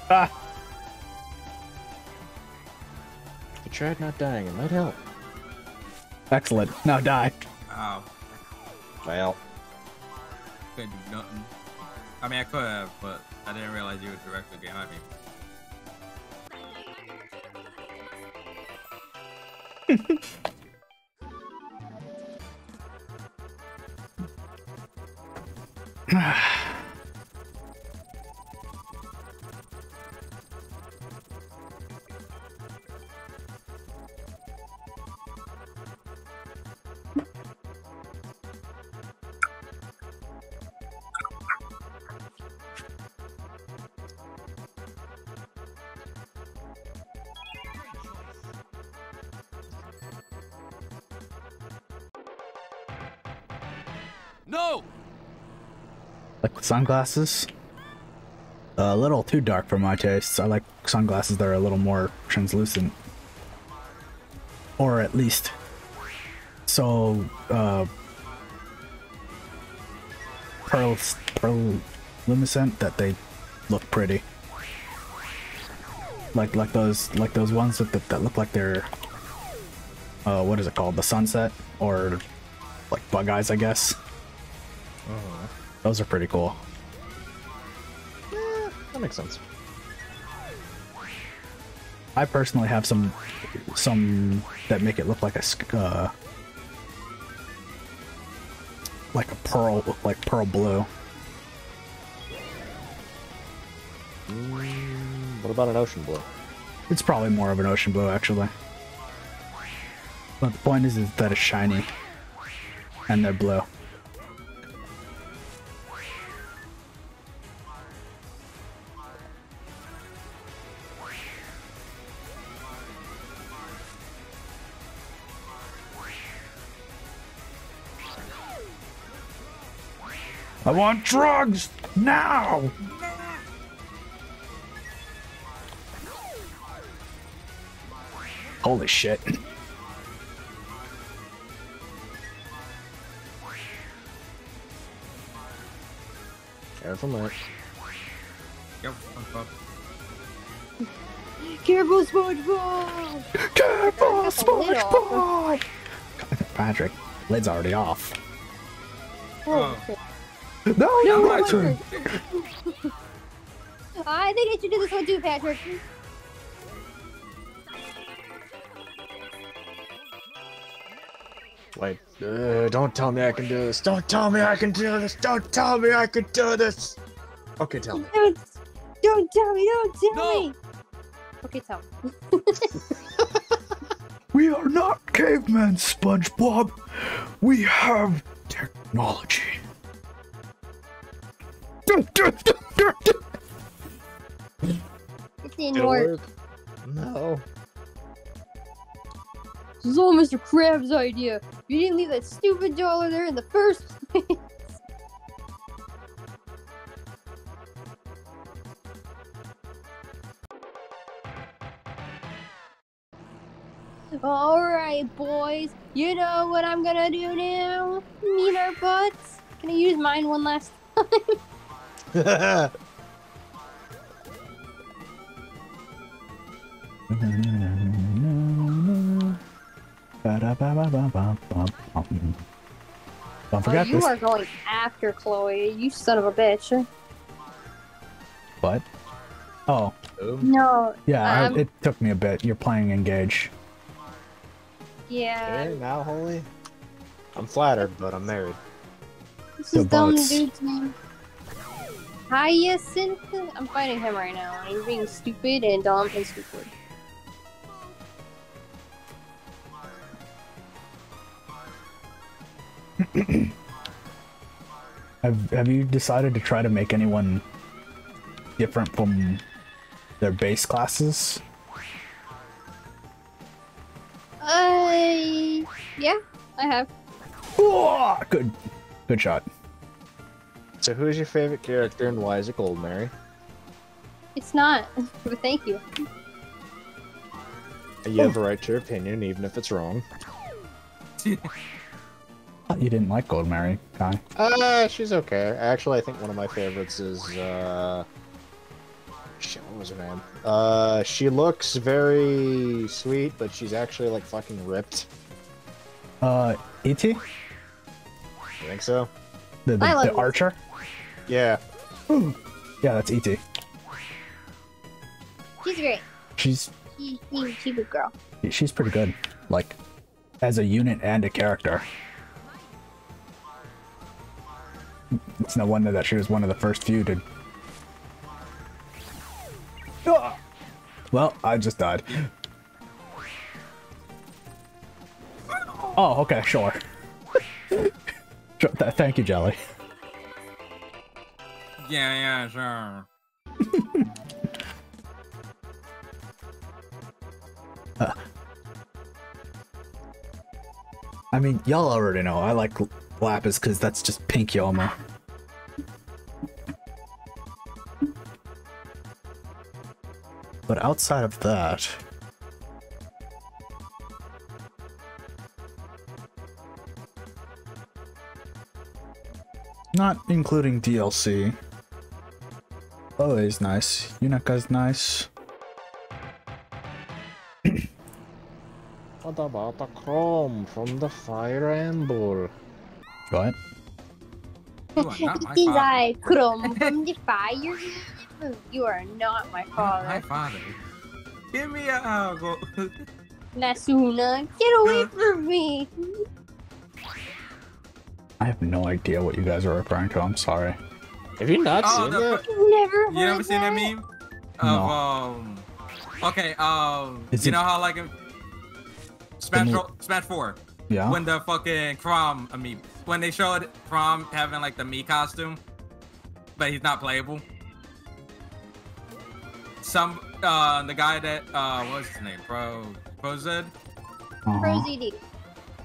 Ah. You tried not dying, it might help. Excellent. Now die. Ow. Well, Couldn't do nothing. I mean, I could have, but I didn't realize you were directly behind me. Sunglasses. A little too dark for my tastes. I like sunglasses that are a little more translucent. Or at least so uh pearl pearl luminescent that they look pretty. Like like those like those ones that that, that look like they're uh what is it called? The sunset or like bug eyes, I guess. Those are pretty cool. that makes sense. I personally have some some that make it look like a uh, like a pearl, like pearl blue. Mm, what about an ocean blue? It's probably more of an ocean blue, actually. But the point is, is that it's shiny, and they're blue. Want drugs now. Holy shit. Careful, Matt. Yep, I'm fucked. Careful, SpongeBob! Careful, the SpongeBob! Patrick, lid's already off. Oh, Oh. Shit. No, No, my no, turn. I think I should do this one too, Patrick. Wait, uh, don't tell me I can do this. Don't tell me I can do this. Don't tell me I can do this. Okay, tell me. Don't, don't tell me, don't tell No. me. Okay, tell me. We are not cavemen, SpongeBob. We have technology. All Mr. Krabs' idea. You didn't leave that stupid dollar there in the first place. Alright, boys. You know what I'm gonna do now? Meet our butts. Can I use mine one last Don't Oh, you this. are going after Chloe, you son of a bitch. What? Oh, No, yeah, I- Um, it took me a bit. You're playing Engage. yeah. Hey, now, holy. I'm flattered, but I'm married. This The is dumb dude's name. Hyacinth? I'm fighting him right now. He's being stupid and dumb and stupid. Have Have you decided to try to make anyone different from their base classes? Uh, yeah, I have. Oh, good, good shot. So, who's your favorite character and why is it Goldmary? It's not, but thank you. You have a right to your opinion, even if it's wrong. Thought you didn't like Goldmary, Kai. Uh, she's okay. Actually, I think one of my favorites is, uh... Shit, what was her name? Uh, she looks very sweet, but she's actually, like, fucking ripped. Uh, Et, You think so? the the, I the archer. Yeah. Yeah, that's Et. She's great. She's She, she, she's a good girl. she's pretty good, like as a unit and a character. It's no wonder that she was one of the first few to. Ah! Well, I just died. Oh, okay, sure. Sure, th- Thank you, Jelly. Yeah, yeah, sure. I mean, y'all already know I like Lapis because that's just pink Yoma. But outside of that, not including DLC. Always oh, nice. Yunaka's nice. What about the Chrom from the Fire Emblem? What? You are not my These. I come from the fire. You are not my father. My father. father. Give me a algo. Lucina, get away from me. I have no idea what you guys are referring to. I'm sorry. Have you not Oh, seen the- that? Never You never seen that that? meme? Of um. Okay. Um. Is you it- know how like in Smash mo- Ro- Smash Four Yeah. when the fucking Chrom I mean when they showed Chrom having like the Mii costume, but he's not playable. Some uh the guy that uh what's his name? Pro Pro Zed Uh-huh. ProZD.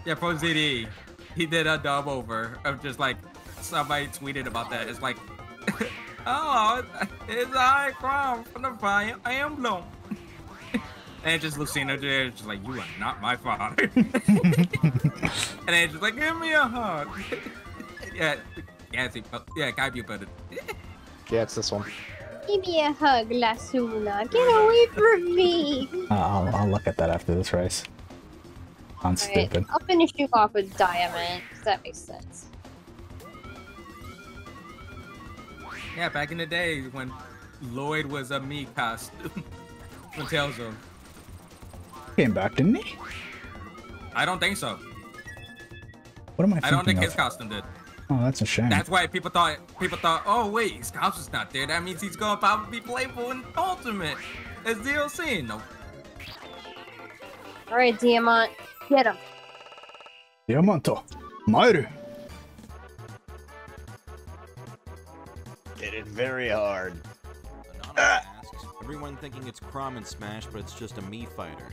yeah ProZD he did a dub over of just like somebody tweeted about that. It's like oh it's I Chrom from the Fire Emblem and it just Lucina there just like you are not my father and it's just like give me a hug yeah yeah see, oh, yeah Kaibu put it Yeah, it's this one. Give me a hug, Lucina. Get away from me. Uh, I'll, I'll look at that after this race. I'm Alright, stupid. I'll finish you off with Diamant, 'cause that makes sense. Yeah, back in the day when Lloyd was a Mii costume. when Tales of. Came back, didn't he? I don't think so. What am I thinking I don't think of? his costume did. Oh, that's a shame. That's why people thought people thought, oh wait, his costume's not there. That means he's gonna probably be playable in Ultimate as DLC. No, Alright, Diamant, get him. Diamanto. Maru. Hit it very hard. Anonymous asks, everyone thinking it's Chrom and Smash, but it's just a Mii fighter.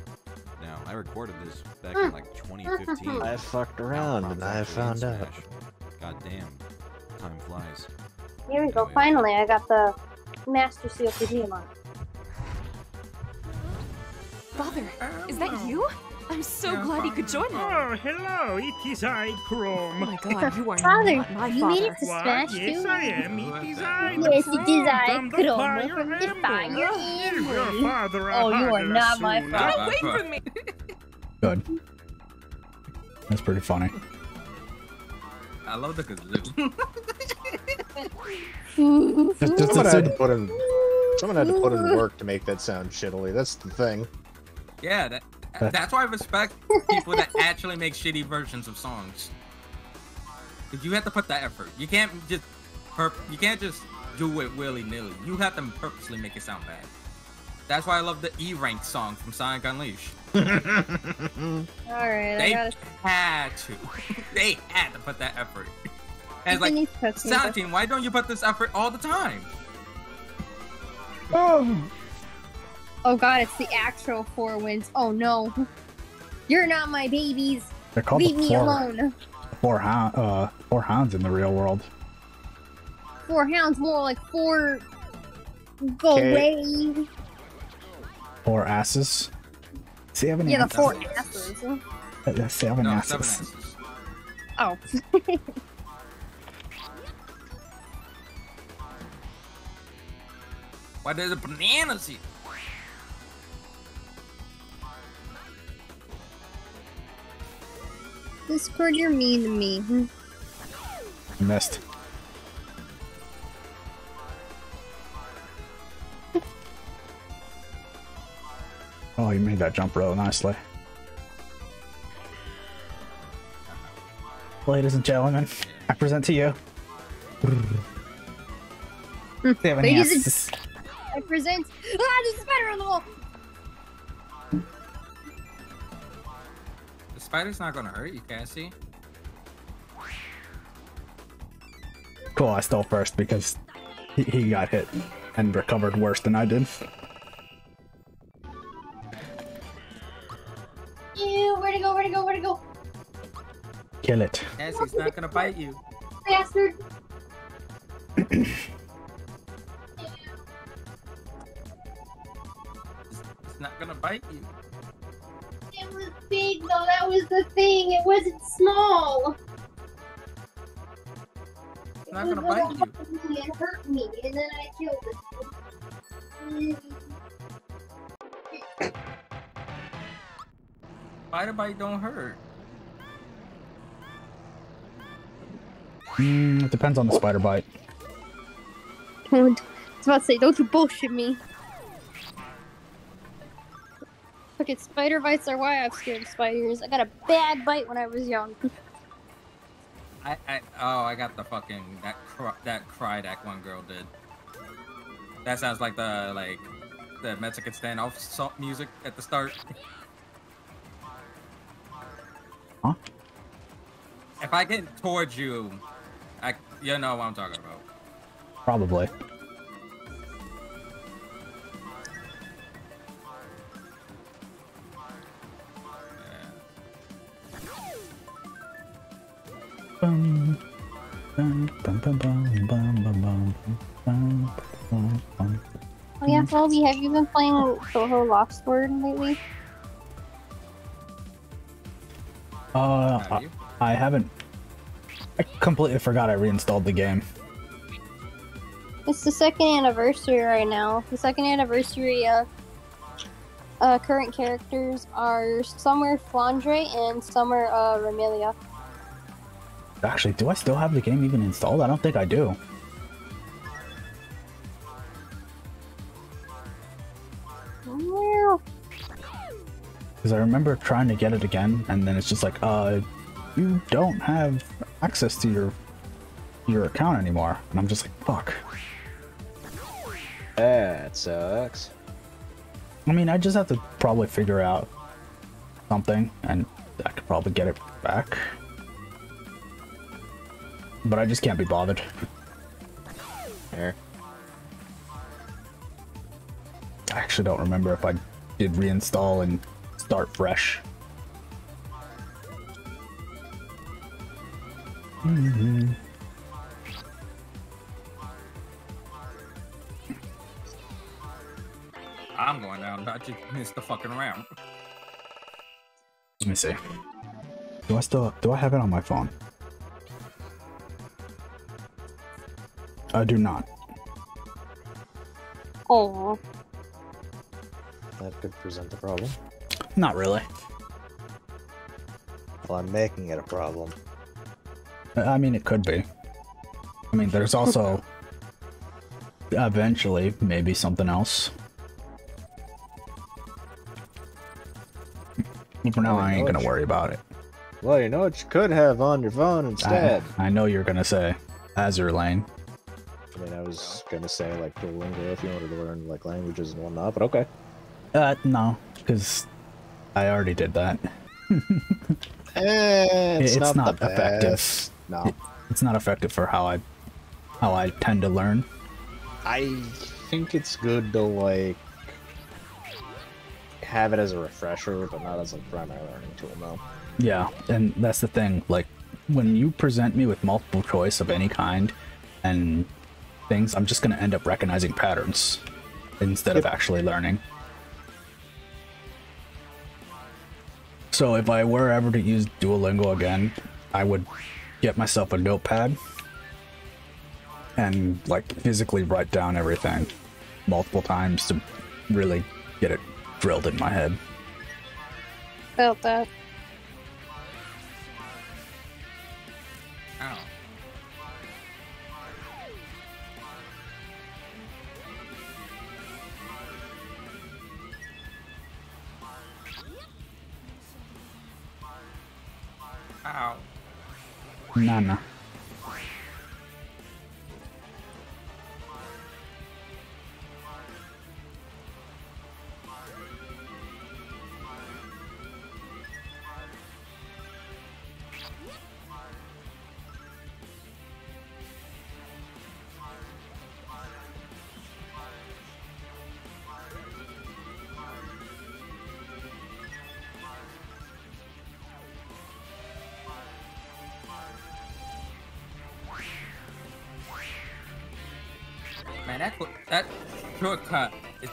Now, I recorded this back in hmm. like 2015. I fucked around and I found out. Smash. God damn. Time flies. Here we go. Finally, I got the Master Seal for Diamant. Father, is that you? I'm so Yeah, glad you could join us. Oh, hello, it is I, Chrom. Oh Chrom. my god, you are Father, not my you father. made it to What? Smash Yes. I am. It is I, Yes, it is I, Chrom from the Chrom Fire from the Emblem. Fire Give your ah, father Oh, you are not my father. Get Away from me! Good. That's pretty funny. I love the kazoo. Just, just, Someone had to put in. Someone had to put in work to make that sound shittily. That's the thing. yeah, that, that's why I respect people that actually make shitty versions of songs. 'Cause you have to put that effort. You can't just perp- you can't just do it willy nilly. You have to purposely make it sound bad. That's why I love the E rank song from Sonic Unleashed. Alright, I They gotta had to. they had to put that effort. And it's like, finish. Sonic Team, why don't you put this effort all the time? Um, Oh god, it's the actual four winds. Oh no. You're not my babies. they're called Leave the me four, alone. four, hound, uh, four hounds in the real world. Four hounds, more like four. Go Okay. away. Four asses. Seven Yeah, the asses. four asses. Uh, Seven No, asses. seven asses. Oh. Why there's a banana seed? Discord, you're mean to me. Hmm. Missed. Oh, you made that jump really nicely. Ladies and gentlemen, I present to you. Seven Ladies and-. I present. Ah, there's a spider on the wall. Spider's not gonna hurt you, Cassie. Cool, I stole first because he, he got hit and recovered worse than I did. Ew, where'd it go? Where'd it go? Where'd it go? Kill it. Cassie's not gonna bite you. Bastard. It's not gonna bite you. It was big though. That was the thing. It wasn't small. It's not gonna bite you. you. It hurt me, and then I killed it. Spider bite don't hurt. Mm, it depends on the spider bite. Don't. I was about to say, don't you bullshit me. Look at spider bites are why I'm scared of spiders. I got a bad bite when I was young. I, I oh I got the fucking that cry, that cry that one girl did. That sounds like the like the Mexican standoff so- music at the start. Huh? If I get towards you, I you know what I'm talking about. Probably. Oh yeah, Phoebe, have you been playing Touhou LostWord lately? Uh, Have I. I haven't. I completely forgot I reinstalled the game. It's the second anniversary right now. The second anniversary uh uh current characters are Summer Flandre and Summer uh Remilia. Actually, do I still have the game even installed? I don't think I do. Because I remember trying to get it again, and then it's just like, uh, you don't have access to your your account anymore. And I'm just like, fuck. That sucks. I mean, I just have to probably figure out something, and I could probably get it back. But I just can't be bothered. Here. I actually don't remember if I did reinstall and start fresh. Mhm. I'm going down. I just miss the fucking round. Let me see. Do I still do I have it on my phone? I do not. Oh, That could present a problem. Not really. Well, I'm making it a problem. I mean, it could be. I mean, there's also eventually maybe something else. For now, I ain't gonna worry about it. Well, you know what you could have on your phone instead. I, I know you're gonna say Azur Lane. I mean, I was gonna say like Duolingo if you wanted to learn like languages and whatnot, but okay. Uh, no, because I already did that. Eh, it's, It's not, not the effective. best. No, It's not effective for how I how I tend to learn. I think it's good to like have it as a refresher, but not as a primary learning tool. No. Yeah, and that's the thing. Like, when you present me with multiple choice of any kind and things, I'm just gonna end up recognizing patterns instead of actually learning. So if I were ever to use Duolingo again, I would get myself a notepad and like physically write down everything multiple times to really get it drilled in my head. felt that. Ow. Nana.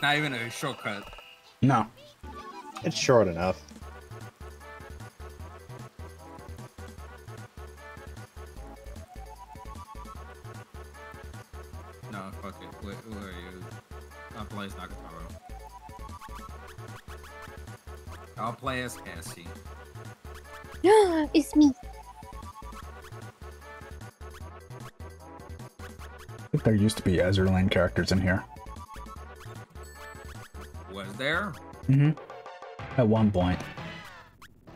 Not even a shortcut. No. It's short enough. No, fuck it. Where, where are you? I'll play as Nagatoro. I'll play as Cassie. it's me. I think there used to be Azur Lane characters in here. Was there? Mm-hmm. At one point.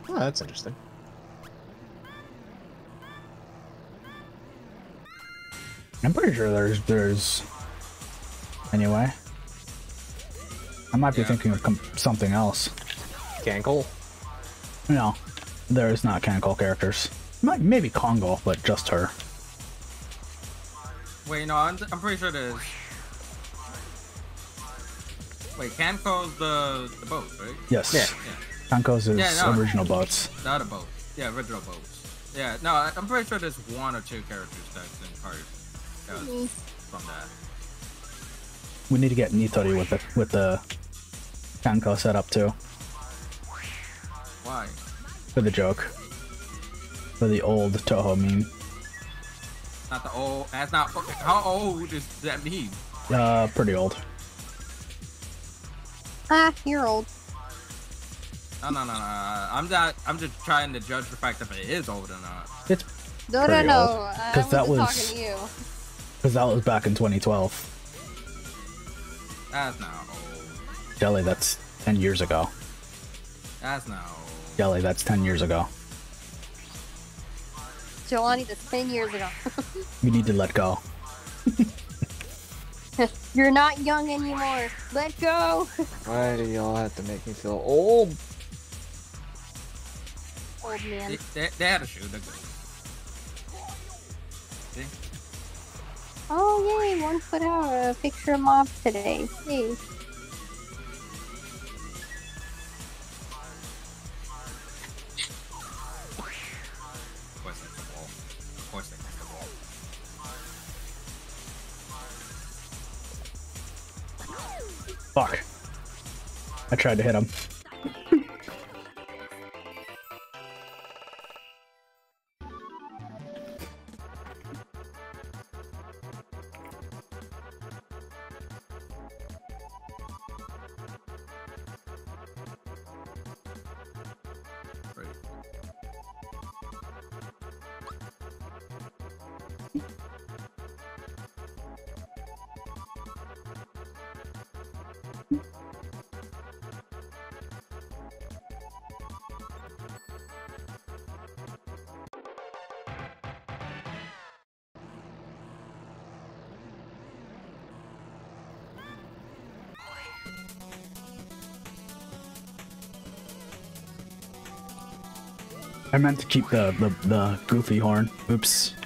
Oh, that's interesting. I'm pretty sure there's there's. Anyway, I might be Yeah. thinking of something else. Cankle? No, there is not KanColle characters. Might, maybe Congo, but just her. Wait, no, I'm, I'm pretty sure there's. Wait, Camco's the the boat, right? Yes. Yeah. Yeah, KanColle's is Yeah, no. original boats. Not a boat. Yeah, original boats. Yeah, no, I- I'm pretty sure there's one or two characters that's in part that was from that. We need to get Nitori with the with the KanColle set up too Why? for the joke. For the old Touhou meme. Not the old. That's not. How old is that mean? Uh, pretty old. Ah, you're old. No, no, no, no. I'm not. I'm just trying to judge the fact if it is old or not. It's No, no, no. old. I 'Cause that wasn't was- talking to you. because that was back in 2012. That's not old. Jelly, that's 10 years ago. That's not old. Jelly, that's 10 years ago. Jelani, that's 10 years ago. We need to let go. You're not young anymore. Let go. Why do y'all have to make me feel old? Old man. They, they, they had a shoe. They're good. See? Oh, yay. One put out a picture of Mob today. Yay. Fuck. I tried to hit him. I meant to keep the, the, the goofy horn. Oops.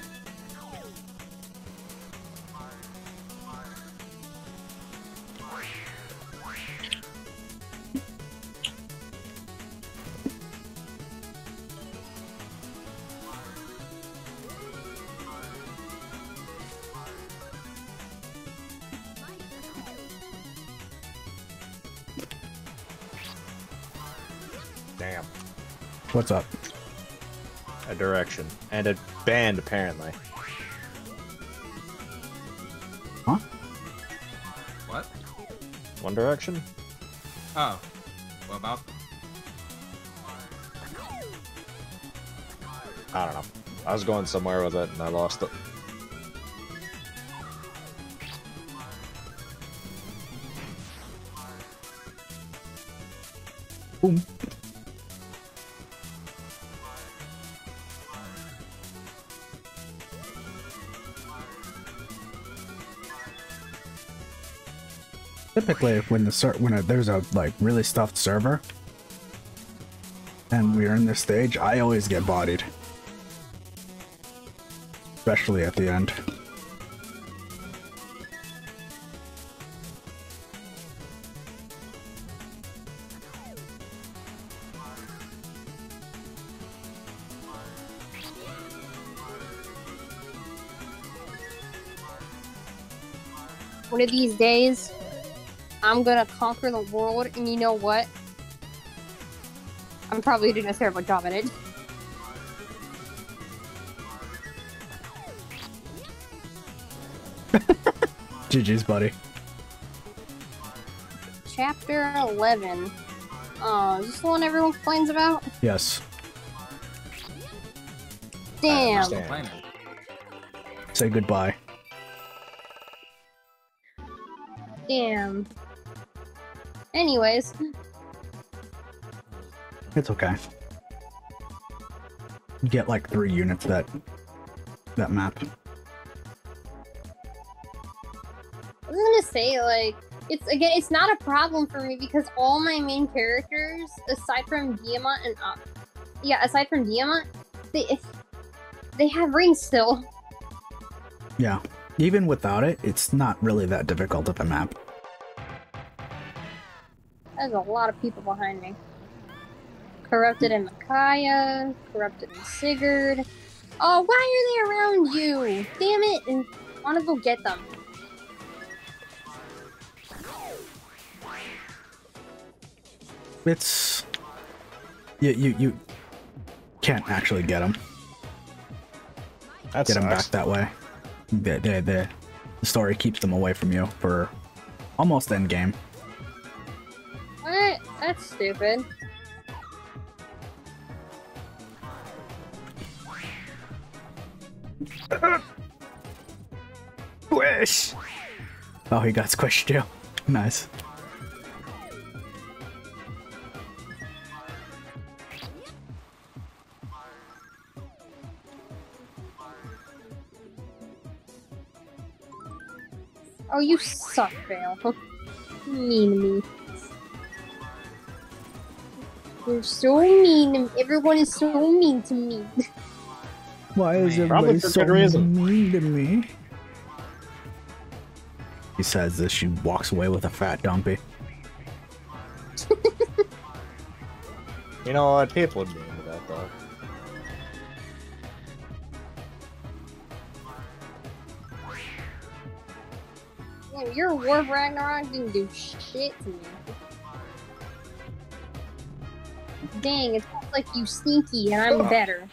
Apparently. Huh? What? One Direction? Oh. What about them? I don't know. I was going somewhere with it and I lost it. Boom. Typically, when the ser- when a, there's a like really stuffed server, and we're in this stage, I always get bodied, especially at the end. One of these days, I'm gonna conquer the world, and you know what? I'm probably doing a terrible job at it. GG's, buddy. Chapter 11. Oh, is this the one everyone complains about? Yes. Damn. understand. Say goodbye. Damn. Anyways, It's okay. You get like three units that that map. I was gonna say like it's again it's not a problem for me because all my main characters aside from Diamant and uh, yeah aside from Diamant they they have rings still. Yeah. Even without it, it's not really that difficult of a map. There's a lot of people behind me. Corrupted in Micaiah, corrupted in Sigurd. Oh, why are they around you? Damn it! And I wanna go get them. It's you you you can't actually get them. That Get them back that way. The, the, the, the story keeps them away from you for almost end game. That's stupid. Squish. Oh, he got squished too. Nice. Oh, you suck, Vale. mean me. You're so mean. Everyone is so mean to me. Why is Man. Everybody so mean to me? He says this. She walks away with a fat dumpy. You know what? People would be into that though. Yeah, your War of Ragnarok didn't do shit to me. Dang, it's not like you sneaky and I'm better.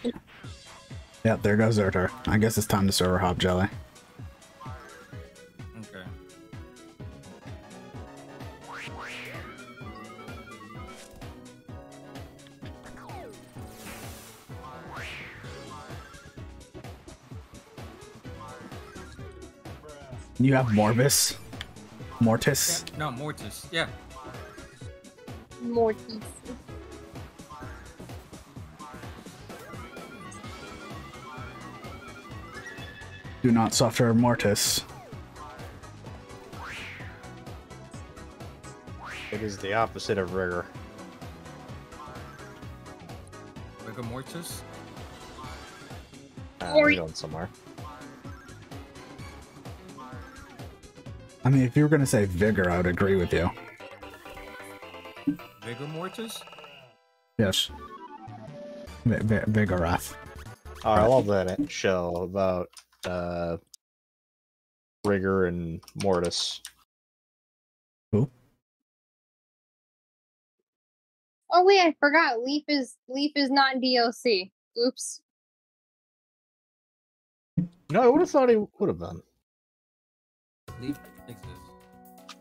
Yeah, there goes Zerter. I guess it's time to serve her hop jelly. Okay. You have Morbus, Mortis. Yeah, no, Mortis. Yeah. Mortis. Do not suffer Mortis. It is the opposite of rigor. Rigor Mortis. Uh, Or- we're going somewhere. I mean, if you were gonna say vigor, I would agree with you. Vigor Mortis? Yes. V- v- Vigoroth. Oh, I love that show about uh, rigor and mortis. Who? Oh wait, I forgot. Leaf is Leaf is not DLC. Oops. No, I would have thought he would have been. Leaf exists.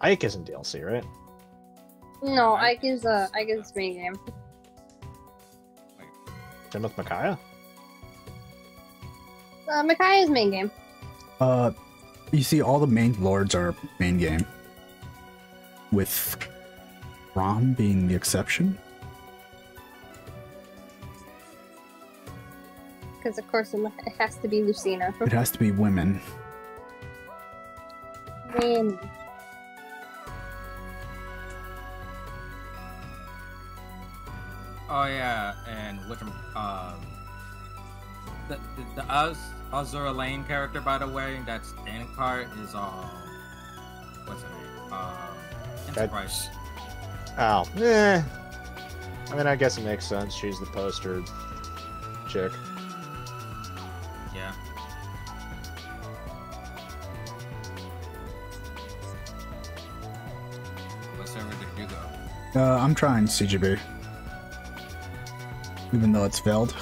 Ike isn't DLC, right? No, Ike is uh Ike is main game. Same with Micaiah? Uh, Micaiah's main game. Uh, you see, all the main lords are main game, with Chrom being the exception. Because of course it has to be Lucina. It has to be women. Man. Oh yeah, and which um the the, the Az Azur Lane character by the way, that's Dankart is um what's her name? Um Enterprise. Oh, eh. I mean, I guess it makes sense. She's the poster chick. Yeah. What server did you go? Uh, I'm trying CGB. Even though it's failed,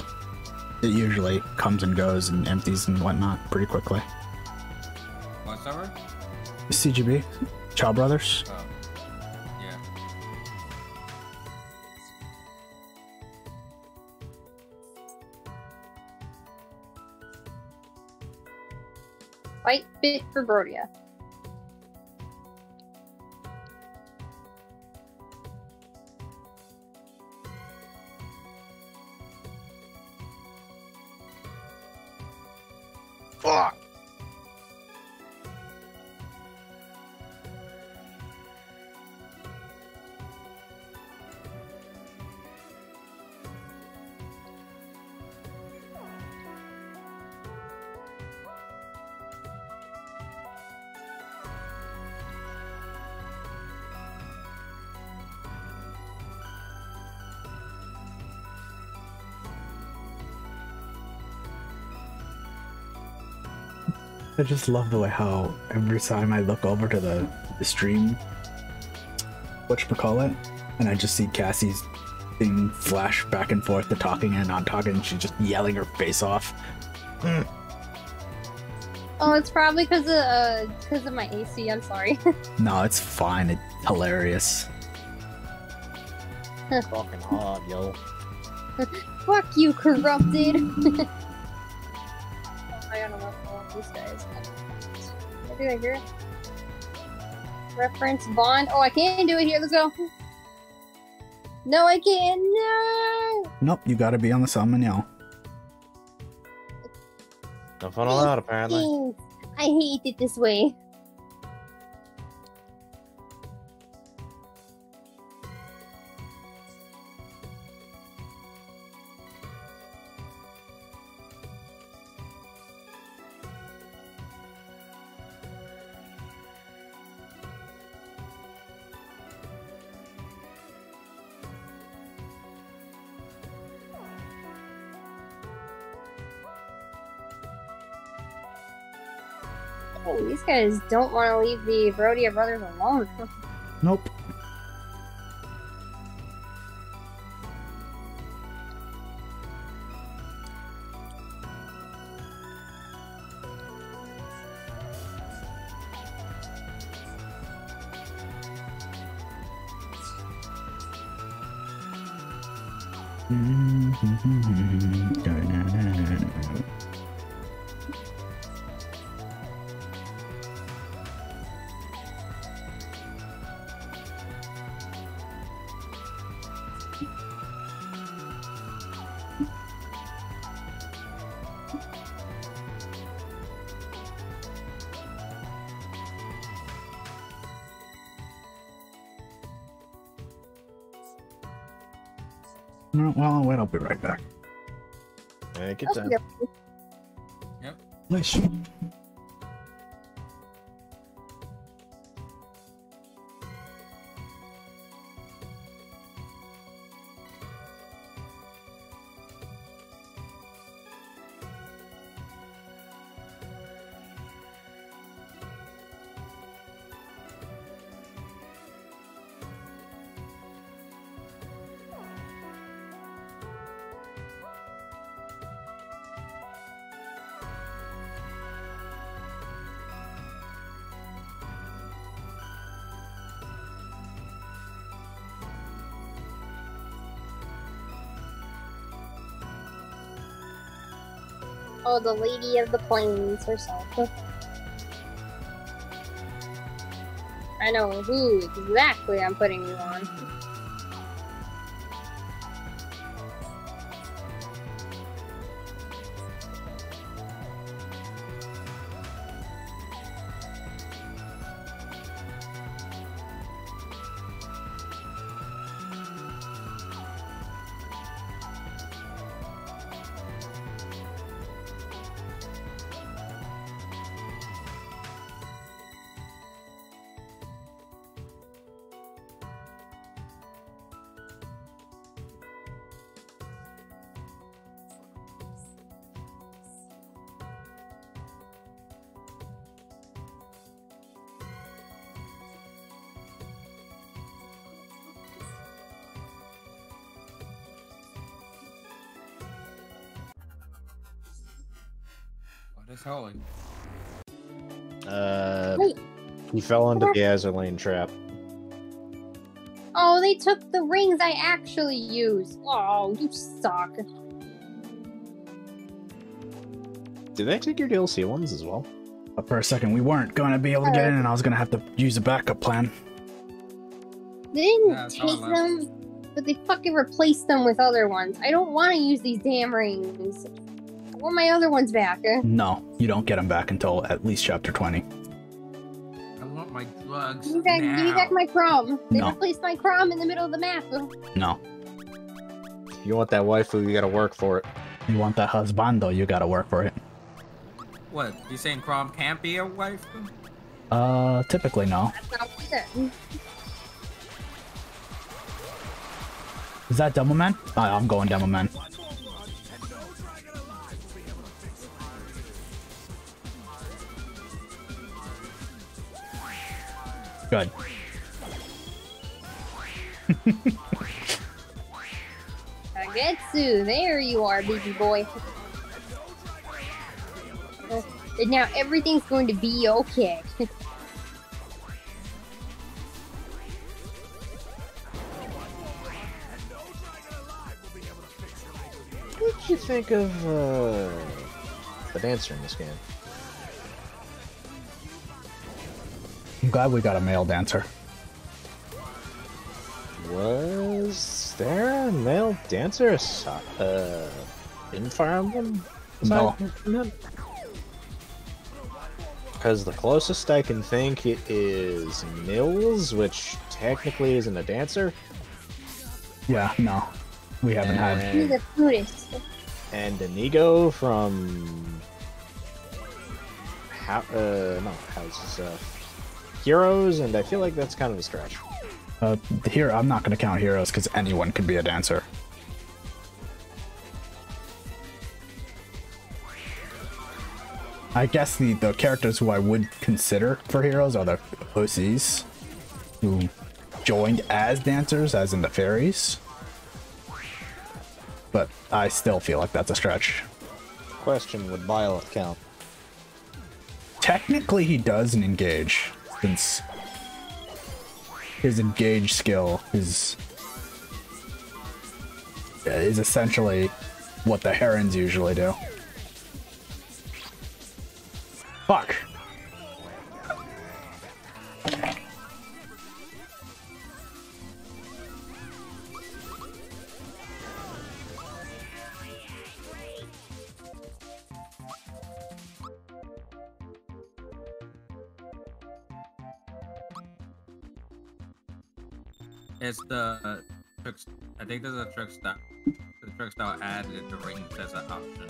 it usually comes and goes and empties and whatnot pretty quickly. What server? CGB, Chow Brothers. Oh. Yeah. Fight fit for Brodia. Just love the way how every time I look over to the, the stream, whatchamacallit, and I just see Cassie's thing flash back and forth, the talking and not talking, and she's just yelling her face off. Oh, it's probably because of uh, because of my AC. I'm sorry. No, it's fine. It's hilarious. Fucking hard, yo. Fuck you, corrupted. do I hear? Reference bond. Oh, I can't do it here. Let's go. No, I can't. No. Nope, you gotta be on the summon yell. No fun allowed, apparently. I hate it this way. Guys don't want to leave the Brodia brothers alone. Nope. I'll be right back. Take it That's down. good. Nice. The Lady of the Plains herself. I know who exactly I'm putting you on. Uh, Wait. he fell into the Azur Lane trap. Oh, they took the rings I actually use. Oh, you suck. Did they take your DLC ones as well? But for a second, we weren't gonna be able to get in, and I was gonna have to use a backup plan. They didn't Yeah, take them, but they fucking replaced them with other ones. I don't want to use these damn rings. I want my other ones back. No, you don't get them back until at least chapter 20. I want my drugs Give me back, now. give me back my Chrom. They No. replaced my Chrom in the middle of the map. No. If you want that waifu, you gotta work for it. You want that husbando, you gotta work for it. What? You saying Chrom can't be a wife? Uh, typically no. That's not what we said. Is that Demoman? Uh, I'm going Demoman. Good. Kagetsu, there you are, baby boy. And now everything's going to be okay. What did you think of uh, the dancer in this game? I'm glad we got a male dancer. Was there a male dancer asi- uh, in Fire Emblem? No. Because the closest I can think it is Mills, which technically isn't a dancer, Yeah, no. We haven't had. He's a flutist. and Inigo from how uh no houses uh Heroes, and I feel like that's kind of a stretch. Uh, here, I'm not going to count heroes because anyone can be a dancer. I guess the, the characters who I would consider for heroes are the OCs, who joined as dancers, as in the fairies. But I still feel like that's a stretch. Question: Would Violet count? Technically, he does an engage, since his engage skill is uh, is essentially what the herons usually do. Fuck. It's the tricks. I think there's a trick style. The trick style added the rings as an option.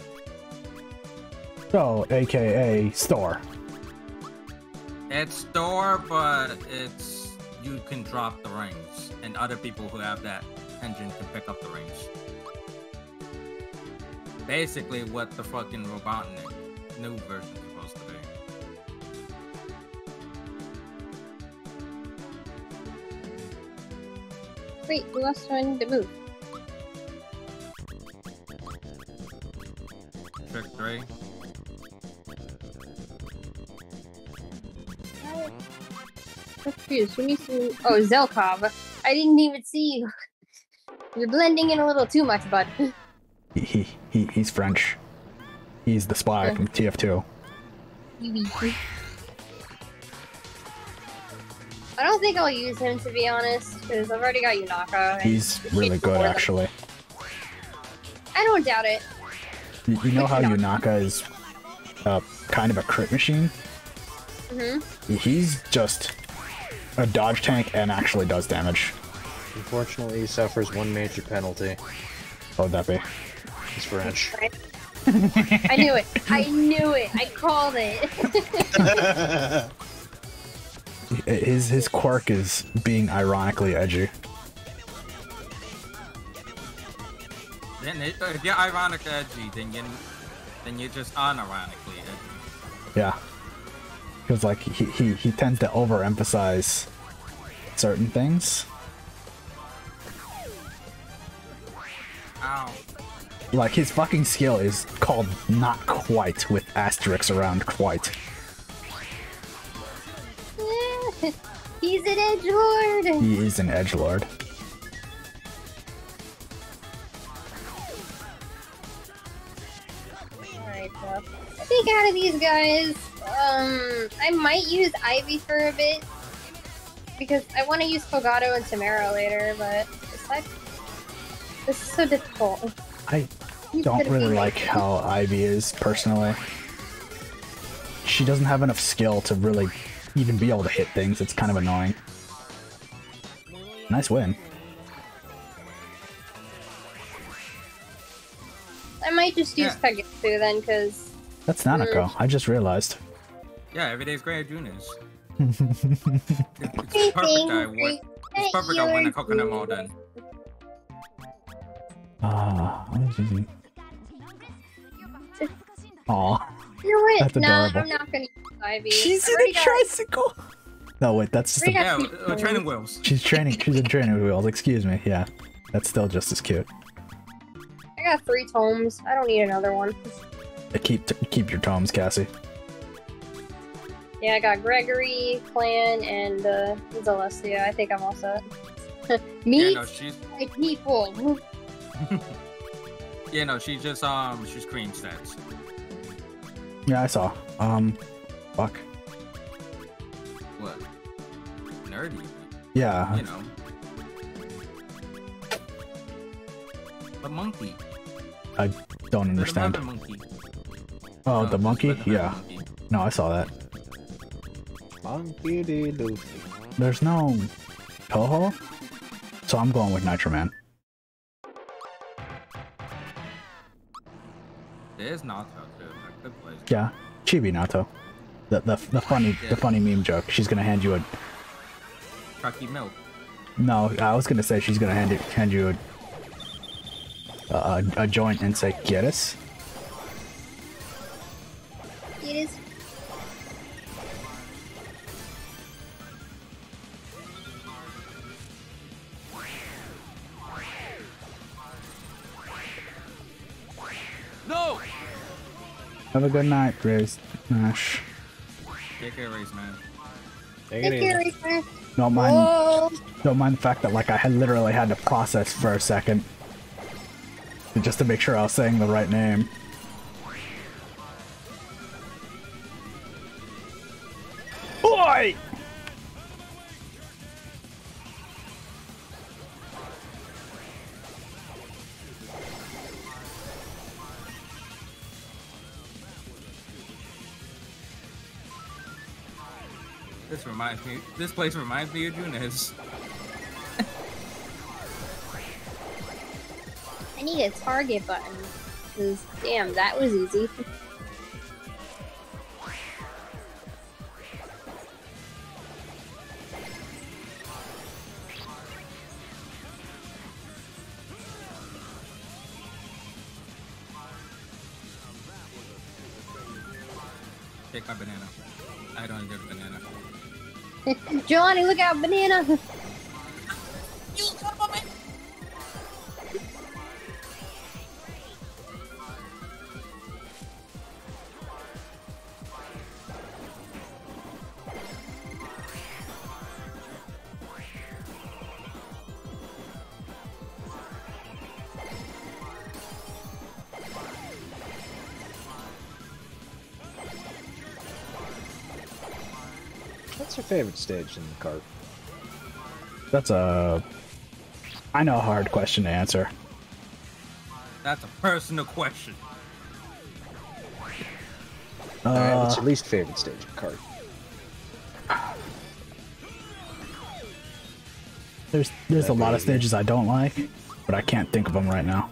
So, aka store. It's store, but it's you can drop the rings, and other people who have that engine can pick up the rings. Basically, what the fucking Robotnik new version Wait, who else do I need to move? Trick three. Confused. Who needs to? Oh, Zelkov. I didn't even see you. You're blending in a little too much, bud. He, he, he he's French. He's the spy from TF2. I don't think I'll use him to be honest, because I've already got Yunaka. He's really good, actually. I don't doubt it. You, you know how Yunaka is uh, kind of a crit machine? hmm He's just a dodge tank and actually does damage. Unfortunately, he suffers one major penalty. What would that be? He's French. I knew it. I knew it. I called it. His his quirk is being ironically edgy. Then it, if you're ironically edgy, then you then you're just unironically edgy. Yeah. Because like he, he he tends to overemphasize certain things. Ow. Like his fucking skill is called not quite with asterisks around quite. He's an edge lord. He is an edge lord. Alright, well, I think out of these guys, um, I might use Ivy for a bit because I want to use Fogado and Tamara later, but aside, this is so difficult. I don't really like how Ivy is personally. She doesn't have enough skill to really even be able to hit things. It's kind of annoying. Nice win. I might just use Yeah. Kagetsu then, because That's Nanako. I just realized. Yeah, every day's great at Juniors. It's perfect. I win. It's perfect. I win a coconut mold then. Ah, Aw. You know what? That's no, adorable. I'm not gonna use Ivy. She's I've in already a got- tricycle. No, wait, that's just a, got Yeah, uh, training wheels. she's training. She's in training wheels. Excuse me. Yeah, that's still just as cute. I got three tomes. I don't need another one. Uh, Keep keep your tomes, Cassie. Yeah, I got Gregory, Clan, and uh, Celestia. I think I'm all set. Yeah, Meet no, she's my people. yeah, no, she's just um, she's cream stats. Yeah, I saw. Um, fuck. What? Nerdy, Yeah, you know. The monkey. I don't understand. mother monkey. Oh, No, the monkey? the Yeah. monkey. No, I saw that. Monkey D. Luffy. There's no Touhou, so I'm going with Nitro Man. There's Nato too. Like, good place. Yeah, Chibi Nato. The the the funny the funny meme joke. She's gonna hand you a Trucky milk. no. I was gonna say she's gonna hand it hand you a a, a joint and say "Quieres?" Have a good night, Grace. Nash. Take care, race man. Take it Take easy. care, Ethan. Don't mind Whoa. don't mind the fact that like I had literally had to process for a second just to make sure I was saying the right name. Reminds me. This place reminds me of Junes. I need a target button. 'cause, damn, that was easy. Johnny, look out, banana! favorite stage in the cart? That's a I know a hard question to answer. That's a personal question. Alright, Uh, what's your least favorite stage in the cart? there's there's a lot of That'd be easy. stages I don't like, but I can't think of them right now.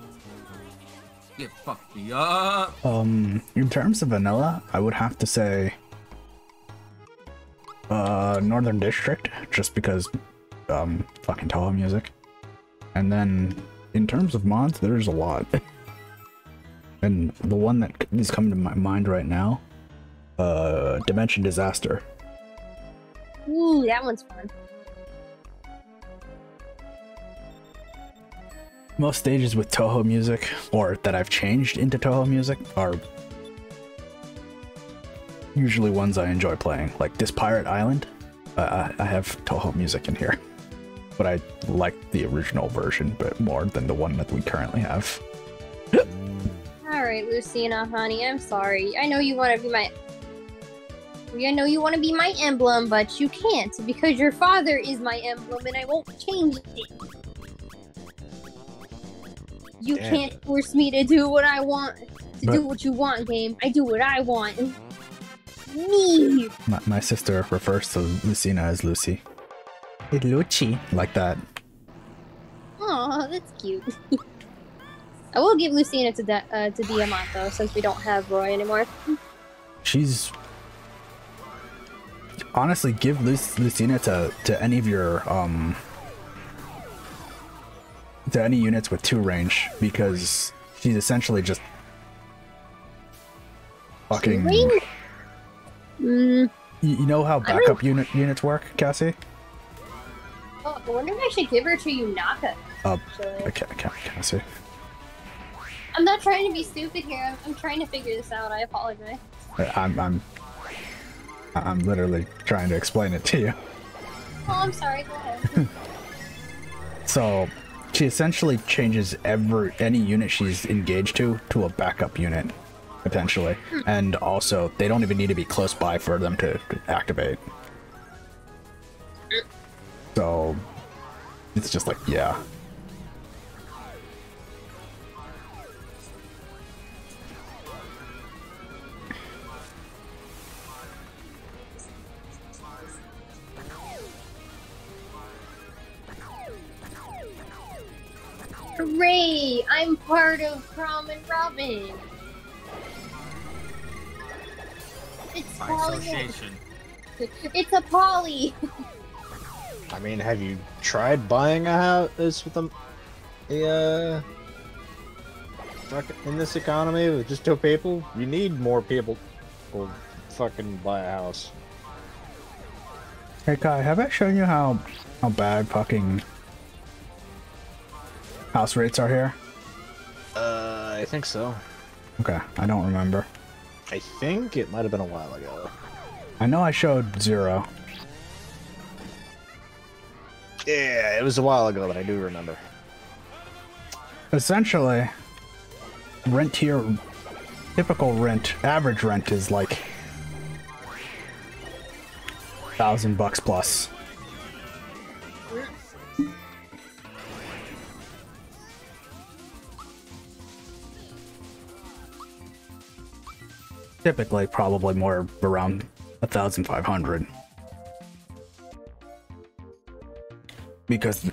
Get fucked me up. Um, in terms of vanilla, I would have to say uh Northern District, just because um fucking Touhou music. And then in terms of mods, there's a lot. and the one that is coming to my mind right now, uh Dimension Disaster. Ooh, that one's fun. Most stages with Touhou music, or that I've changed into Touhou music, are usually ones I enjoy playing. Like this Pirate Island, uh, I I have Touhou music in here, but I like the original version but more than the one that we currently have. Alright, Lucina, honey, I'm sorry. I know you want to be my. I know you want to be my emblem, but you can't because your father is my emblem and I won't change it. You Damn can't force me to do what I want. To But- do what you want, game. I do what I want. Me. My, my sister refers to Lucina as Lucy. Hey, Lucy. Like that. Aw, that's cute. I will give Lucina to De- uh, to Diamant though, since we don't have Roy anymore. She's honestly give Luc- Lucina to to any of your um to any units with two range because she's essentially just fucking Ring? Mm, You, you know how backup unit units work, Cassie? Oh, I wonder if I should give her to Yunaka. Uh, okay, okay, Cassie. I'm not trying to be stupid here. I'm, I'm trying to figure this out. I apologize. I'm I'm I'm literally trying to explain it to you. Oh, I'm sorry. Go ahead. So she essentially changes every any unit she's engaged to to a backup unit, potentially, and also they don't even need to be close by for them to, activate. So it's just like yeah. Hooray! I'm part of Chrom and Robin. It's By Polly. association. It's a poly. I mean, have you tried buying a house with them? The uh, fuck- in this economy with just two people, you need more people to fucking buy a house. Hey Kai, have I shown you how how bad fucking house rates are here? Uh, I think so. Okay, I don't remember. I think it might have been a while ago. I know I showed zero. Yeah, it was a while ago, but I do remember. Essentially, rent here, typical rent, average rent is like thousand bucks plus. Typically, probably more around a thousand five hundred. Because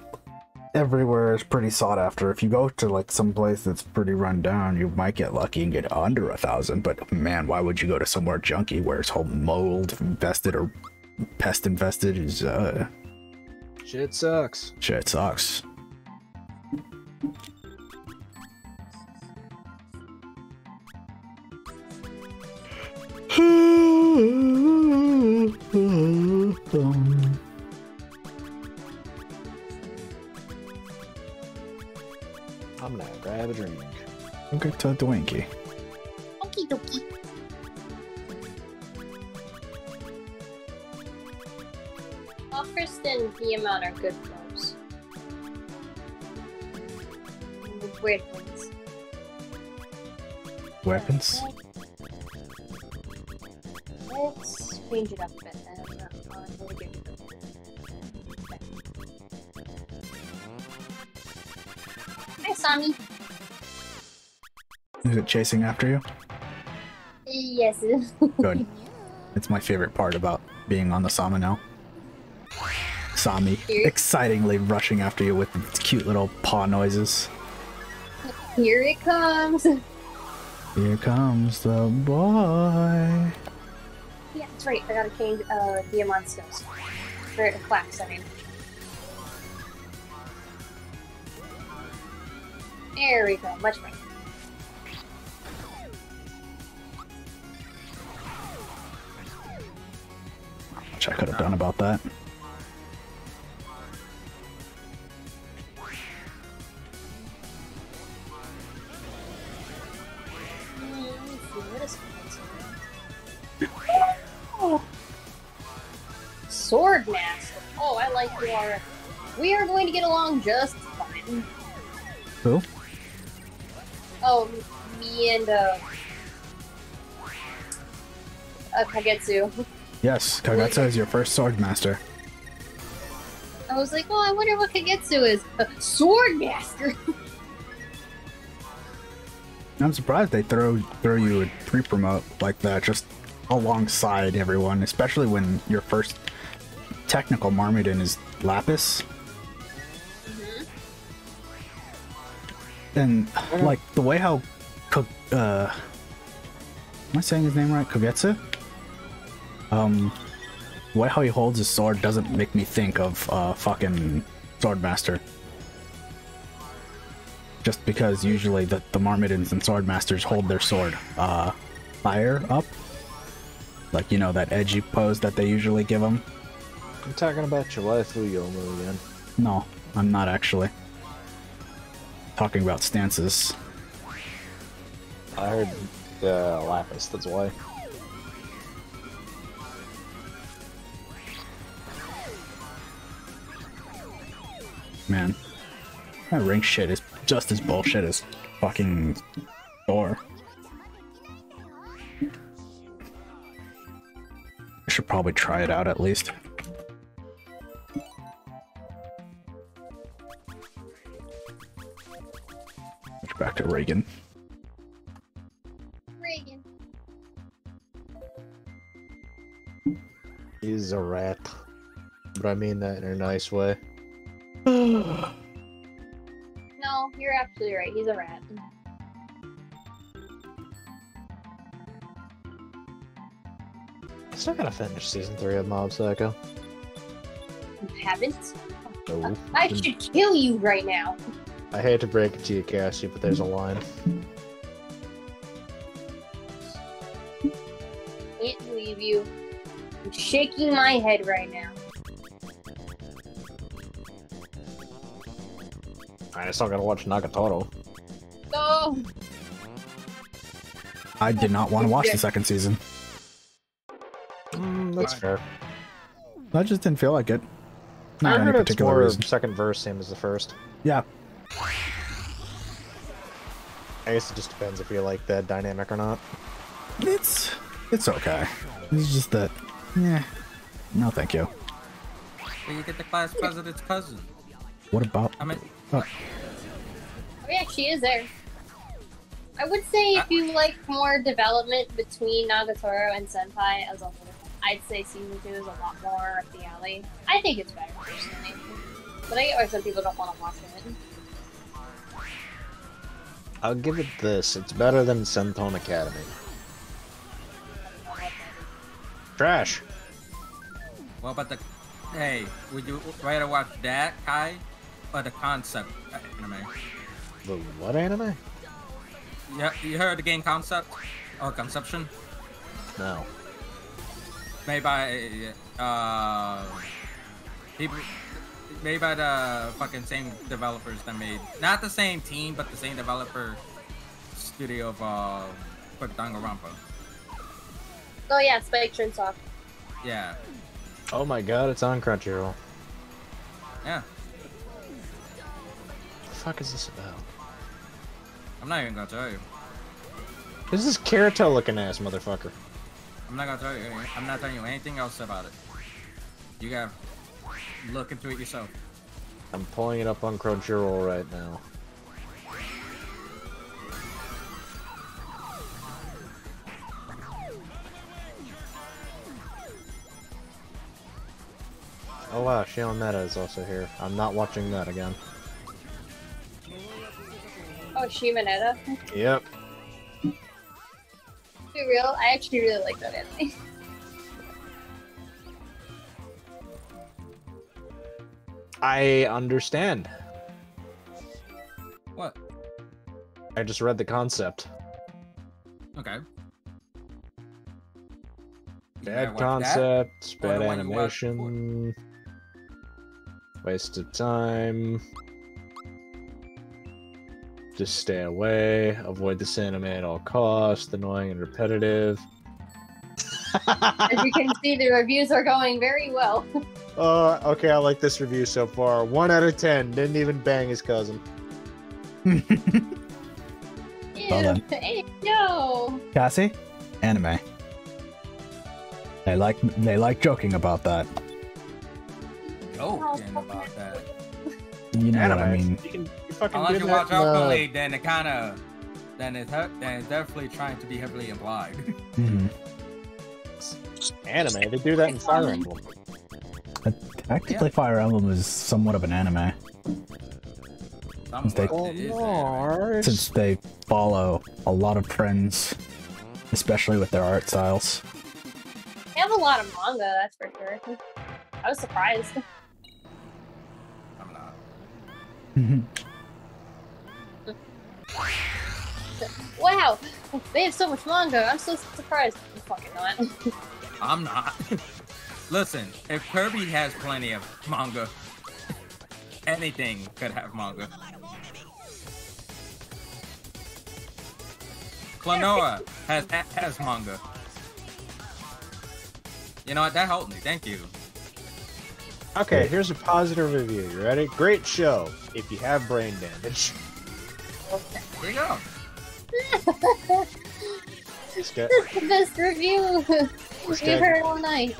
everywhere is pretty sought after. If you go to like some place that's pretty run down, you might get lucky and get under a thousand. But man, why would you go to somewhere junky where it's whole mold infested or pest infested? Is uh, Shit sucks. shit sucks. Chasing after you? Yes. Good. it's my favorite part about being on the Somniel now. Sommie, excitingly rushing after you with its cute little paw noises. Here it comes. Here comes the boy. Yeah, that's right. I gotta change uh Diamant skills. For quacks, I mean. There we go. Much better. I could have done about that. Let me see, what is fancy? Sword Master. Oh, I like you already. We are going to get along just fine. Who? Oh, me and uh, uh Kagetsu. Yes, Kagetsu is your first sword master. I was like, oh, I wonder what Kagetsu is. Uh, Sword Master. I'm surprised they throw throw you a pre-promote like that just alongside everyone, especially when your first technical Myrmidon is Lapis. And like the way how uh am I saying his name right? Kogetsu? Um way how he holds his sword doesn't make me think of uh fucking Swordmaster. Just because usually the, the Myrmidons and Swordmasters hold their sword uh higher up. Like, you know, that edgy pose that they usually give them? I'm talking about your waifu Youmu again. No, I'm not actually. Talking about stances. I heard uh, Lapis, that's why. Man, that rank shit is just as bullshit as fucking Thor. I should probably try it out at least. Switch back to Reagan. Reagan. He's a rat. But I mean that in a nice way. No, you're absolutely right. He's a rat. Still gotta finish season 3 of Mob Psycho. You haven't? No. I should kill you right now. I hate to break it to you, Cassie, but there's a line. Can't believe you. I'm shaking my head right now. I still gotta watch Nagatoro. No. I did not want to watch the second season. Mm, that's fair. I just didn't feel like it. I Not any heard it's particular more reason. second verse same as the first. Yeah, I guess it just depends if you like the dynamic or not. it's it's okay. It's just that, yeah. No, thank you. But you get the class president's cousin. What about? I mean, Uh, Oh yeah, she is there. I would say if you like more development between Nagatoro and Senpai as a whole, I'd say season two is a lot more up the alley. I think it's better personally. But I get why some people don't want to watch it. I'll give it this. It's better than Seton Academy. Trash. well, but the hey, would you rather watch that Kai or the concept anime? The what anime? Yeah, you heard the game concept or conception No. made by uh people made by the fucking same developers that made not the same team but the same developer studio of uh for Danganronpa. Oh yeah, Spike Chunsoft. Yeah, Oh my god, it's on Crunchyroll. yeah. What the fuck is this about? I'm not even gonna tell you. This is Kirito looking ass motherfucker. I'm not gonna tell you. I'm not telling you anything else about it. You gotta look into it yourself. I'm pulling it up on Crunchyroll right now. Oh wow, Shimoneta is also here. I'm not watching that again. Oh, Shimoneta. Yep. To be real, I actually really like that anime. I understand. What? I just read the concept. Okay. Bad gotta that. concept, bad the one you watched before? animation, waste of time. Just stay away, avoid this anime at all costs, annoying and repetitive. As you can see, the reviews are going very well. Uh, okay, I like this review so far. One out of ten. Didn't even bang his cousin. Ew, Well hey, no. Cassie, anime. They like they like joking about that. Joking about that. You know what I mean. You can you fucking Unless you that watch in, uh, openly, then it kind of, then it's then it's definitely trying to be heavily implied. Mhm. anime. They do that in Fire Emblem. But Technically, Fire Emblem is somewhat of an anime Somewhat They- anime. since they follow a lot of trends, especially with their art styles. They have a lot of manga, that's for sure. I was surprised. I'm not. Wow, they have so much manga. I'm so surprised. I'm fucking not. I'm not. Listen, if Kirby has plenty of manga, anything could have manga. Klonoa has has manga. You know what? That helped me. Thank you. Okay, here's a positive review. You ready? Great show. If you have brain damage. Here you go. This guy, That's the best review this we've guy, heard all night.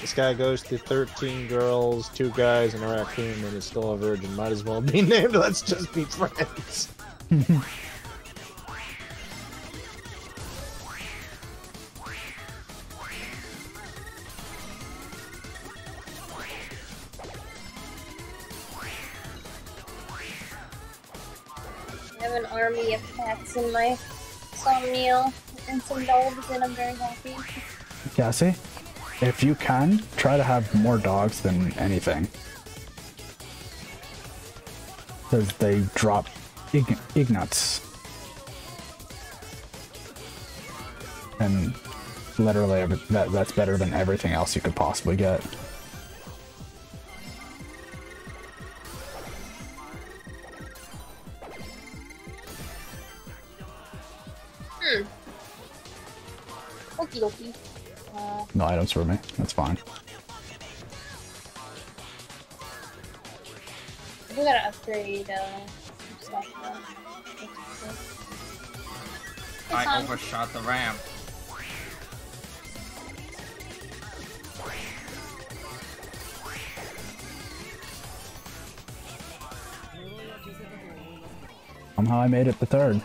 this guy goes to 13 girls, two guys, and a raccoon, and is still a virgin. Might as well be named Let's Just Be Friends. have an army of cats in my Somniel and some dogs, and I'm very happy. Cassie, if you can, try to have more dogs than anything. Because they drop ig- ignuts. And literally, that, that's better than everything else you could possibly get. Okie dokie. Uh, No items for me. That's fine. I do gotta upgrade uh, stuff. though. I Tom. overshot the ramp. Somehow I made it the third.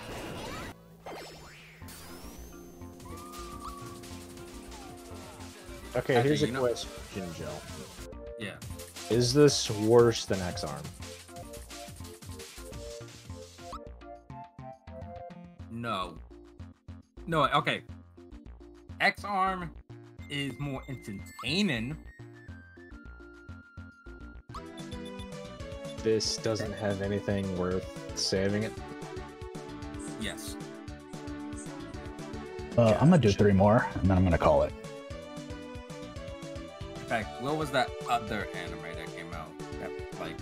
Okay, Actually, here's a you know- question, Joe. Yeah. Is this worse than Ex-Arm? No. No, okay. Ex-Arm is more entertaining. This doesn't have anything worth saving it. Yes. Uh, I'm gonna do three more, and then I'm gonna call it. In fact, what was that other anime that came out? That like,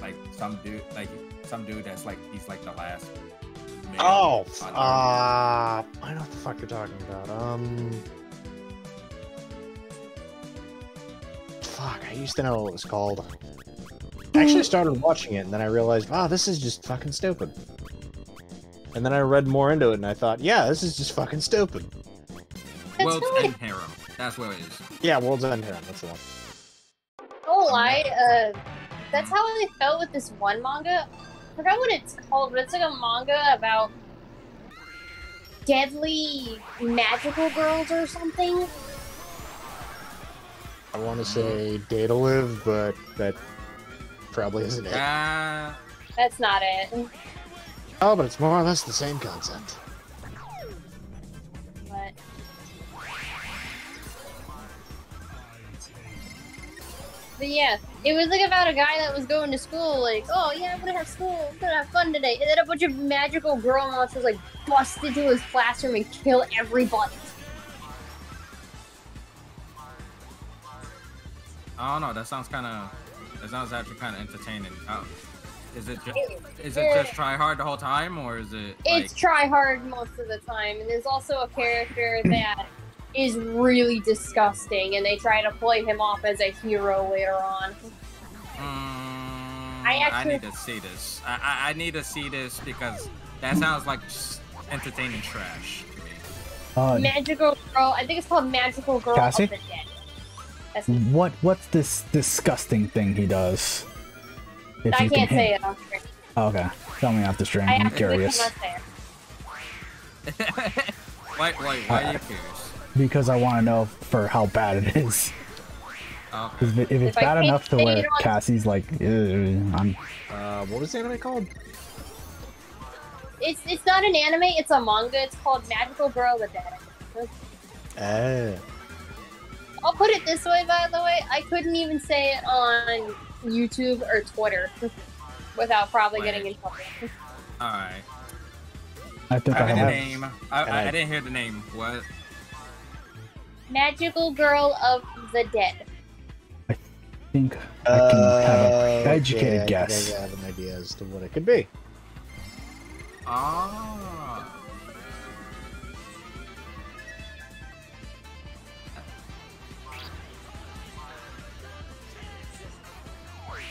like some dude, like some dude that's like he's like the last. male Oh, on uh, I know what the fuck you're talking about. Um, fuck, I used to know what it was called. I actually started watching it, and then I realized, wow, this is just fucking stupid. And then I read more into it, and I thought, yeah, this is just fucking stupid. That's World's really End Harem. That's what it is. Yeah, World's End Harem, that's the one. don't lie. Uh, that's how I felt with this one manga. I forgot what it's called, but it's like a manga about deadly magical girls or something. I want to say Date A Live, but that probably isn't it. Ah, That's not it. Oh, but it's more or less the same concept. But yeah, it was like about a guy that was going to school, like, oh yeah, I'm gonna have school, I'm gonna have fun today. And then a bunch of magical girl monsters like bust into his classroom and kill everybody. I don't know. That sounds kind of. That sounds actually kind of entertaining. Uh, is it just? is it just try hard the whole time, or is it? Like, It's try hard most of the time, and there's also a character that is really disgusting, and they try to play him off as a hero later on. Mm, I I actually- need to see this. I, I I need to see this because that sounds like entertaining trash to me. Uh, Magical Girl, I think it's called Magical Girl Cassie? of the Dead. That's what what's this disgusting thing he does? If I can't can say it on screen. Oh, okay, tell me after stream. I I'm curious cannot say it. why why why are you curious? Because I want to know for how bad it is. Okay. 'Cause if, it- if it's If bad enough to say where it Cassie's like, "Ugh," I'm Uh, what was the anime called? It's it's not an anime, it's a manga. It's called Magical Girl of the Dead. Uh, I'll put it this way, by the way, I couldn't even say it on YouTube or Twitter without probably Wait. getting in trouble. All right. I think I I heard the have. name. I, I- I didn't hear the name. What? Magical Girl of the Dead. I think I can have Uh, an educated okay, I think guess. I have an idea as to what it could be. Ah.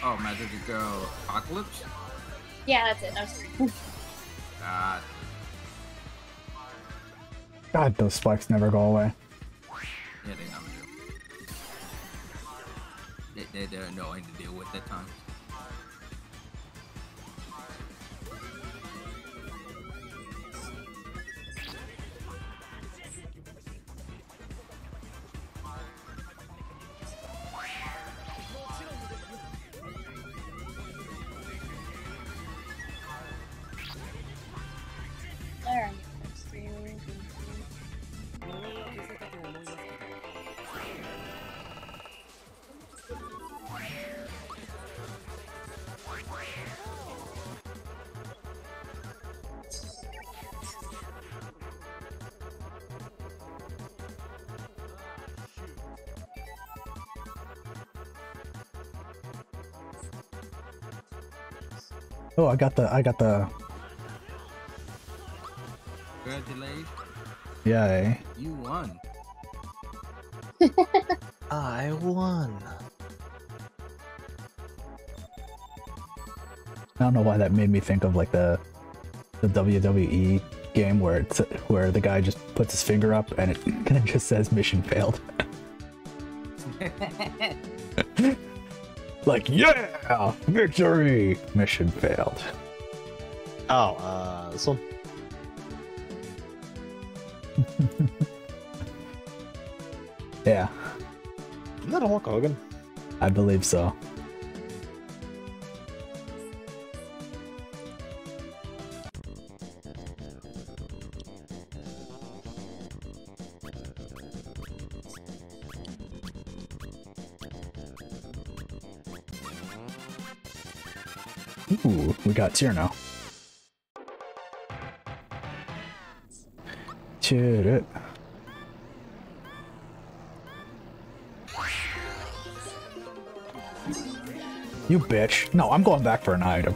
Oh, Magic Girl Apocalypse? Yeah, that's it. I was- God. God, those spikes never go away. Yeah, they do. They, they, they're annoying to deal with at times. Oh, I got the I got the Congratulations, yeah. eh? you won. I won. I don't know why that made me think of like the the WWE game where it's where the guy just puts his finger up and it, and it just says mission failed. like yeah, victory, mission failed. Oh, uh, this one. Yeah, Isn't that a Hulk Hogan? I believe so. Got tier now. Cheer it. You bitch. No, I'm going back for an item.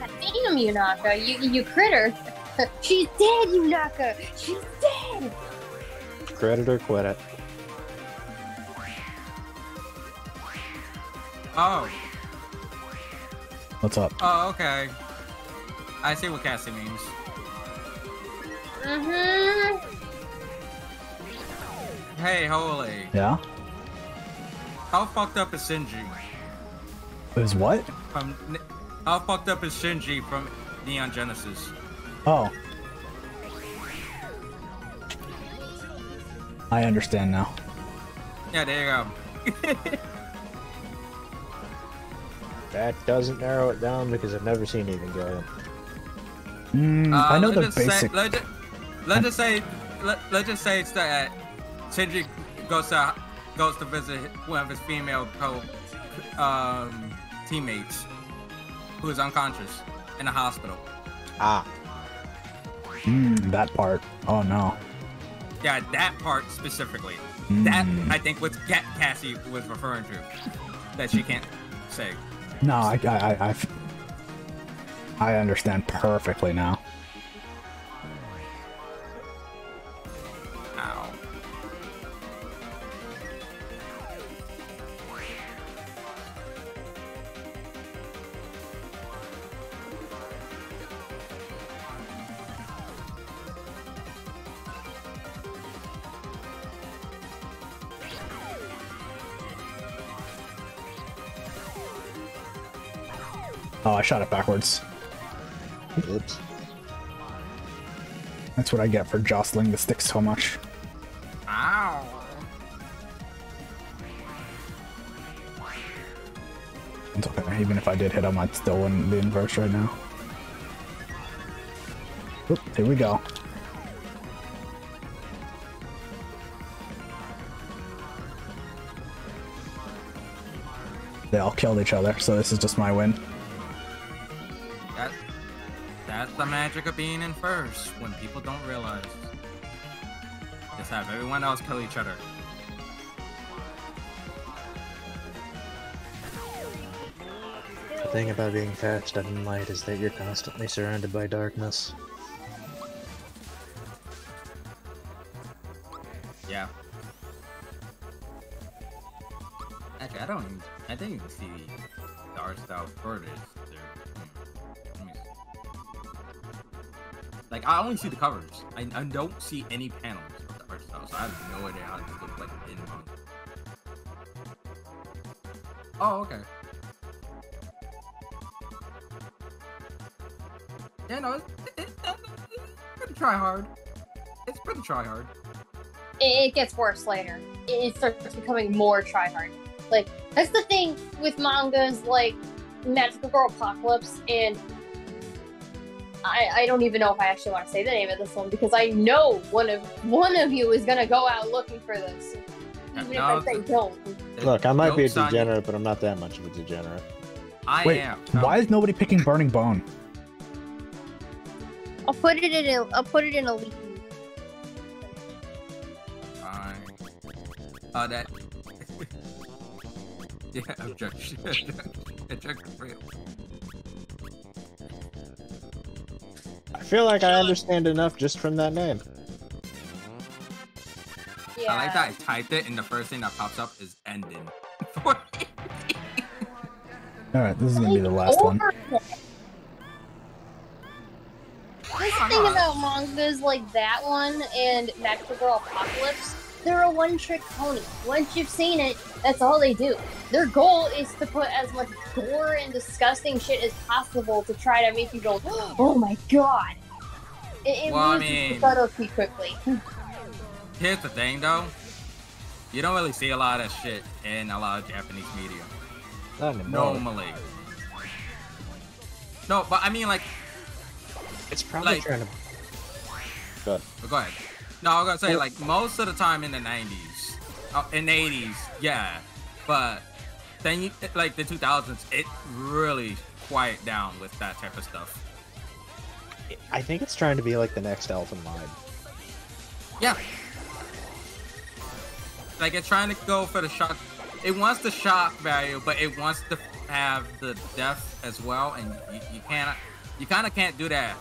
God damn, Yunaka. You, you critter. She's dead, Yunaka. She's dead. Credit or quit it. Oh, What's up? oh, okay. I see what Cassie means. Mm-hmm. Hey, holy. Yeah? How fucked up is Shinji? Is what? From how fucked up is Shinji from Neon Genesis? Oh. I understand now. Yeah, there you go. That doesn't narrow it down because I've never seen Evangelion. Mm, Uh, I know let's the just say- basic. let's, just, let's just say, let, let's just say it's that Shinji goes to goes to visit one of his female co um, teammates who is unconscious in a hospital. Ah, Mm, that part. Oh no. Yeah, that part specifically. That Mm. I think what Ca- Cassie was referring to. That she can't say. No, I, I, I, I, understand perfectly now. I shot it backwards. oops. That's what I get for jostling the stick so much. Ow. It's okay. Even if I did hit him, I still wouldn't inverse right now. Oop, here we go. They all killed each other, so this is just my win. Magic of being in first when people don't realize. Just have everyone else kill each other. The thing about being fast and in light is that you're constantly surrounded by darkness. See the covers. I, I don't see any panels of the art style, so I have no idea how this looks like in manga. Oh, okay. Yeah, no, it's, it, it, it's pretty try hard. It's pretty try hard. it, it gets worse later. It starts becoming more tryhard. Like that's the thing with mangas like Magical Girl Apocalypse and I, I don't even know if I actually want to say the name of this one because I know one of one of you is gonna go out looking for this. Even No, if I say don't. Look, I might be a Jokes on you. degenerate, but I'm not that much of a degenerate. I Wait, am. why is nobody picking Burning Bone? I'll put it in a I'll put it in a lead. Fine. Uh, that. yeah, objection. objection for feel like I understand enough just from that name. Yeah. I like that I typed it and the first thing that pops up is ending. All right, this is gonna be the last one. This thing about mangas like that one and Magical Girl Apocalypse, they're a one-trick pony. Once you've seen it, that's all they do. Their goal is to put as much gore and disgusting shit as possible to try to make you go, "Oh my god!" It, it Well, I mean- subtlety quickly. Here's the thing, though. You don't really see a lot of that shit in a lot of Japanese media. Normally. No, but I mean, like, It's probably Like- trying to. Good. But go ahead. No, I was gonna say like most of the time in the '90s, uh, in the '80s, yeah, but then you like the 2000s, it really quiet down with that type of stuff. I think it's trying to be like the next Elfen Lied. Yeah, like it's trying to go for the shock. It wants the shock value, but it wants to have the death as well, and you, you can't, you kind of can't do that.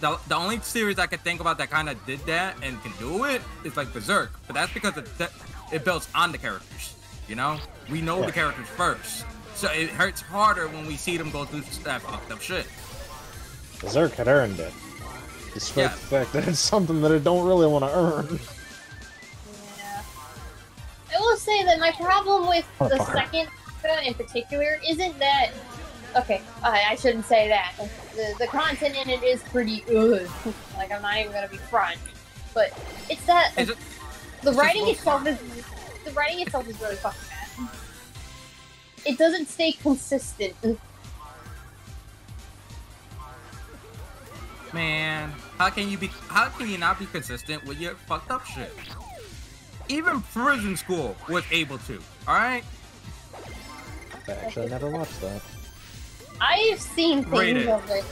The, the only series I could think about that kind of did that and can do it is like Berserk, but that's because it, it builds on the characters. You know, we know Yeah. the characters first, so it hurts harder when we see them go through that fucked up shit. Berserk had earned it. Despite Yeah. the fact that it's something that I don't really want to earn. Yeah. I will say that my problem with the Motherfucker. second manga in particular isn't that. Okay, I, I shouldn't say that. The, the content in it is pretty ugh. Like, I'm not even gonna be front. But it's that It's, the writing just itself is the writing itself is really fucking bad. It doesn't stay consistent. Man, how can you be? How can you not be consistent with your fucked up shit? Even prison school was able to. All right, I actually never watched that. I've seen Rate things it. of it.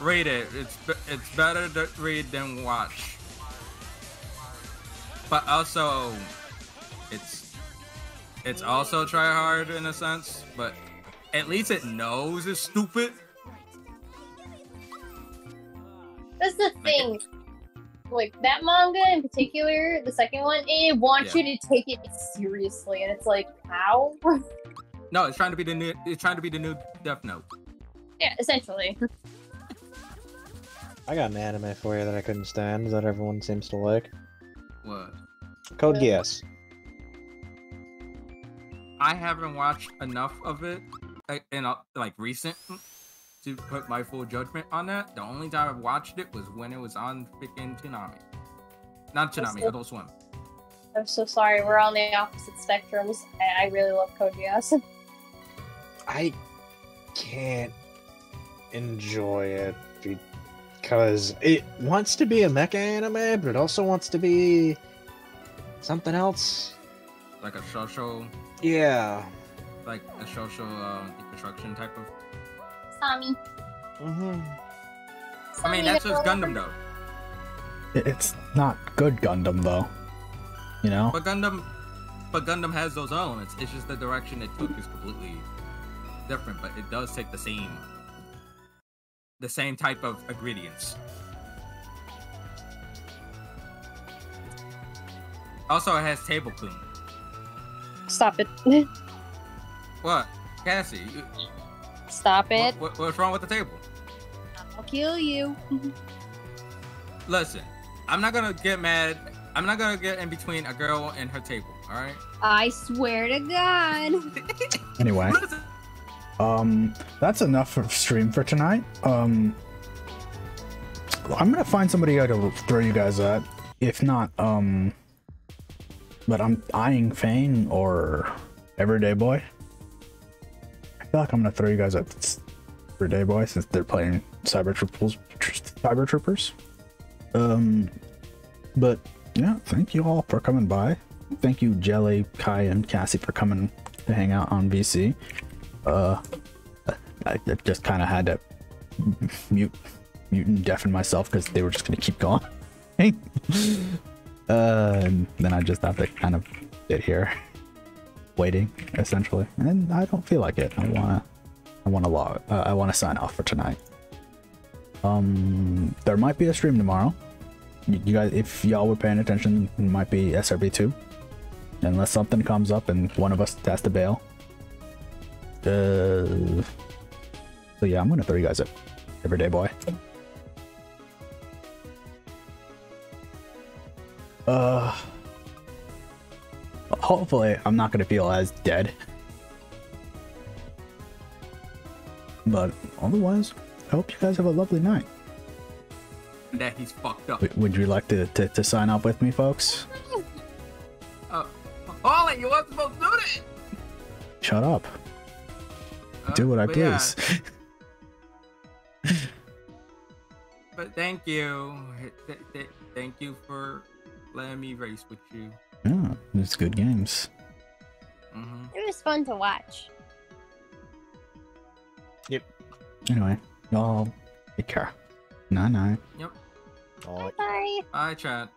read it. It's it's better to read than watch. But also, it's it's also try hard in a sense. But at least it knows it's stupid. That's the thing. Like that manga in particular, the second one, it wants Yeah. you to take it seriously, and it's like, how? No, it's trying to be the new. It's trying to be the new Death Note. yeah, essentially. I got an anime for you that I couldn't stand that everyone seems to like. What? Code Yeah. Geass. I haven't watched enough of it uh, in uh, like recent to put my full judgment on that. The only time I've watched it was when it was on freaking Toonami. Not Toonami, still- Adult Swim. I'm so sorry. We're on the opposite spectrums. I, I really love Code Geass. I can't enjoy it because it wants to be a mecha anime, but it also wants to be something else. Like a social, Yeah. like a social um, deconstruction type of. Sommie. Mm-hmm. I mean, that's just Gundam though. It's not good Gundam though. You know? But Gundam, but Gundam has those elements. It's just the direction it took is completely different. But it does take the same, the same type of ingredients. Also, it has table clean. Stop it. What, Cassie? you- Stop it. What, what- what's wrong with the table? I'll kill you. Listen, I'm not gonna get mad. I'm not gonna get in between a girl and her table. All right. I swear to God. Anyway, um, that's enough for stream for tonight. Um, I'm gonna find somebody to throw you guys at. If not, um, but I'm eyeing Fane or Everyday Boy. Feel like I'm gonna throw you guys at for day Boy since they're playing Cyber Troopers. Cyber Troopers. Um, but yeah, thank you all for coming by. Thank you, Jelly, Kai, and Cassie for coming to hang out on VC. Uh, I I just kind of had to mute, mute and deafen myself because they were just gonna keep going. Hey, uh, and then I just have to kind of sit here, waiting, essentially. And I don't feel like it. I wanna, I wanna log. Uh, I wanna sign off for tonight. Um, there might be a stream tomorrow. You, you guys, if y'all were paying attention, it might be SRB two, unless something comes up and one of us has to bail. Uh, so yeah, I'm gonna throw you guys a everyday boy. Uh, hopefully I'm not gonna feel as dead. But otherwise, I hope you guys have a lovely night. that he's fucked up. W- Would you like to, to, to sign off with me, folks? Uh, Holly, you weren't supposed to do that. Shut up. Uh, Do what I but yeah, please. but thank you. Th- th- thank you for letting me race with you. Yeah, it's good games. hmm It was fun to watch. Yep. Anyway, y'all take care. Night night. Yep. All right. Bye. Bye, chat.